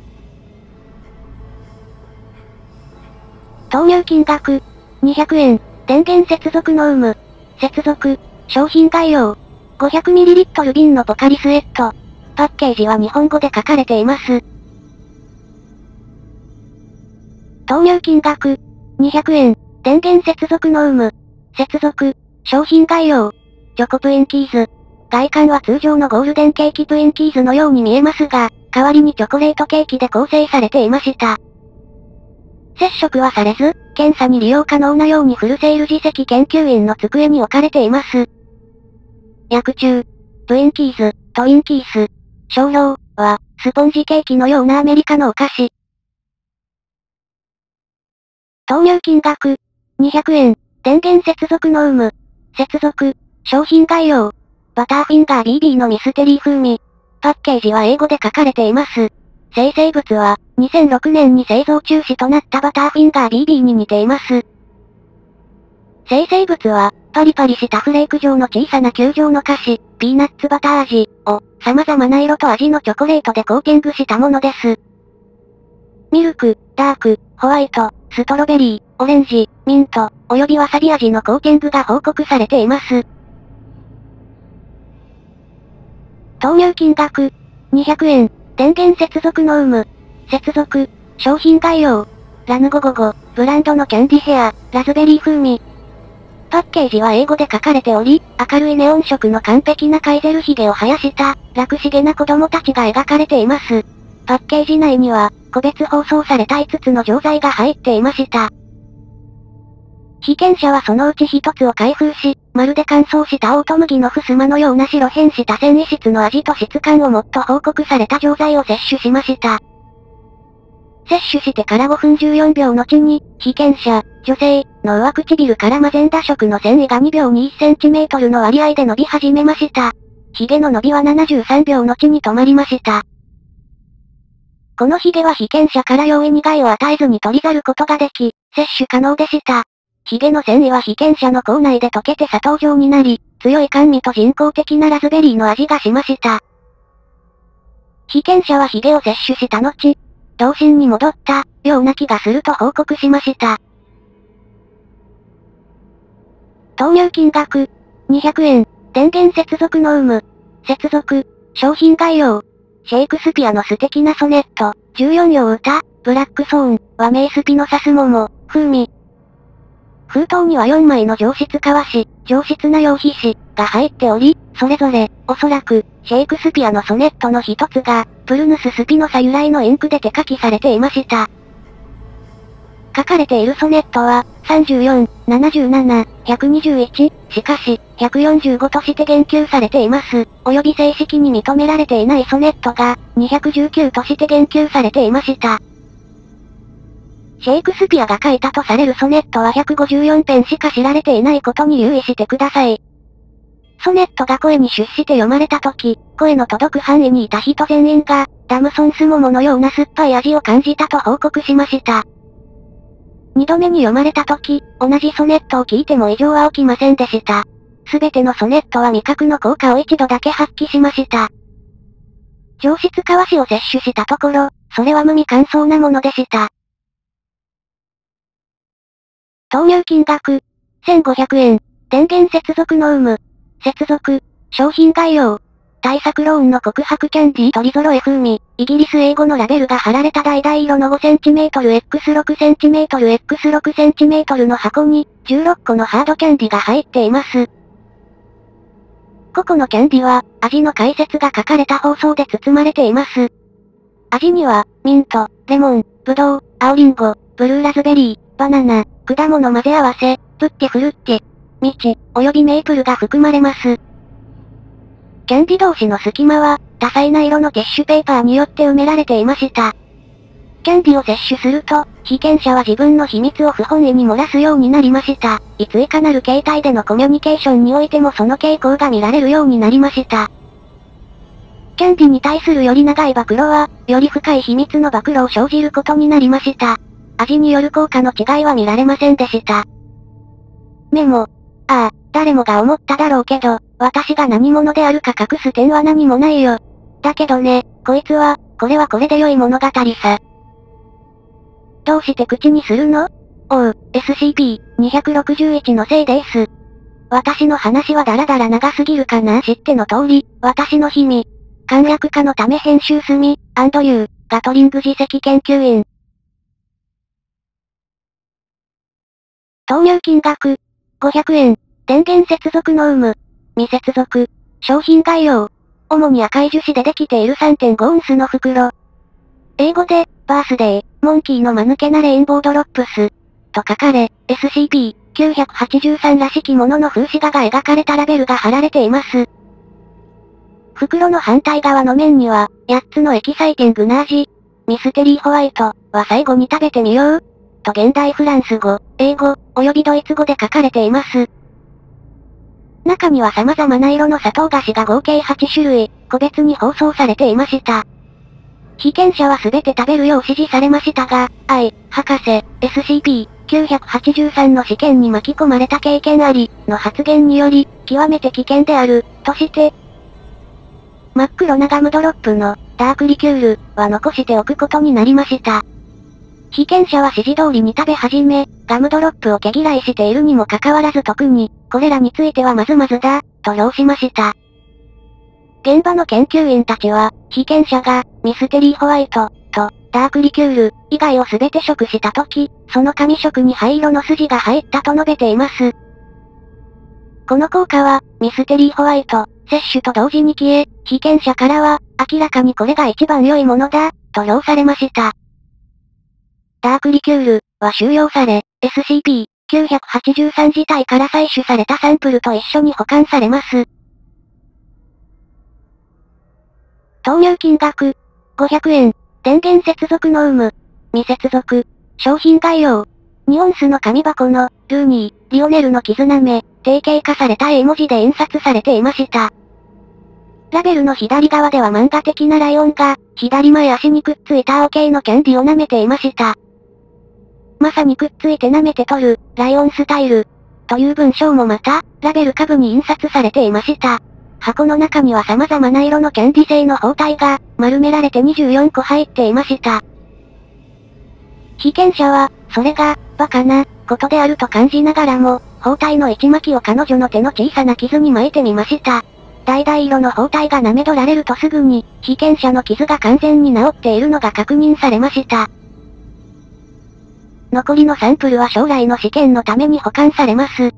投入金額、200円、電源接続の有無。接続、商品概要。500ml 瓶のポカリスエット。パッケージは日本語で書かれています。投入金額、200円、電源接続の有無、接続、商品概要、チョコプインキーズ。外観は通常のゴールデンケーキプインキーズのように見えますが、代わりにチョコレートケーキで構成されていました。接触はされず、検査に利用可能なようにフルセール自責研究員の机に置かれています。薬中、プインキーズ、トインキース、少量は、スポンジケーキのようなアメリカのお菓子。投入金額、200円、電源接続の有無、接続、商品概要、バターフィンガー BB のミステリー風味、パッケージは英語で書かれています。生成物は、2006年に製造中止となったバターフィンガー BB に似ています。生成物は、パリパリしたフレーク状の小さな球状の菓子、ピーナッツバター味を、様々な色と味のチョコレートでコーティングしたものです。ミルク、ダーク、ホワイト、ストロベリー、オレンジ、ミント、およびわさび味のコーティングが報告されています。投入金額、200円、電源接続の有無、接続、商品概要、ラヌゴゴゴ、ブランドのキャンディヘア、ラズベリー風味。パッケージは英語で書かれており、明るいネオン色の完璧なカイゼル髭を生やした、楽しげな子供たちが描かれています。パッケージ内には、個別包装された5つの錠剤が入っていました。被験者はそのうち1つを開封し、まるで乾燥したオート麦の襖のような白変した繊維質の味と質感をもっと報告された錠剤を摂取しました。摂取してから5分14秒後に、被験者、女性、の上唇からマゼンダ色の繊維が2秒に1センチメートルの割合で伸び始めました。髭の伸びは73秒後に止まりました。この髭は被験者から容易に害を与えずに取り去ることができ、摂取可能でした。髭の繊維は被験者の口内で溶けて砂糖状になり、強い甘味と人工的なラズベリーの味がしました。被験者は髭を摂取した後、童心に戻った、ような気がすると報告しました。投入金額、200円、電源接続の有無、接続、商品概要、シェイクスピアの素敵なソネット、14行歌、ブラックソーン、和名スピノサスモモ、風味。封筒には4枚の上質革紙、上質な用皮紙が入っており、それぞれ、おそらく、シェイクスピアのソネットの一つが、プルヌススピノサ由来のインクで手書きされていました。書かれているソネットは、34、77、121、しかし、145として言及されています。及び正式に認められていないソネットが、219として言及されていました。シェイクスピアが書いたとされるソネットは154編しか知られていないことに留意してください。ソネットが声に出して読まれた時、声の届く範囲にいた人全員が、ダムソンスモモのような酸っぱい味を感じたと報告しました。二度目に読まれた時、同じソネットを聞いても異常は起きませんでした。すべてのソネットは味覚の効果を一度だけ発揮しました。上質革紙を摂取したところ、それは無味乾燥なものでした。投入金額、1500円。電源接続の有無。接続。商品概要。対策ローンの告白キャンディー取り揃え風味。イギリス英語のラベルが貼られた橙色の 5cm×6cm×6cm の箱に、16個のハードキャンディが入っています。個々のキャンディは、味の解説が書かれた包装で包まれています。味には、ミント、レモン、ブドウ、青リンゴ、ブルーラズベリー、バナナ、果物混ぜ合わせ、プッテフルッテ、ミチ、及びメープルが含まれます。キャンディ同士の隙間は、多彩な色のティッシュペーパーによって埋められていました。キャンディを摂取すると、被験者は自分の秘密を不本意に漏らすようになりました。いついかなる形態でのコミュニケーションにおいてもその傾向が見られるようになりました。キャンディに対するより長い暴露は、より深い秘密の暴露を生じることになりました。味による効果の違いは見られませんでした。メモ。ああ、誰もが思っただろうけど、私が何者であるか隠す点は何もないよ。だけどね、こいつは、これはこれで良い物語さ。どうして口にするの？おう、SCP-261 のせいです。私の話はダラダラ長すぎるかな？知っての通り、私の秘密。簡略化のため編集済み、アンドリュー、ガトリング自責研究員。投入金額、500円。電源接続の有無。未接続。商品概要。主に赤い樹脂でできている3.5オンスの袋。英語で、バースデー、モンキーの間抜けなレインボードロップス。と書かれ、SCP-983 らしきものの風刺画が描かれたラベルが貼られています。袋の反対側の面には、8つのエキサイティングな味。ミステリーホワイトは最後に食べてみよう。と現代フランス語、英語、及びドイツ語で書かれています。中には様々な色の砂糖菓子が合計8種類、個別に包装されていました。被験者は全て食べるよう指示されましたが、愛、博士、SCP-983 の試験に巻き込まれた経験あり、の発言により、極めて危険である、として、真っ黒なガムドロップの、ダークリキュール、は残しておくことになりました。被験者は指示通りに食べ始め、ガムドロップを毛嫌いしているにもかかわらず特に、これらについてはまずまずだ、と評しました。現場の研究員たちは、被験者が、ミステリーホワイト、と、ダークリキュール、以外をすべて食した時、その紙食に灰色の筋が入ったと述べています。この効果は、ミステリーホワイト、摂取と同時に消え、被験者からは、明らかにこれが一番良いものだ、と評されました。ダークリキュールは収容され、1983自体から採取されたサンプルと一緒に保管されます。投入金額、500円。電源接続の有無。未接続。商品概要。2オンスの紙箱の、ルーニー、リオネルの傷なめ、定型化された絵文字で印刷されていました。ラベルの左側では漫画的なライオンが、左前足にくっついた青系のキャンディを舐めていました。まさにくっついて舐めて取る、ライオンスタイル。という文章もまた、ラベル下部に印刷されていました。箱の中には様々な色のキャンディ製の包帯が、丸められて24個入っていました。被験者は、それが、バカな、ことであると感じながらも、包帯の一巻きを彼女の手の小さな傷に巻いてみました。橙色の包帯が舐め取られるとすぐに、被験者の傷が完全に治っているのが確認されました。残りのサンプルは将来の試験のために保管されます。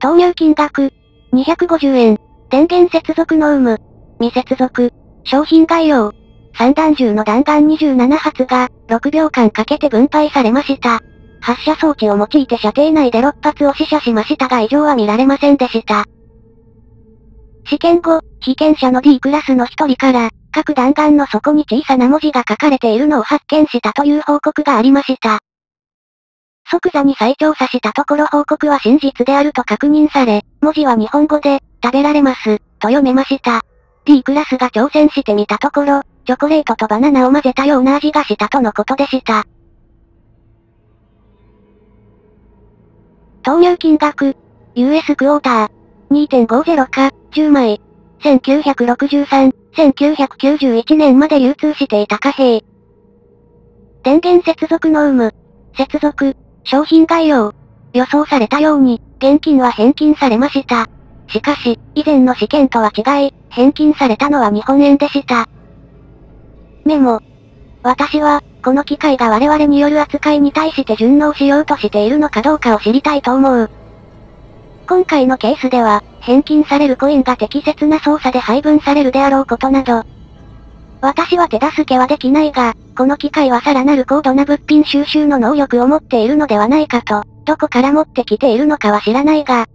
投入金額、250円。電源接続の有無。未接続。商品概要。散弾銃の弾丸27発が、6秒間かけて分配されました。発射装置を用いて射程内で6発を試射しましたが異常は見られませんでした。試験後、被験者の D クラスの一人から、各弾丸の底に小さな文字が書かれているのを発見したという報告がありました。即座に再調査したところ報告は真実であると確認され、文字は日本語で、食べられます、と読めました。D クラスが挑戦してみたところ、チョコレートとバナナを混ぜたような味がしたとのことでした。投入金額、US クォーター、2.50か、10枚。1963、1991年まで流通していた貨幣。電源接続の有無。接続、商品概要。予想されたように、現金は返金されました。しかし、以前の試験とは違い、返金されたのは日本円でした。メモ。私は、この機械が我々による扱いに対して順応しようとしているのかどうかを知りたいと思う。今回のケースでは、返金されるコインが適切な操作で配分されるであろうことなど、私は手助けはできないが、この機械はさらなる高度な物品収集の能力を持っているのではないかと、どこから持ってきているのかは知らないが。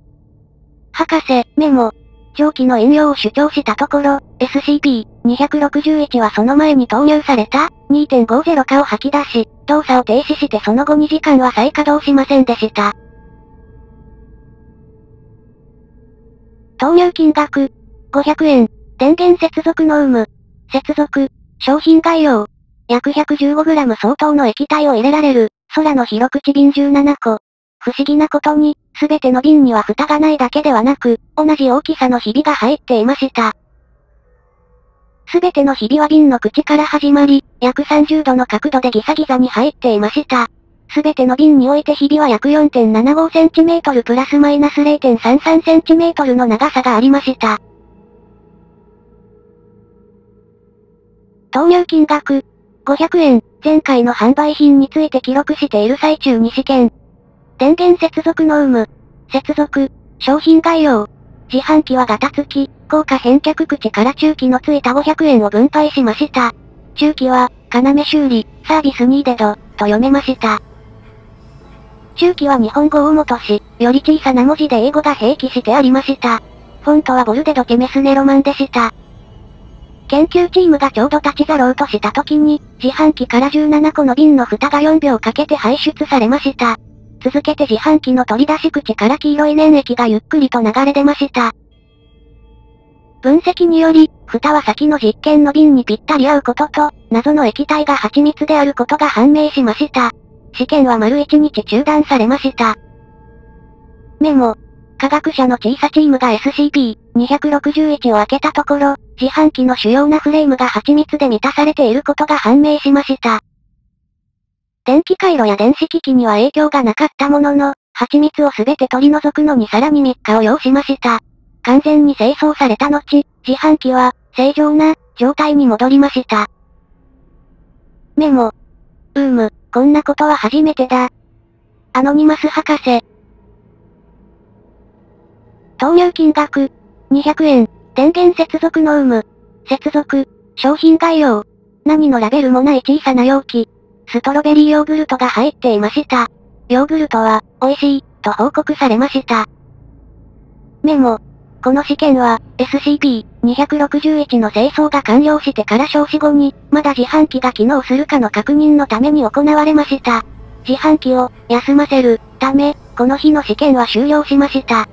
博士、メモ。蒸気の引用を主張したところ、SCP-261 はその前に投入された2.50化を吐き出し、動作を停止してその後2時間は再稼働しませんでした。投入金額、500円、電源接続の有無、接続、商品概要、約 115g 相当の液体を入れられる、空の広口瓶17個。不思議なことに、すべての瓶には蓋がないだけではなく、同じ大きさのひびが入っていました。すべてのひびは瓶の口から始まり、約30度の角度でギザギザに入っていました。すべての瓶においてひびは約 4.75cm プラスマイナス 0.33cm の長さがありました。投入金額、500円、前回の販売品について記録している最中に試験。電源接続の有無、接続、商品概要、自販機はガタ付き、高価返却口から中期のついた500円を分配しました。中期は、要修理、サービスニーデド、と読めました。中期は日本語を元し、より小さな文字で英語が併記してありました。フォントはボルデドケメスネロマンでした。研究チームがちょうど立ち去ろうとした時に、自販機から17個の瓶の蓋が4秒かけて排出されました。続けて自販機の取り出し口から黄色い粘液がゆっくりと流れ出ました。分析により、蓋は先の実験の瓶にぴったり合うことと、謎の液体が蜂蜜であることが判明しました。試験は丸1日中断されました。メモ、科学者の小さチームが SCP-261 を開けたところ、自販機の主要なフレームが蜂蜜で満たされていることが判明しました。電気回路や電子機器には影響がなかったものの、蜂蜜をすべて取り除くのにさらに3日を要しました。完全に清掃された後、自販機は、正常な、状態に戻りました。メモ。うーむ、こんなことは初めてだ。アノニマス博士、投入金額、200円、電源接続の有無、接続、商品概要、何のラベルもない小さな容器、ストロベリーヨーグルトが入っていました。ヨーグルトは、美味しい、と報告されました。メモ。この試験は、SCP-261 の清掃が完了してから少子後に、まだ自販機が機能するかの確認のために行われました。自販機を、休ませる、ため、この日の試験は終了しました。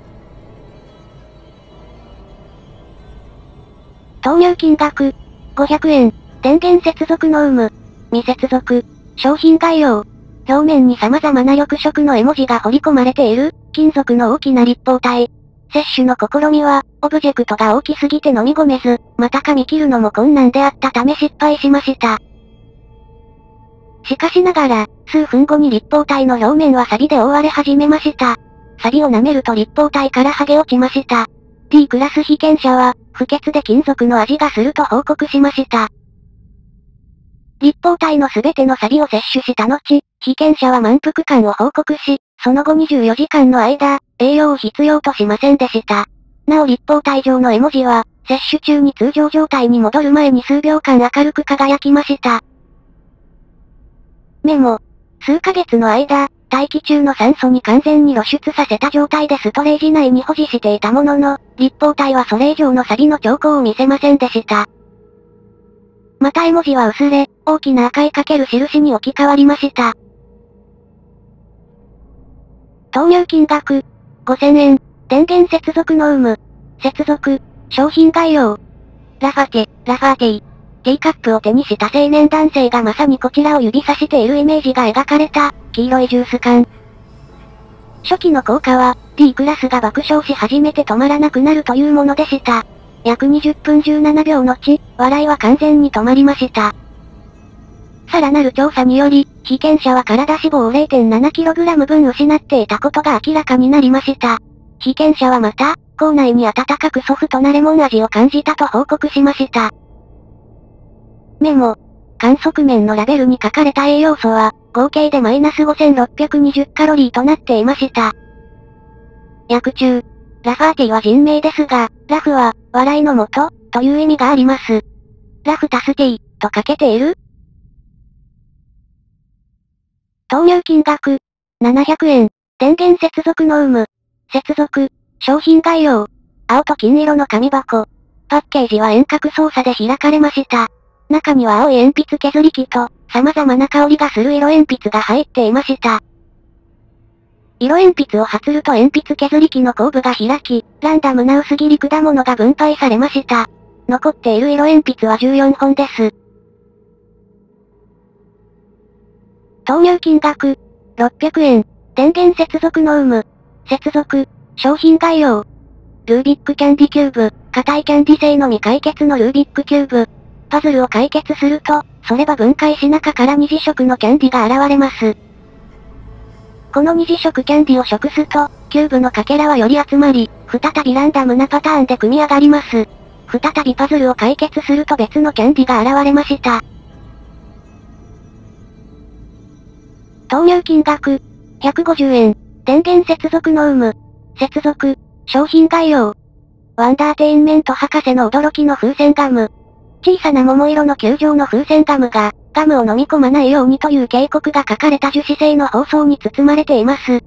投入金額、500円、電源接続の有無、未接続、商品概要、表面に様々な抑色の絵文字が彫り込まれている、金属の大きな立方体。摂取の試みは、オブジェクトが大きすぎて飲み込めず、また噛み切るのも困難であったため失敗しました。しかしながら、数分後に立方体の表面は錆で覆われ始めました。錆を舐めると立方体から剥げ落ちました。D クラス被験者は、不潔で金属の味がすると報告しました。立方体のすべての錆を摂取した後、被験者は満腹感を報告し、その後24時間の間、栄養を必要としませんでした。なお立方体上の絵文字は、摂取中に通常状態に戻る前に数秒間明るく輝きました。メモ。数ヶ月の間、大気中の酸素に完全に露出させた状態でストレージ内に保持していたものの、立方体はそれ以上の錆の兆候を見せませんでした。また絵文字は薄れ、大きな赤いかける印に置き換わりました。投入金額、5000円、電源接続の有無、接続、商品概要、ラファテ、ラファティ、ティーカップを手にした青年男性がまさにこちらを指さしているイメージが描かれた、黄色いジュース缶。初期の効果は、D クラスが爆笑し始めて止まらなくなるというものでした。約20分17秒のち、笑いは完全に止まりました。さらなる調査により、被験者は体脂肪を 0.7kg 分失っていたことが明らかになりました。被験者はまた、校内に温かくソフトなレモン味を感じたと報告しました。メモ。缶側面のラベルに書かれた栄養素は、合計でマイナス5620カロリーとなっていました。訳注。ラファーティは人名ですが、 laugh は、笑いの元、という意味があります。 laugh tasty、と掛けている投入金額、700円、電源接続の有無、接続、商品概要、青と金色の紙箱。パッケージは遠隔操作で開かれました。中には青い鉛筆削り器と、様々な香りがする色鉛筆が入っていました。色鉛筆を発ると鉛筆削り器の後部が開き、ランダムな薄切り果物が分配されました。残っている色鉛筆は14本です。投入金額、600円、電源接続の有無、接続、商品概要、ルービックキャンディキューブ、硬いキャンディ製の未解決のルービックキューブ。パズルを解決すると、それは分解し中から二次色のキャンディが現れます。この二次色キャンディを食すと、キューブのかけらはより集まり、再びランダムなパターンで組み上がります。再びパズルを解決すると別のキャンディが現れました。投入金額、150円、電源接続の有無、接続、商品概要。ワンダーテインメント博士の驚きの風船ガム。小さな桃色の球状の風船ガムが、ガムを飲み込まないようにという警告が書かれた樹脂製の包装に包まれています。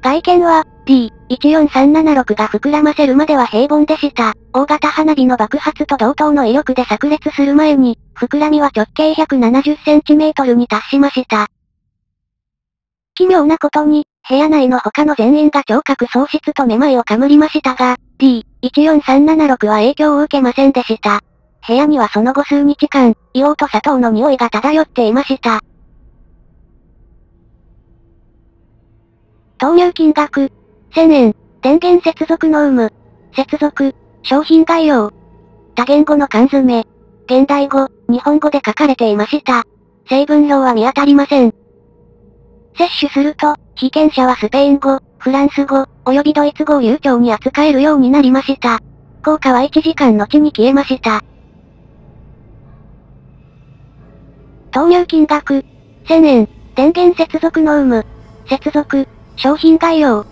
外見は、D14376 が膨らませるまでは平凡でした。大型花火の爆発と同等の威力で炸裂する前に、膨らみは直径 170cm に達しました。奇妙なことに、部屋内の他の全員が聴覚喪失とめまいをかむりましたが、D14376 は影響を受けませんでした。部屋にはその後数日間、硫黄と砂糖の匂いが漂っていました。投入金額、1000円、電源接続の有無、接続、商品概要、多言語の缶詰、現代語、日本語で書かれていました。成分量は見当たりません。摂取すると、被験者はスペイン語、フランス語、及びドイツ語を流暢に扱えるようになりました。効果は1時間後に消えました。投入金額、1000円、電源接続の有無、接続、商品概要、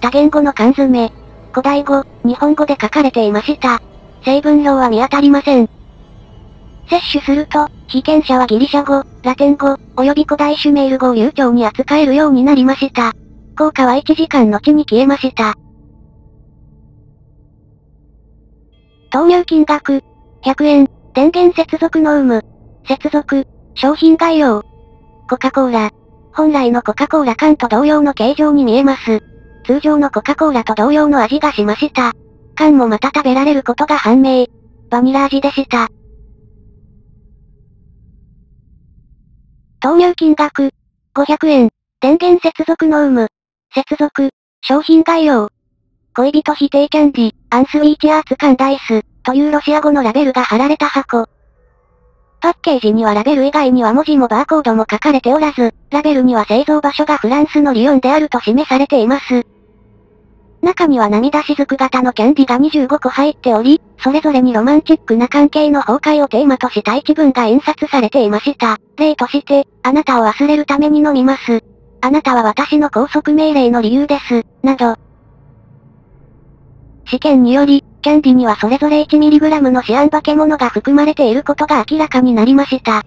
多言語の缶詰、古代語、日本語で書かれていました。成分量は見当たりません。摂取すると、被験者はギリシャ語、ラテン語、及び古代シュメール語を流暢に扱えるようになりました。効果は1時間後に消えました。投入金額、100円、電源接続の有無、接続、商品概要、コカ・コーラ。本来のコカ・コーラ缶と同様の形状に見えます。通常のコカ・コーラと同様の味がしました。缶もまた食べられることが判明。バニラ味でした。投入金額、500円。電源接続の有無。接続、商品概要。恋人否定キャンディ、 Unsweethearts Candies、というロシア語のラベルが貼られた箱。パッケージにはラベル以外には文字もバーコードも書かれておらず、ラベルには製造場所がフランスのリヨンであると示されています。中には涙雫型のキャンディが25個入っており、それぞれにロマンチックな関係の崩壊をテーマとした一文が印刷されていました。例として、あなたを忘れるために飲みます。あなたは私の拘束命令の理由です。など。試験により、キャンディにはそれぞれ 1mg のシアン化け物が含まれていることが明らかになりました。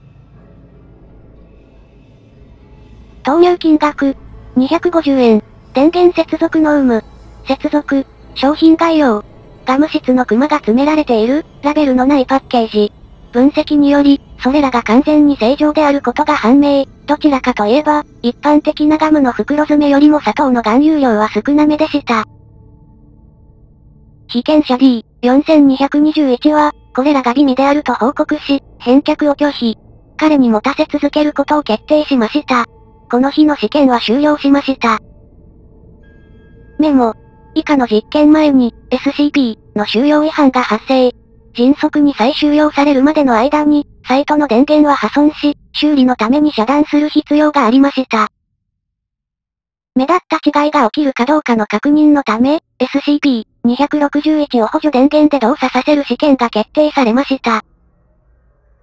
投入金額、250円。電源接続の有無。接続、商品概要、ガム質のクマが詰められている、ラベルのないパッケージ。分析により、それらが完全に正常であることが判明。どちらかといえば、一般的なガムの袋詰めよりも砂糖の含有量は少なめでした。被験者 D4221 は、これらが美味であると報告し、返却を拒否。彼に持たせ続けることを決定しました。この日の試験は終了しました。メモ、以下の実験前に、SCP の収容違反が発生。迅速に再収容されるまでの間に、サイトの電源は破損し、修理のために遮断する必要がありました。目立った違いが起きるかどうかの確認のため、SCP-261 を補助電源で動作させる試験が決定されました。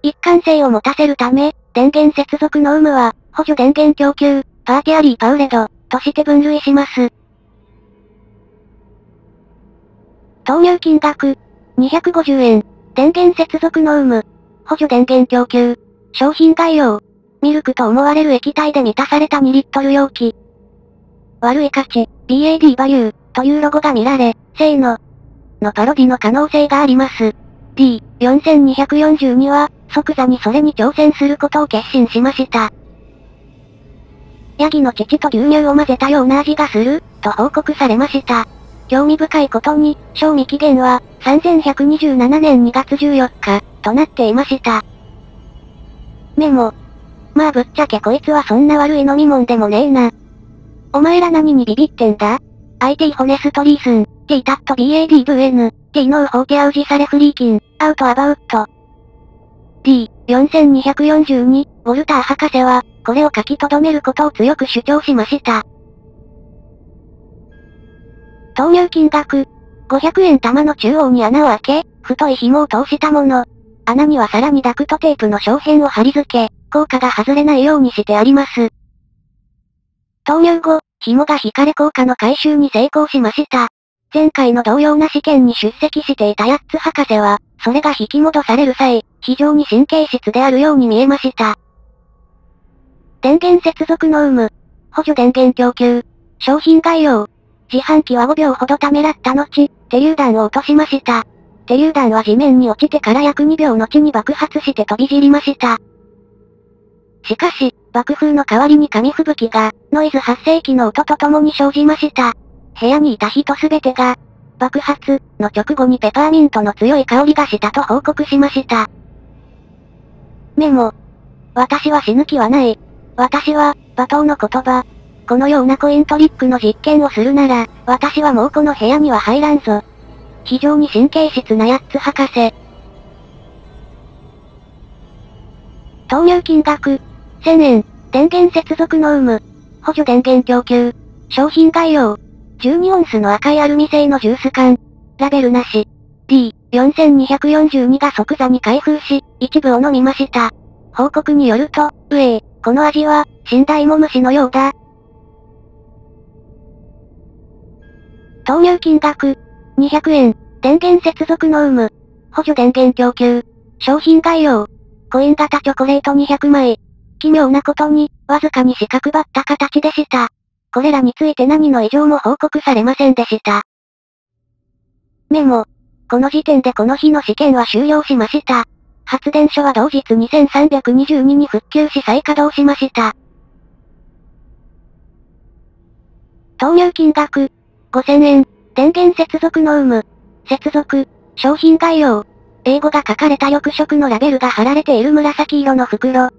一貫性を持たせるため、電源接続の有無は、補助電源供給、パーティアリーパウレド、として分類します。投入金額、250円。電源接続の有無。補助電源供給。商品概要。ミルクと思われる液体で満たされた2リットル容器。悪い価値、BAD バリュー、というロゴが見られ、せーの。のパロディの可能性があります。D、4242は、即座にそれに挑戦することを決心しました。ヤギの乳と牛乳を混ぜたような味がする、と報告されました。興味深いことに、賞味期限は、3127年2月14日、となっていました。メモ。まあぶっちゃけこいつはそんな悪い飲み物でもねえな。お前ら何にビビってんだ ?IT ホネストリースン、T タット BADVN、T ノーホーティアウジサレフリーキン、アウトアバウット。D、4242、ウォルター博士は、これを書き留めることを強く主張しました。投入金額。500円玉の中央に穴を開け、太い紐を通したもの。穴にはさらにダクトテープの小片を貼り付け、効果が外れないようにしてあります。投入後、紐が引かれ効果の回収に成功しました。前回の同様な試験に出席していたヤッツ博士は、それが引き戻される際、非常に神経質であるように見えました。電源接続の有無。補助電源供給。商品概要。自販機は5秒ほどためらった後、手榴弾を落としました。手榴弾は地面に落ちてから約2秒後に爆発して飛び散りました。しかし、爆風の代わりに紙吹雪が、ノイズ発生器の音とともに生じました。部屋にいた人すべてが、爆発の直後にペパーミントの強い香りがしたと報告しました。メモ。私は死ぬ気はない。私は、罵倒の言葉、このようなコイントリックの実験をするなら、私はもうこの部屋には入らんぞ。非常に神経質なやつ博士。投入金額、1000円、電源接続の有無、補助電源供給、商品概要、12オンスの赤いアルミ製のジュース缶、ラベルなし、D、4242が即座に開封し、一部を飲みました。報告によると、うえこの味は、死んだ芋虫のようだ。投入金額、200円、電源接続の有無、補助電源供給、商品概要、コイン型チョコレート200枚。奇妙なことに、わずかに四角ばった形でした。これらについて何の異常も報告されませんでした。メモ。この時点でこの日の試験は終了しました。発電所は同日2322に復旧し再稼働しました。投入金額、5000円、電源接続の有無、接続、商品概要、英語が書かれた翌食のラベルが貼られている紫色の袋。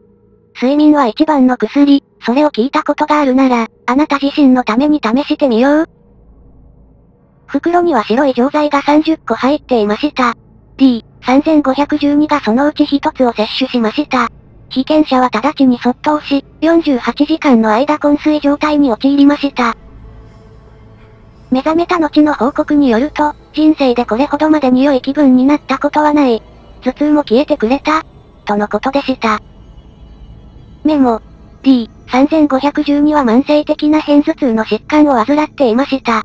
睡眠は一番の薬、それを聞いたことがあるなら、あなた自身のために試してみよう。袋には白い錠剤が30個入っていました。D3512 がそのうち1つを摂取しました。被験者は直ちに即答し、48時間の間昏睡状態に陥りました。目覚めた後の報告によると、人生でこれほどまで匂い気分になったことはない。頭痛も消えてくれた。とのことでした。メモ。D、3512は慢性的な片頭痛の疾患を患っていました。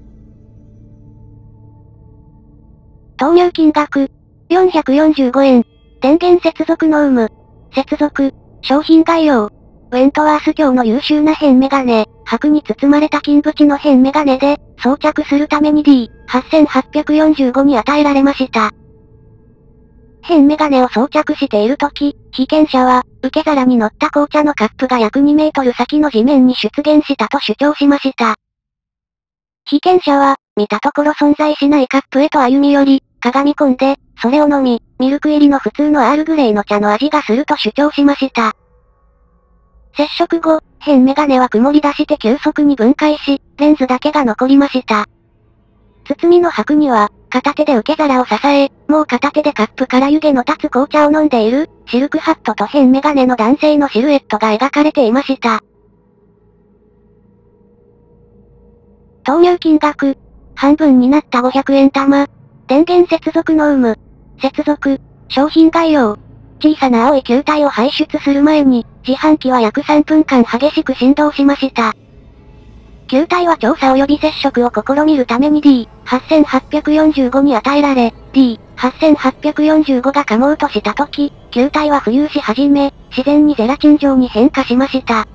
投入金額。445円。電源接続の有無。接続。商品概要。ウェントワース教の優秀な変メガネ、白に包まれた金縁の変メガネで、装着するために D8845 に与えられました。変メガネを装着しているとき、被験者は、受け皿に乗った紅茶のカップが約2メートル先の地面に出現したと主張しました。被験者は、見たところ存在しないカップへと歩み寄り、かがみ込んで、それを飲み、ミルク入りの普通のアールグレイの茶の味がすると主張しました。接触後、変メガネは曇り出して急速に分解し、レンズだけが残りました。包みの白には、片手で受け皿を支え、もう片手でカップから湯気の立つ紅茶を飲んでいる、シルクハットと変メガネの男性のシルエットが描かれていました。投入金額、半分になった500円玉、電源接続の有無、接続、商品概要、小さな青い球体を排出する前に、自販機は約3分間激しく振動しました。球体は調査及び接触を試みるために D8845 に与えられ、D8845 が噛もうとした時、球体は浮遊し始め、自然にゼラチン状に変化しました。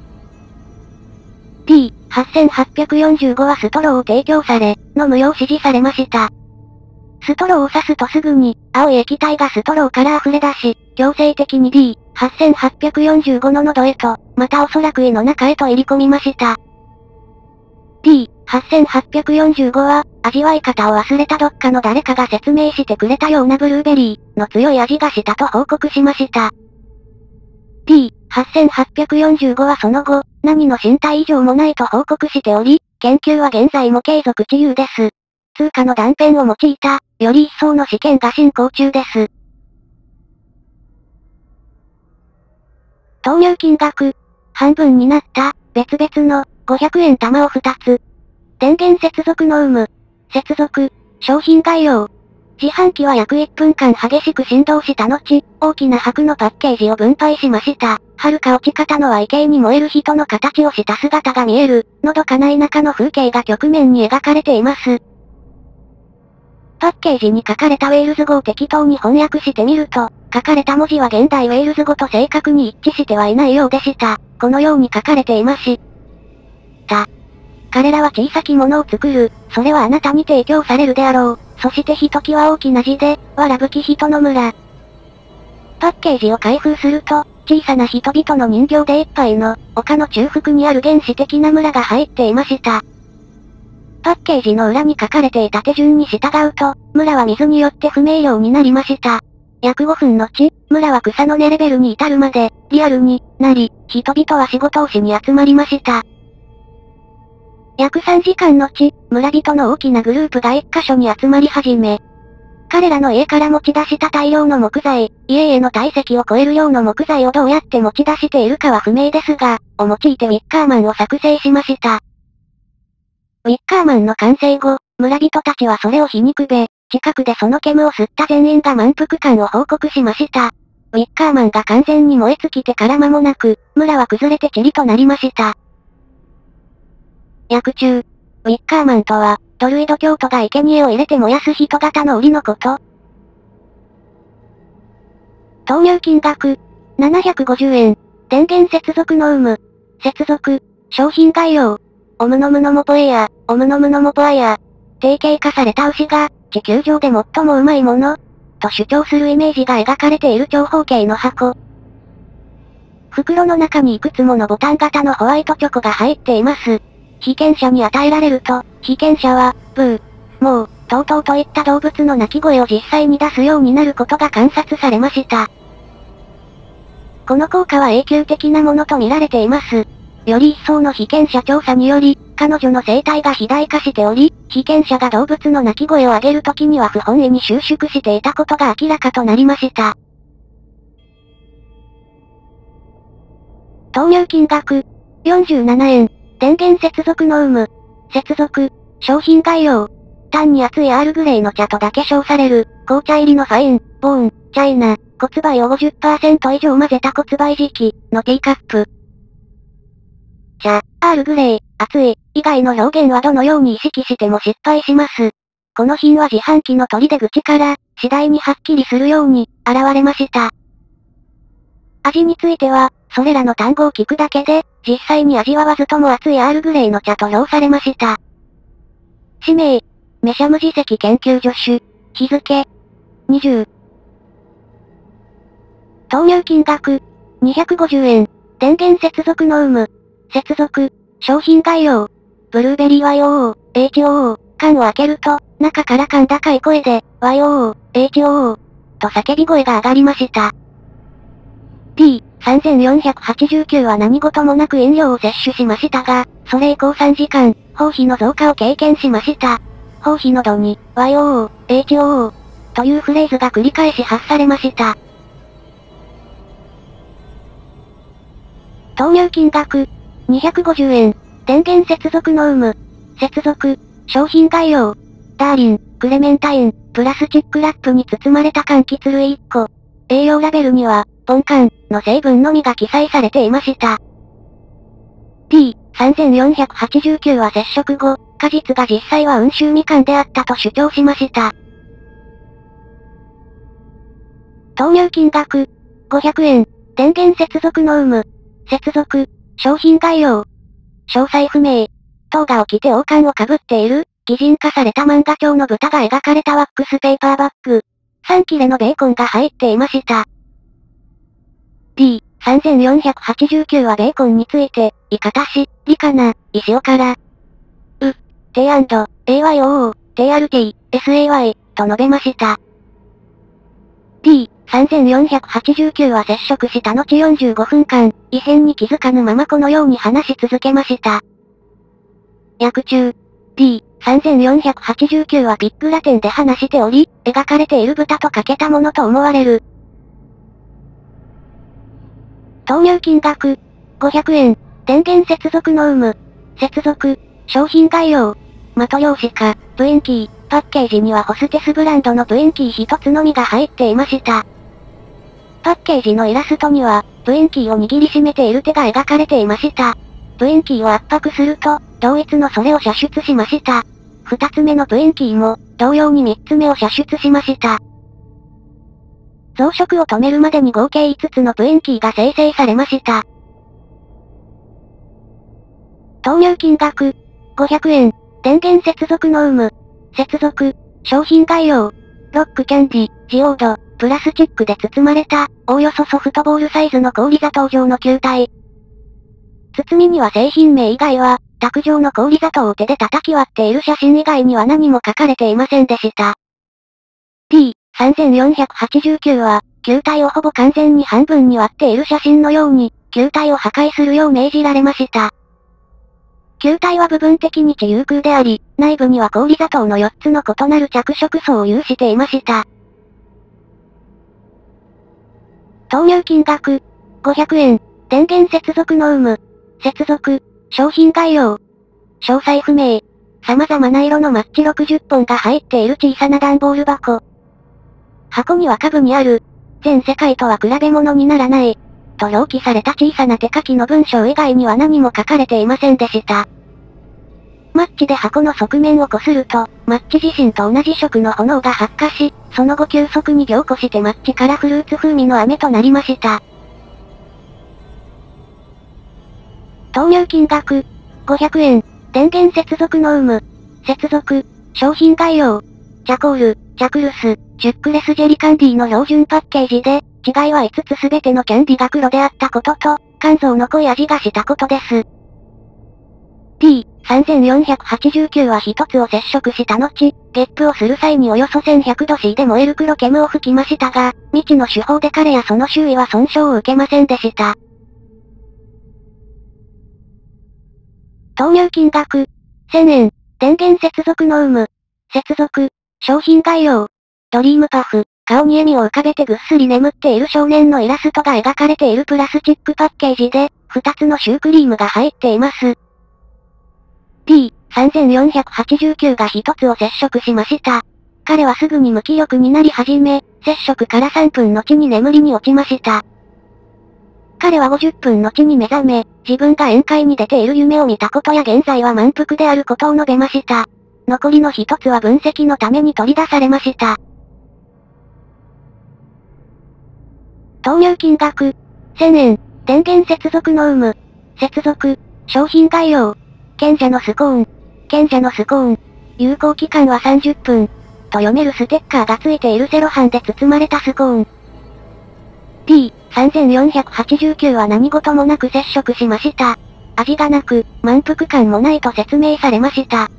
D8845 はストローを提供され、飲むよう指示されました。ストローを刺すとすぐに、青い液体がストローから溢れ出し、強制的に d 8845の喉へと、またおそらく胃の中へと入り込みました。D8845 は、味わい方を忘れたどっかの誰かが説明してくれたようなブルーベリーの強い味がしたと報告しました。D8845 はその後、何の身体異常もないと報告しており、研究は現在も継続中です。通貨の断片を用いた、より一層の試験が進行中です。投入金額、半分になった、別々の、500円玉を2つ。電源接続の有無、接続、商品概要。自販機は約1分間激しく振動した後、大きな白のパッケージを分配しました。遥か落ち方の矮形に燃える人の形をした姿が見える、のどかな田舎の風景が局面に描かれています。パッケージに書かれたウェールズ語を適当に翻訳してみると、書かれた文字は現代ウェールズ語と正確に一致してはいないようでした。このように書かれていました。彼らは小さきものを作る、それはあなたに提供されるであろう。そしてひときわ大きな字で、わらぶき人の村。パッケージを開封すると、小さな人々の人形でいっぱいの、丘の中腹にある原始的な村が入っていました。パッケージの裏に書かれていた手順に従うと、村は水によって不明瞭になりました。約5分のち、村は草の根レベルに至るまで、リアルになり、人々は仕事をしに集まりました。約3時間のち、村人の大きなグループが一箇所に集まり始め、彼らの家から持ち出した大量の木材、家々の体積を超える量の木材をどうやって持ち出しているかは不明ですが、を用いてウィッカーマンを作成しました。ウィッカーマンの完成後、村人たちはそれを皮肉べ、近くでその煙を吸った全員が満腹感を報告しました。ウィッカーマンが完全に燃え尽きてから間もなく、村は崩れて塵となりました。薬中。ウィッカーマンとは、ドルイド教徒が生贄を入れて燃やす人型の檻のこと。投入金額、750円。電源接続の有無。接続。商品概要。オムノムノモポエア、オムノムノモポアヤ。定型化された牛が、地球上で最もうまいもの、と主張するイメージが描かれている長方形の箱。袋の中にいくつものボタン型のホワイトチョコが入っています。被験者に与えられると、被験者は、ブー、もう、とうとうといった動物の鳴き声を実際に出すようになることが観察されました。この効果は永久的なものと見られています。より一層の被験者調査により、彼女の生態が肥大化しており、被験者が動物の鳴き声を上げるときには不本意に収縮していたことが明らかとなりました。投入金額、47円、電源接続の有無、接続、商品概要、単に熱いアールグレイの茶とだけ称される、紅茶入りのファイン、ボーン、チャイナ、骨灰を50%以上混ぜた骨灰時期、のティーカップ。茶、アールグレイ、熱い、以外の表現はどのように意識しても失敗します。この品は自販機の取り出口から、次第にはっきりするように、現れました。味については、それらの単語を聞くだけで、実際に味わわずとも熱いアールグレイの茶と評されました。氏名、メシャム次席研究助手、日付、20。投入金額、250円、電源接続の有無、接続、商品概要、ブルーベリー YOO、HOO、缶を開けると、中から甲高い声で、YOO、HOO、と叫び声が上がりました。T、3489は何事もなく飲料を摂取しましたが、それ以降3時間、包皮の増加を経験しました。包皮の度に、YOO、HOO、というフレーズが繰り返し発されました。投入金額、250円、電源接続の有無、接続、商品概要、ダーリン、クレメンタイン、プラスチックラップに包まれた柑橘類1個。栄養ラベルには、ポンカンの成分のみが記載されていました。T、3489は接触後、果実が実際は温州みかんであったと主張しました。投入金額、500円、電源接続の有無、接続、商品概要、詳細不明、塔が起きて王冠をかぶっている、擬人化された漫画調の豚が描かれたワックスペーパーバッグ、3切れのベーコンが入っていました。D、3489はベーコンについて、イカタシ、リカナ、イシオから、う、T& AYOO、TRT、SAY、と述べました。D、3489は接触した後45分間、異変に気づかぬままこのように話し続けました。薬中。D、3489はピックラテンで話しており、描かれている豚とかけたものと思われる。投入金額、500円、電源接続の有無、接続、商品概要、的用紙か、プインキー、パッケージにはホステスブランドのプインキー一つのみが入っていました。パッケージのイラストには、プインキーを握りしめている手が描かれていました。プインキーを圧迫すると、同一のそれを射出しました。二つ目のプインキーも、同様に三つ目を射出しました。増殖を止めるまでに合計5つのプインキーが生成されました。投入金額、500円、電源接続の有無、接続、商品概要、ロックキャンディ、ジオード、プラスチックで包まれた、おおよそソフトボールサイズの氷砂糖状の球体。包みには製品名以外は、卓上の氷砂糖を手で叩き割っている写真以外には何も書かれていませんでした。T、3489は、球体をほぼ完全に半分に割っている写真のように、球体を破壊するよう命じられました。球体は部分的に地有空であり、内部には氷砂糖の4つの異なる着色層を有していました。投入金額、500円、電源接続の有無、接続、商品概要、詳細不明、様々な色のマッチ60本が入っている小さな段ボール箱。箱には下部にある、全世界とは比べ物にならない、と表記された小さな手書きの文章以外には何も書かれていませんでした。マッチで箱の側面を擦ると、マッチ自身と同じ色の炎が発火し、その後急速に凝固してマッチからフルーツ風味の飴となりました。投入金額、500円、電源接続の有無、接続、商品概要、チャコール、チャクルス、チュックレスジェリカンディの標準パッケージで、違いは5つ全てのキャンディが黒であったことと、肝臓の濃い味がしたことです。3489は一つを接触した後、ゲップをする際におよそ1100度 C で燃える黒煙を吹きましたが、未知の手法で彼やその周囲は損傷を受けませんでした。投入金額、1000円、電源接続の有無、接続、商品概要、ドリームパフ、顔に笑みを浮かべてぐっすり眠っている少年のイラストが描かれているプラスチックパッケージで、2つのシュークリームが入っています。T、3489が1つを接触しました。彼はすぐに無気力になり始め、接触から3分後に眠りに落ちました。彼は50分後に目覚め、自分が宴会に出ている夢を見たことや現在は満腹であることを述べました。残りの一つは分析のために取り出されました。投入金額、1000円、電源接続の有無、接続、商品概要、賢者のスコーン。賢者のスコーン。有効期間は30分。と読めるステッカーが付いているセロハンで包まれたスコーン。T、3489は何事もなく接触しました。味がなく、満腹感もないと説明されました。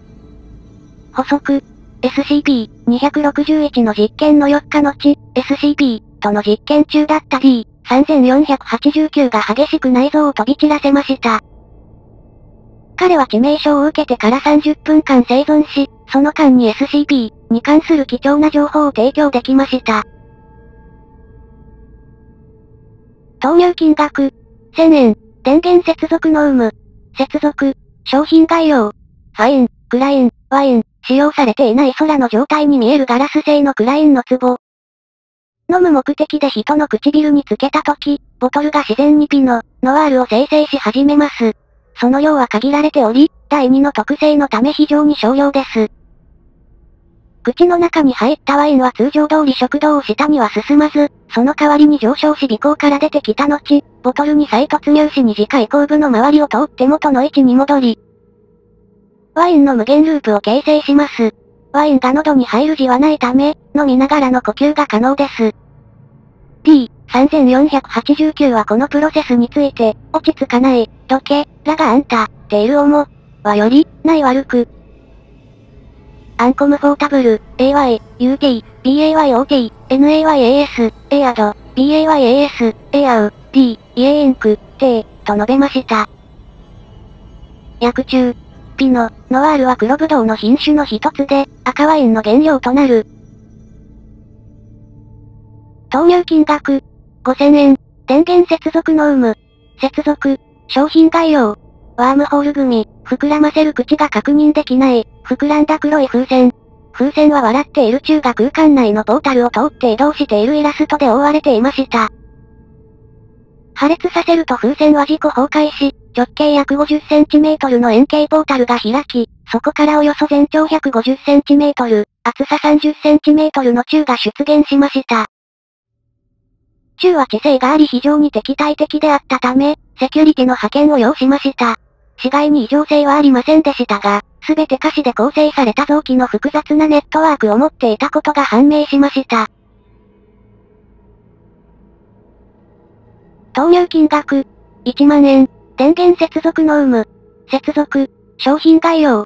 補足。SCP-261 の実験の4日後、SCP との実験中だった D、3489が激しく内臓を飛び散らせました。彼は致命傷を受けてから30分間生存し、その間に SCP に関する貴重な情報を提供できました。投入金額、1000円、電源接続の有無、接続、商品概要、ファイン、クライン、ワイン、使用されていない空の状態に見えるガラス製のクラインの壺。飲む目的で人の唇につけたとき、ボトルが自然にピノ、ノワールを生成し始めます。その量は限られており、第2の特性のため非常に少量です。口の中に入ったワインは通常通り食道を下には進まず、その代わりに上昇し鼻孔から出てきた後、ボトルに再突入し短い後部の周りを通って元の位置に戻り、ワインの無限ループを形成します。ワインが喉に入る字はないため、飲みながらの呼吸が可能です。3489はこのプロセスについて、落ち着かない、どけ、らがあんた、ている思、はより、ない悪く。アンコムフォータブル、AY、UT、BAYOT、NAYAS、エアド、BAYAS、エアウ、D、イエインク、T、と述べました。薬中。ピノ、ノワールは黒ブドウの品種の一つで、赤ワインの原料となる。投入金額、5000円、電源接続の有無、接続、商品概要、ワームホール組、膨らませる口が確認できない、膨らんだ黒い風船。風船は笑っている中が空間内のポータルを通って移動しているイラストで覆われていました。破裂させると風船は自己崩壊し、直径約 50cm の円形ポータルが開き、そこからおよそ全長 150cm、厚さ 30cm の宙が出現しました。宙は知性があり非常に敵対的であったため、セキュリティの派遣を要しました。市街に異常性はありませんでしたが、すべて可視で構成された臓器の複雑なネットワークを持っていたことが判明しました。投入金額、1万円、電源接続の有無、接続、商品概要、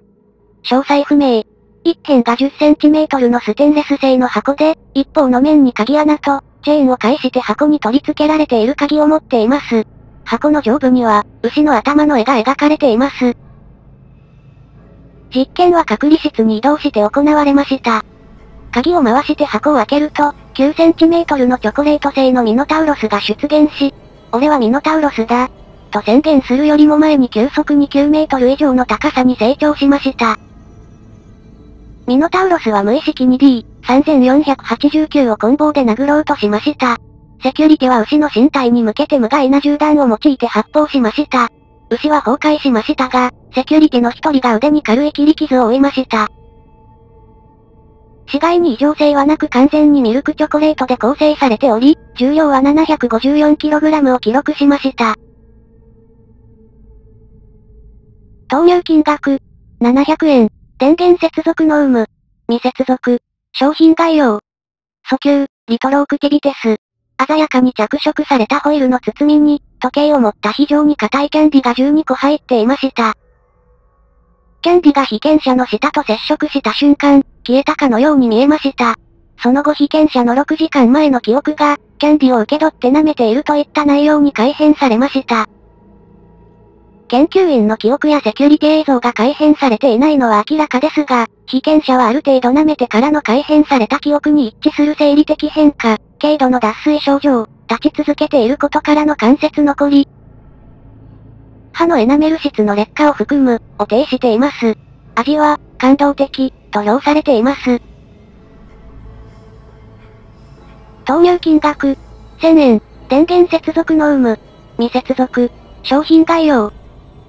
詳細不明。一辺が 10cm のステンレス製の箱で、一方の面に鍵穴と、チェーンを介して箱に取り付けられている鍵を持っています。箱の上部には、牛の頭の絵が描かれています。実験は隔離室に移動して行われました。鍵を回して箱を開けると、9cm のチョコレート製のミノタウロスが出現し、俺はミノタウロスだ。と宣言するよりも前に急速に9メートル以上の高さに成長しました。ミノタウロスは無意識に D3489 を棍棒で殴ろうとしました。セキュリティは牛の身体に向けて無害な銃弾を用いて発砲しました。牛は崩壊しましたが、セキュリティの一人が腕に軽い切り傷を負いました。死骸に異常性はなく完全にミルクチョコレートで構成されており、重量は 754kg を記録しました。投入金額、700円。電源接続の有無、未接続。商品概要。訴求、リトロークティビテス。鮮やかに着色されたホイールの包みに、時計を持った非常に硬いキャンディが12個入っていました。キャンディが被験者の舌と接触した瞬間、消えたかのように見えました。その後被験者の6時間前の記憶が、キャンディを受け取って舐めているといった内容に改変されました。研究員の記憶やセキュリティ映像が改変されていないのは明らかですが、被験者はある程度舐めてからの改変された記憶に一致する生理的変化、軽度の脱水症状、立ち続けていることからの関節残り、歯のエナメル質の劣化を含む、を呈しています。味は、感動的、と評されています。投入金額、1000円、電源接続の有無、未接続、商品概要。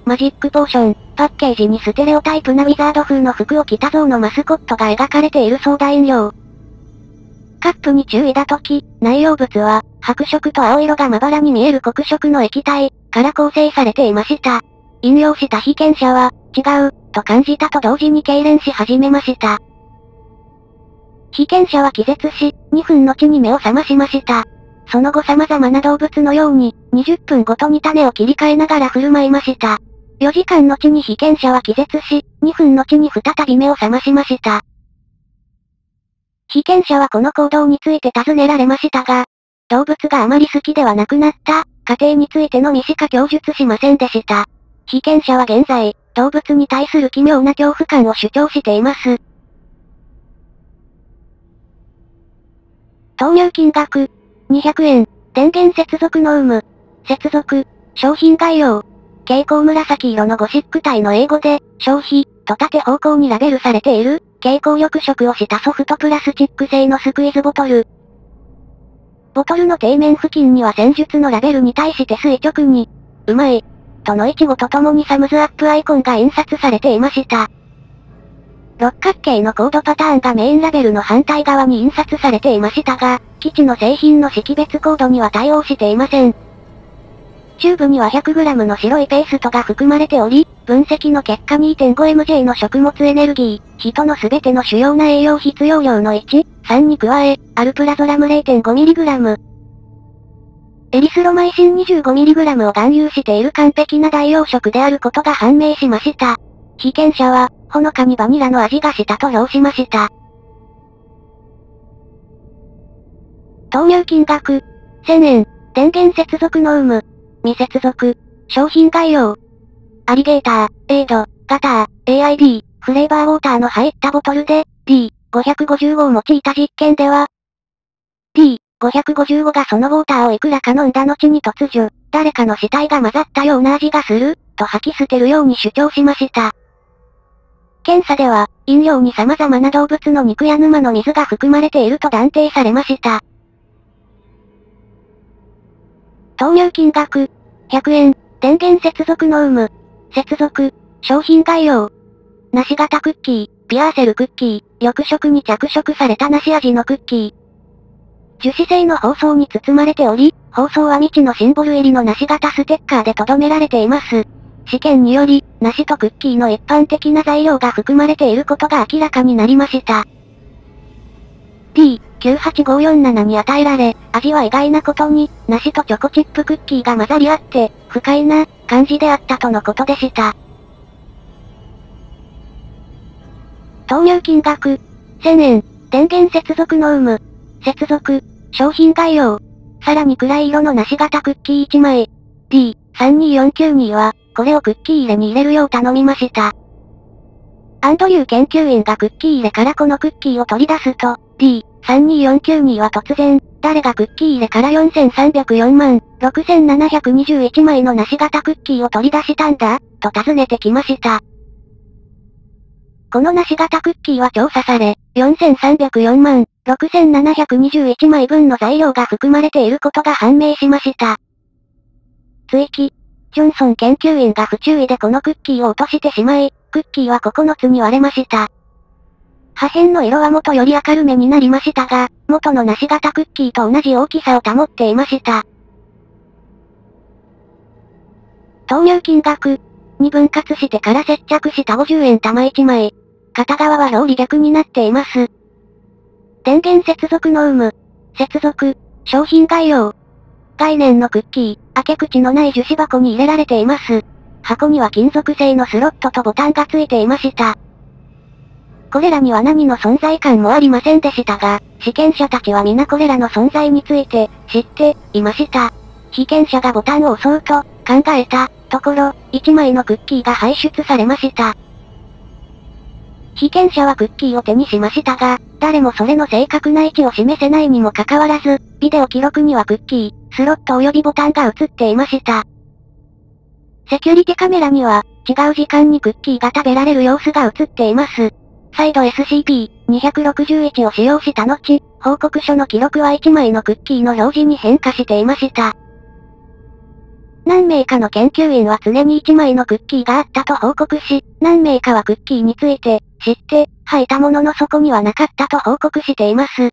マジックポーション、パッケージにステレオタイプなウィザード風の服を着た像のマスコットが描かれているソーダ飲料。カップに注意だとき、内容物は、白色と青色がまばらに見える黒色の液体、から構成されていました。飲用した被験者は、違う、と感じたと同時に痙攣し始めました。被験者は気絶し、2分後に目を覚ましました。その後様々な動物のように、20分ごとに種を切り替えながら振る舞いました。4時間後に被験者は気絶し、2分後に再び目を覚ましました。被験者はこの行動について尋ねられましたが、動物があまり好きではなくなった、過程についてのみしか供述しませんでした。被験者は現在、動物に対する奇妙な恐怖感を主張しています。投入金額、200円、電源接続の有無、接続、商品概要、蛍光紫色のゴシック体の英語で、消費、と縦方向にラベルされている、蛍光浴色をしたソフトプラスチック製のスクイズボトル。ボトルの底面付近には戦術のラベルに対して垂直に、うまい、とのイチゴとともにサムズアップアイコンが印刷されていました。六角形のコードパターンがメインラベルの反対側に印刷されていましたが、基地の製品の識別コードには対応していません。チューブには 100g の白いペーストが含まれており、分析の結果 2.5mj の食物エネルギー、人のすべての主要な栄養必要量の1、3に加え、アルプラゾラム 0.5mg、エリスロマイシン 25mg を含有している完璧な代用食であることが判明しました。被験者は、ほのかにバニラの味がしたと評しました。投入金額、1000円、電源接続の有無、未接続、商品概要。アリゲーター、エイド、ガター、AID、フレーバーウォーターの入ったボトルで、D555 を用いた実験では、D555 がそのウォーターをいくらか飲んだ後に突如、誰かの死体が混ざったような味がする、と吐き捨てるように主張しました。検査では、飲料に様々な動物の肉や沼の水が含まれていると断定されました。投入金額、100円、電源接続の有無、接続、商品概要、梨型クッキー、ピアーセルクッキー、翌食に着色された梨味のクッキー。樹脂製の包装に包まれており、包装は未知のシンボル入りの梨型ステッカーで留められています。試験により、梨とクッキーの一般的な材料が含まれていることが明らかになりました。98547に与えられ、味は意外なことに、梨とチョコチップクッキーが混ざり合って、不快な感じであったとのことでした。投入金額、1000円、電源接続の有無、接続、商品概要、さらに暗い色の梨型クッキー1枚、D32492 は、これをクッキー入れに入れるよう頼みました。アンドリュー研究員がクッキー入れからこのクッキーを取り出すと、D 32492は突然、誰がクッキー入れから4304万、6721枚の梨型クッキーを取り出したんだ、と尋ねてきました。この梨型クッキーは調査され、4304万、6721枚分の材料が含まれていることが判明しました。追記。ジョンソン研究員が不注意でこのクッキーを落としてしまい、クッキーは9つに割れました。破片の色は元より明るめになりましたが、元の梨型クッキーと同じ大きさを保っていました。投入金額、に分割してから接着した50円玉1枚。片側はローリ逆になっています。電源接続の有無。接続。商品概要。概念のクッキー、開け口のない樹脂箱に入れられています。箱には金属製のスロットとボタンがついていました。これらには何の存在感もありませんでしたが、試験者たちは皆これらの存在について、知って、いました。被験者がボタンを押そうと、考えた、ところ、1枚のクッキーが排出されました。被験者はクッキーを手にしましたが、誰もそれの正確な位置を示せないにもかかわらず、ビデオ記録にはクッキー、スロット及びボタンが映っていました。セキュリティカメラには、違う時間にクッキーが食べられる様子が映っています。再度 SCP-261 を使用した後、報告書の記録は1枚のクッキーの表示に変化していました。何名かの研究員は常に1枚のクッキーがあったと報告し、何名かはクッキーについて、知って、吐いたものの底にはなかったと報告しています。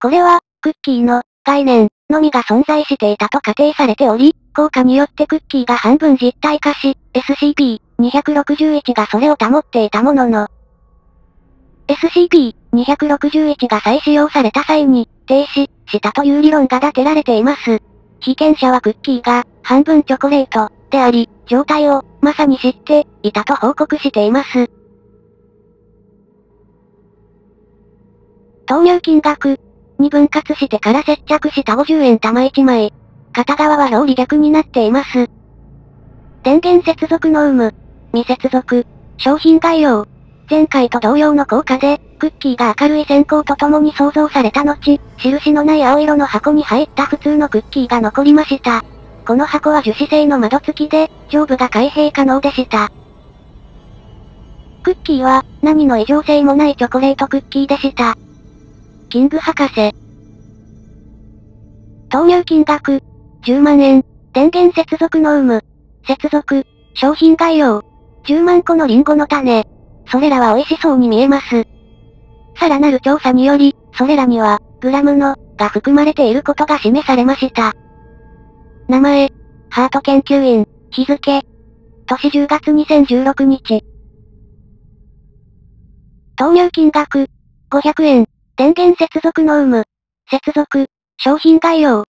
これは、クッキーの、概念、のみが存在していたと仮定されており、効果によってクッキーが半分実体化し、SCP 261がそれを保っていたものの、SCP-261 が再使用された際に、停止、したという理論が立てられています。被験者はクッキーが、半分チョコレート、であり、状態を、まさに知って、いたと報告しています。投入金額、に分割してから接着した50円玉1枚。片側はローリ逆になっています。電源接続の有無、未接続、商品概要。前回と同様の効果で、クッキーが明るい線香と共に創造された後、印のない青色の箱に入った普通のクッキーが残りました。この箱は樹脂製の窓付きで、上部が開閉可能でした。クッキーは、何の異常性もないチョコレートクッキーでした。キング博士。投入金額、10万円。電源接続の有無。接続、商品概要。10万個のリンゴの種。それらは美味しそうに見えます。さらなる調査により、それらには、グラムの、が含まれていることが示されました。名前、ハート研究員、日付、年10月2016日。投入金額、500円、電源接続の有無、接続、商品概要。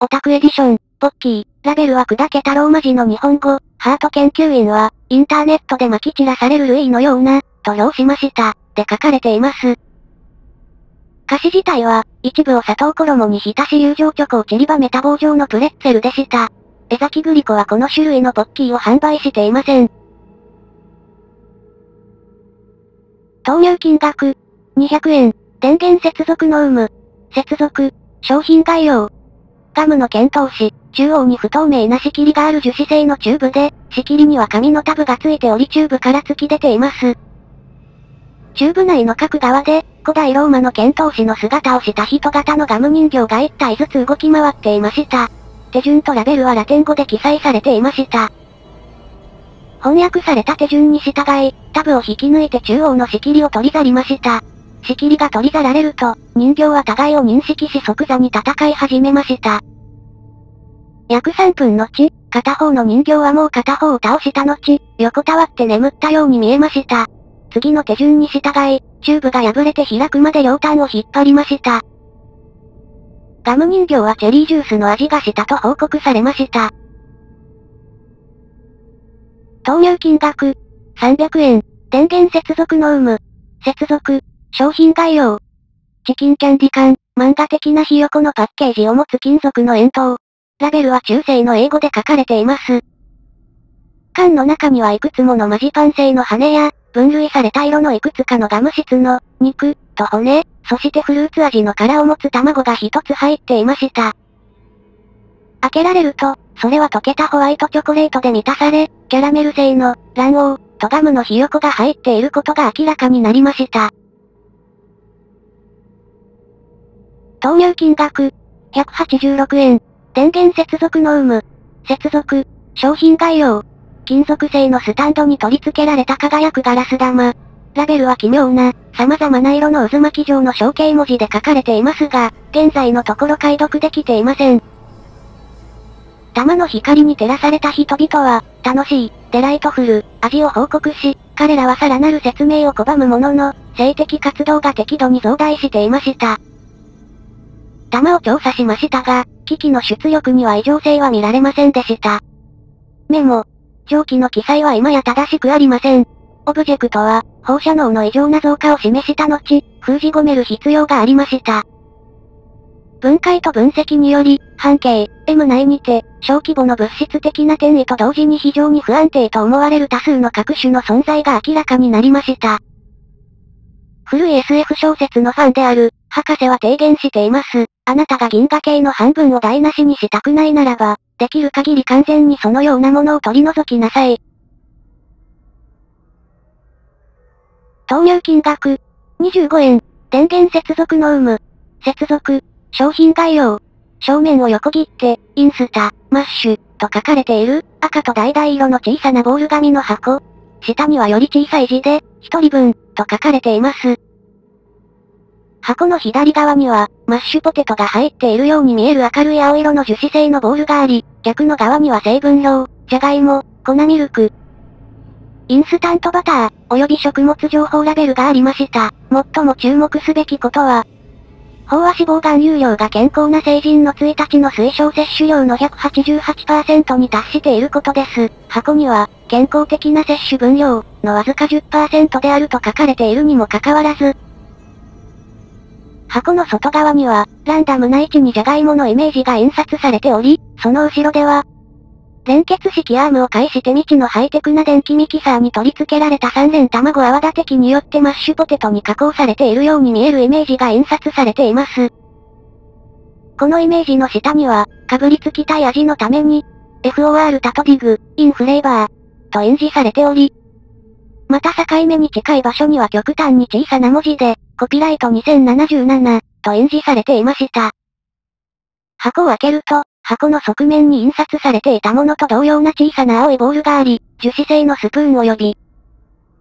オタクエディション、ポッキー、ラベルは砕けたローマ字の日本語、ハート研究員は、インターネットで撒き散らされる類のような、と評しました。で書かれています。歌詞自体は、一部を砂糖衣に浸し友情チョコを散りばめた棒状のプレッツェルでした。江崎グリコはこの種類のポッキーを販売していません。投入金額、200円、電源接続の有無、接続、商品概要。ガムの剣闘士、中央に不透明な仕切りがある樹脂製のチューブで、仕切りには紙のタブがついておりチューブから突き出ています。チューブ内の各側で、古代ローマの剣闘士の姿をした人型のガム人形が1体ずつ動き回っていました。手順とラベルはラテン語で記載されていました。翻訳された手順に従い、タブを引き抜いて中央の仕切りを取り去りました。仕切りが取り去られると、人形は互いを認識し即座に戦い始めました。約3分後、片方の人形はもう片方を倒した後、横たわって眠ったように見えました。次の手順に従い、チューブが破れて開くまで両端を引っ張りました。ガム人形はチェリージュースの味がしたと報告されました。投入金額、300円、電源接続の有無、接続、商品概要。チキンキャンディ缶、漫画的なひよこのパッケージを持つ金属の円筒。ラベルは中世の英語で書かれています。缶の中にはいくつものマジパン製の羽や、分類された色のいくつかのガム質の、肉、と骨、そしてフルーツ味の殻を持つ卵が一つ入っていました。開けられると、それは溶けたホワイトチョコレートで満たされ、キャラメル製の、卵黄、とガムのひよこが入っていることが明らかになりました。投入金額、186円。電源接続の有無。接続、商品概要。金属製のスタンドに取り付けられた輝くガラス玉。ラベルは奇妙な、様々な色の渦巻き状の象形文字で書かれていますが、現在のところ解読できていません。玉の光に照らされた人々は、楽しい、デライトフル、味を報告し、彼らはさらなる説明を拒むものの、性的活動が適度に増大していました。玉を調査しましたが、機器の出力には異常性は見られませんでした。メモ。上記の記載は今や正しくありません。オブジェクトは、放射能の異常な増加を示した後、封じ込める必要がありました。分解と分析により、半径、M 内にて、小規模の物質的な転移と同時に非常に不安定と思われる多数の各種の存在が明らかになりました。古い SF 小説のファンである、博士は提言しています。あなたが銀河系の半分を台無しにしたくないならば、できる限り完全にそのようなものを取り除きなさい。投入金額、25円、電源接続の有無、接続、商品概要。正面を横切って、インスタ、マッシュ、と書かれている、赤と橙色の小さなボール紙の箱。下にはより小さい字で、一人分、と書かれています。箱の左側には、マッシュポテトが入っているように見える明るい青色の樹脂製のボールがあり、逆の側には成分表、じゃがいも、粉ミルク、インスタントバター、及び食物情報ラベルがありました。最も注目すべきことは、飽和脂肪含有量が健康な成人の1日の推奨摂取量の188%に達していることです。箱には、健康的な摂取分量のわずか10%であると書かれているにもかかわらず、箱の外側には、ランダムな位置にジャガイモのイメージが印刷されており、その後ろでは、連結式アームを介して未知のハイテクな電気ミキサーに取り付けられた3連卵泡立て器によってマッシュポテトに加工されているように見えるイメージが印刷されています。このイメージの下には、かぶりつきたい味のために、FOR タトディグ、インフレーバー、と印字されており、また境目に近い場所には極端に小さな文字で、コピライト2077、と印字されていました。箱を開けると、箱の側面に印刷されていたものと同様な小さな青いボールがあり、樹脂製のスプーン及び、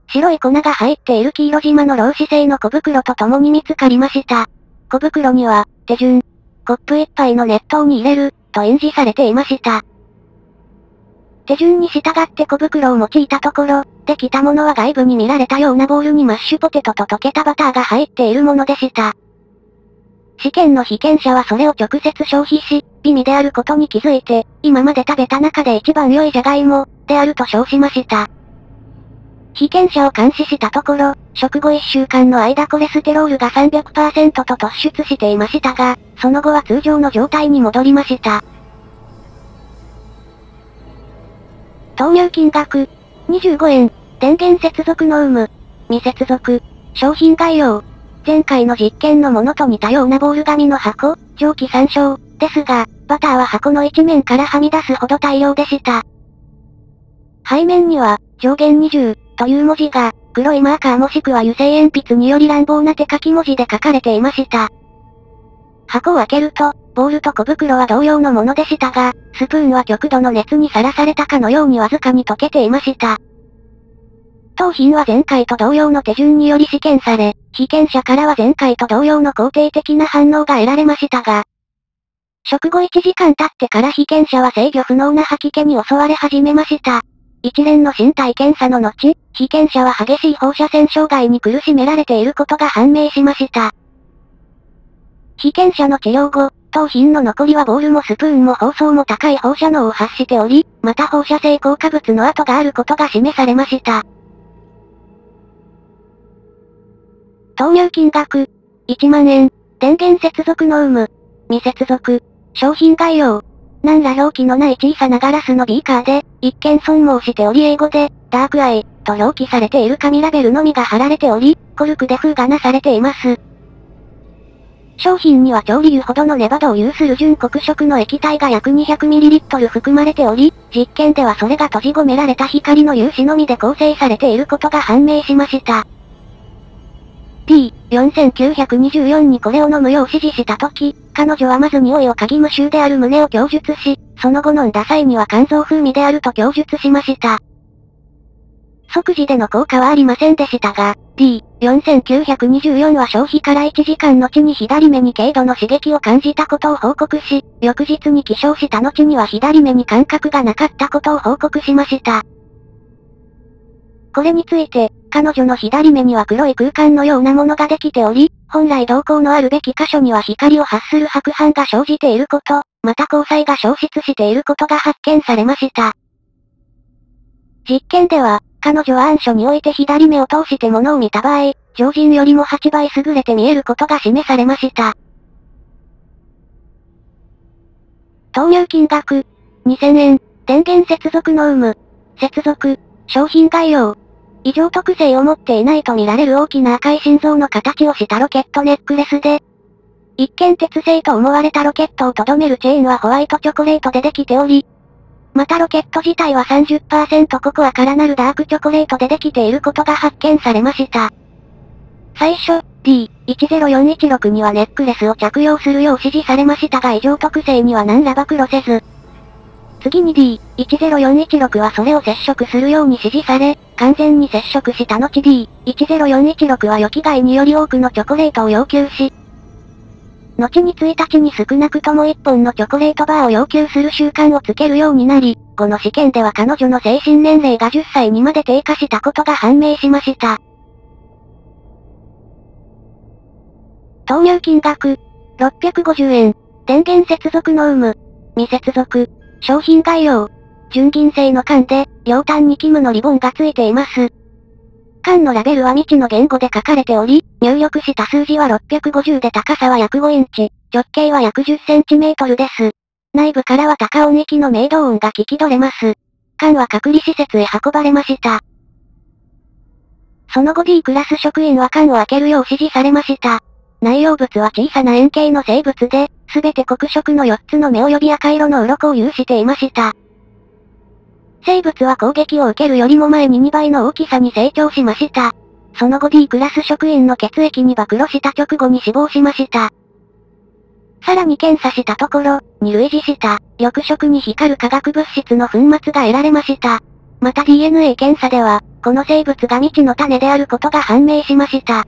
白い粉が入っている黄色島の老子製の小袋と共に見つかりました。小袋には、手順、コップ一杯の熱湯に入れる、と印字されていました。手順に従って小袋を用いたところ、できたものは外部に見られたようなボールにマッシュポテトと溶けたバターが入っているものでした。試験の被験者はそれを直接消費し、美味であることに気づいて、今まで食べた中で一番良いじゃがいも、であると称しました。被験者を監視したところ、食後1週間の間コレステロールが300%と突出していましたが、その後は通常の状態に戻りました。投入金額、25円、電源接続の有無、未接続、商品概要、前回の実験のものと似たようなボール紙の箱、蒸気参照、ですが、バターは箱の一面からはみ出すほど大量でした。背面には、上限20、という文字が、黒いマーカーもしくは油性鉛筆により乱暴な手書き文字で書かれていました。箱を開けると、ボールと小袋は同様のものでしたが、スプーンは極度の熱にさらされたかのようにわずかに溶けていました。当品は前回と同様の手順により試験され、被験者からは前回と同様の肯定的な反応が得られましたが、食後1時間経ってから被験者は制御不能な吐き気に襲われ始めました。一連の身体検査の後、被験者は激しい放射線障害に苦しめられていることが判明しました。被験者の治療後、当品の残りはボールもスプーンも包装も高い放射能を発しており、また放射性効果物の跡があることが示されました。投入金額、1万円、電源接続の有無、未接続、商品概要。何ら表記のない小さなガラスのビーカーで、一見損耗しており英語で、ダークアイ、と表記されている紙ラベルのみが貼られており、コルクで封がなされています。商品には調理油ほどのネバドを有する純黒色の液体が約 200ml 含まれており、実験ではそれが閉じ込められた光の粒子のみで構成されていることが判明しました。P4924 にこれを飲むよう指示したとき、彼女はまず匂いを鍵無臭である旨を供述し、その後飲んだ際には肝臓風味であると供述しました。即時での効果はありませんでしたが、d 4924は消費から1時間後に左目に軽度の刺激を感じたことを報告し、翌日に起床した後には左目に感覚がなかったことを報告しました。これについて、彼女の左目には黒い空間のようなものができており、本来瞳孔のあるべき箇所には光を発する白斑が生じていること、また交際が消失していることが発見されました。実験では、彼女は暗所において左目を通して物を見た場合、常人よりも8倍優れて見えることが示されました。投入金額、2000円、電源接続の有無、接続、商品概要、異常特性を持っていないと見られる大きな赤い心臓の形をしたロケットネックレスで、一見鉄製と思われたロケットを留めるチェーンはホワイトチョコレートでできており、またロケット自体は30%ココアからなるダークチョコレートでできていることが発見されました。最初、D10416 にはネックレスを着用するよう指示されましたが異常特性には何ら暴露せず、次に D10416 はそれを接触するように指示され、完全に接触した後 D10416 は予期外により多くのチョコレートを要求し、後に1日に少なくとも1本のチョコレートバーを要求する習慣をつけるようになり、この試験では彼女の精神年齢が10歳にまで低下したことが判明しました。投入金額、650円。電源接続の有無、未接続。商品概要。純銀製の缶で、両端にキムのリボンがついています。缶のラベルは未知の言語で書かれており、入力した数字は650で高さは約5インチ、直径は約10センチメートルです。内部からは高音域のメイド音が聞き取れます。缶は隔離施設へ運ばれました。その後 D クラス職員は缶を開けるよう指示されました。内容物は小さな円形の生物で、すべて黒色の4つの目及び赤色の鱗を有していました。生物は攻撃を受けるよりも前に2倍の大きさに成長しました。その後 D クラス職員の血液に暴露した直後に死亡しました。さらに検査したところ、に類似した、翼色に光る化学物質の粉末が得られました。また DNA 検査では、この生物が未知の種であることが判明しました。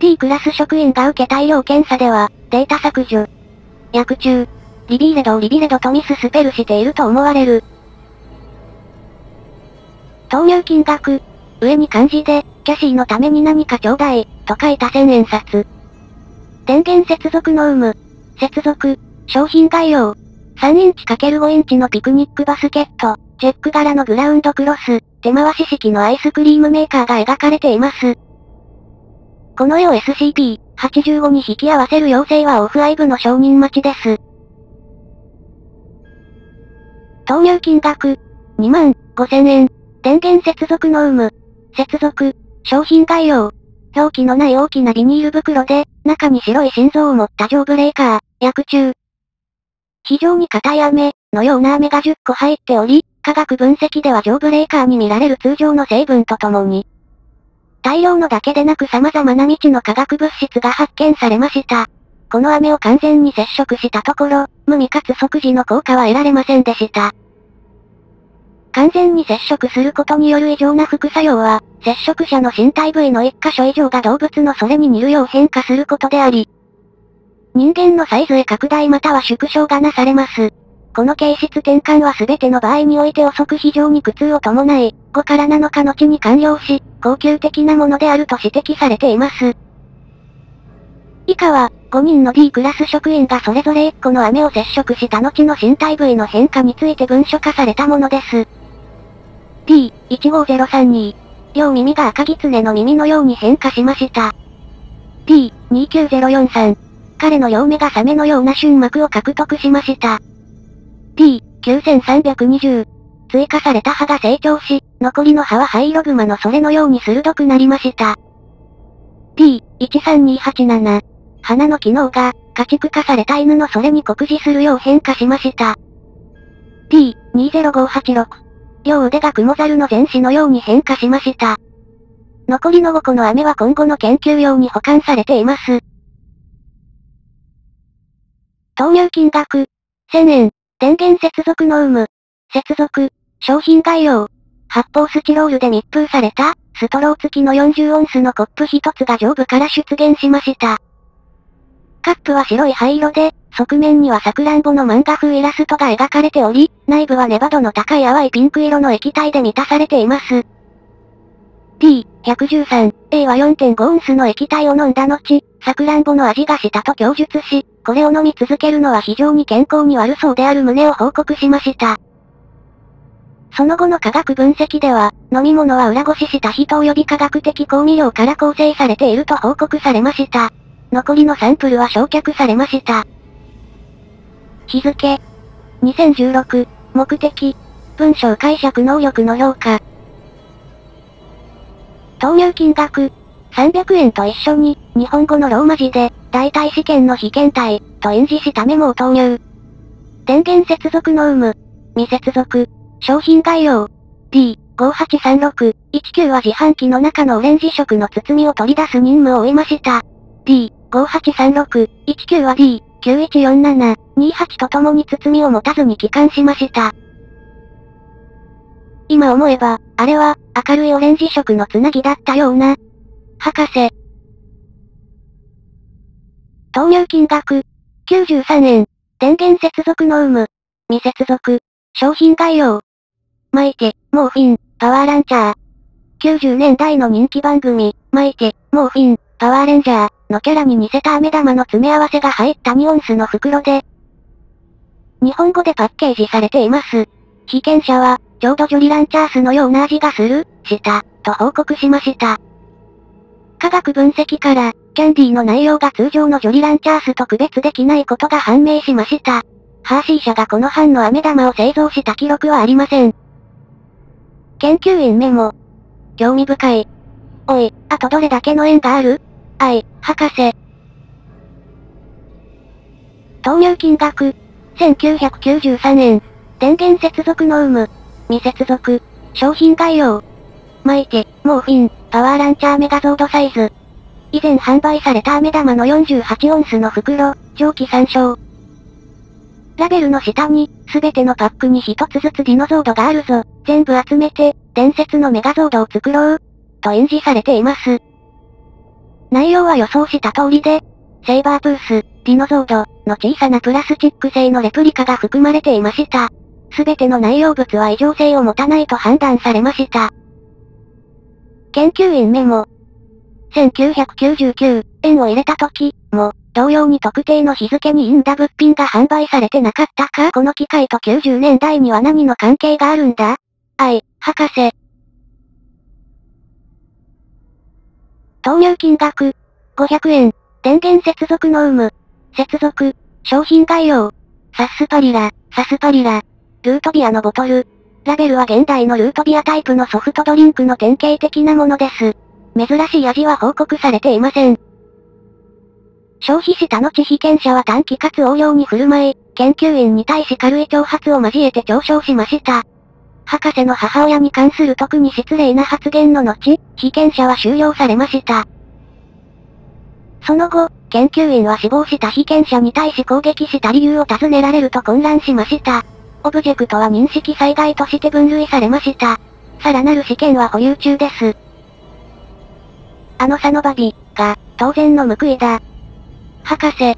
D クラス職員が受け大量検査では、データ削除。薬中。リビーレドをリビレドとミススペルしていると思われる。投入金額。上に漢字で、キャシーのために何かちょうだい、と書いた千円札。電源接続の有無。接続。商品概要。3インチ ×5 インチのピクニックバスケット。チェック柄のグラウンドクロス。手回し式のアイスクリームメーカーが描かれています。この絵を SCP-85 に引き合わせる要請はオフアイブの承認待ちです。投入金額。2万5千円。電源接続の有無。接続。商品概要。表記のない大きなビニール袋で、中に白い心臓を持ったジョーブレーカー、薬中。非常に硬い飴、のような飴が10個入っており、化学分析ではジョーブレーカーに見られる通常の成分とともに、大量のだけでなく様々な未知の化学物質が発見されました。この飴を完全に接触したところ、無味かつ即時の効果は得られませんでした。完全に接触することによる異常な副作用は、接触者の身体部位の1箇所以上が動物のそれに似るよう変化することであり、人間のサイズへ拡大または縮小がなされます。この形質転換は全ての場合において遅く非常に苦痛を伴い、5から7日後に完了し、高級的なものであると指摘されています。以下は、5人の D クラス職員がそれぞれ1個の飴を接触した後の身体部位の変化について文書化されたものです。D15032。両耳が赤狐の耳のように変化しました。D29043。彼の両目がサメのような瞬膜を獲得しました。D9320。追加された歯が成長し、残りの歯は灰色グマのそれのように鋭くなりました。D13287。鼻の機能が、家畜化された犬のそれに酷似するよう変化しました。D20586。両腕が雲猿の前肢のように変化しました。残りの5個の飴は今後の研究用に保管されています。投入金額。1000円。電源接続の有無。接続。商品概要。発泡スチロールで密封された、ストロー付きの40オンスのコップ一つが上部から出現しました。カップは白い灰色で、側面にはサクランボの漫画風イラストが描かれており、内部はネバ度の高い淡いピンク色の液体で満たされています。D113、A は4.5オンスの液体を飲んだ後、サクランボの味がしたと供述し、これを飲み続けるのは非常に健康に悪そうである旨を報告しました。その後の科学分析では、飲み物は裏ごしした人及び科学的香味料から構成されていると報告されました。残りのサンプルは焼却されました。日付。2016、目的。文章解釈能力の評価。投入金額。300円と一緒に、日本語のローマ字で、代替試験の被験体、と印字したメモを投入。電源接続の有無。未接続。商品概要。D5836、19は自販機の中のオレンジ色の包みを取り出す任務を終えました。D 5836、19は D9147、28と共に包みを持たずに帰還しました。今思えば、あれは、明るいオレンジ色のつなぎだったような。博士。投入金額。93円。電源接続の有無。未接続。商品概要。マイテ、モーフィン、パワーランチャー。90年代の人気番組、マイテ、モーフィン、パワーレンジャーのキャラに似せた飴玉の詰め合わせが入った2オンスの袋で、日本語でパッケージされています。被験者は、ちょうどジョリランチャースのような味がする、した、と報告しました。科学分析から、キャンディーの内容が通常のジョリランチャースと区別できないことが判明しました。ハーシー社がこの班の飴玉を製造した記録はありません。研究員メモ。興味深い。おい、あとどれだけの縁がある？あい、博士。投入金額。1993円。電源接続の有無。未接続。商品概要。マイテ、モーフィン、パワーランチャーメガゾードサイズ。以前販売された飴玉の48オンスの袋、蒸気参照。ラベルの下に、すべてのパックに一つずつディノゾードがあるぞ。全部集めて、伝説のメガゾードを作ろう。と印字されています。内容は予想した通りで、セイバープース、ディノゾードの小さなプラスチック製のレプリカが含まれていました。すべての内容物は異常性を持たないと判断されました。研究員メモ。1999円を入れた時も、同様に特定の日付に印んだ物品が販売されてなかったかこの機械と90年代には何の関係があるんだ？はい、博士。投入金額。500円。電源接続の有無。接続。商品概要。サスパリラ、サスパリラ。ルートビアのボトル。ラベルは現代のルートビアタイプのソフトドリンクの典型的なものです。珍しい味は報告されていません。消費した後被験者は短期かつ応用に振る舞い、研究員に対し軽い挑発を交えて嘲笑しました。博士の母親に関する特に失礼な発言の後、被験者は収容されました。その後、研究員は死亡した被験者に対し攻撃した理由を尋ねられると混乱しました。オブジェクトは認識災害として分類されました。さらなる試験は保有中です。あのサノバビ、が、当然の報いだ。博士、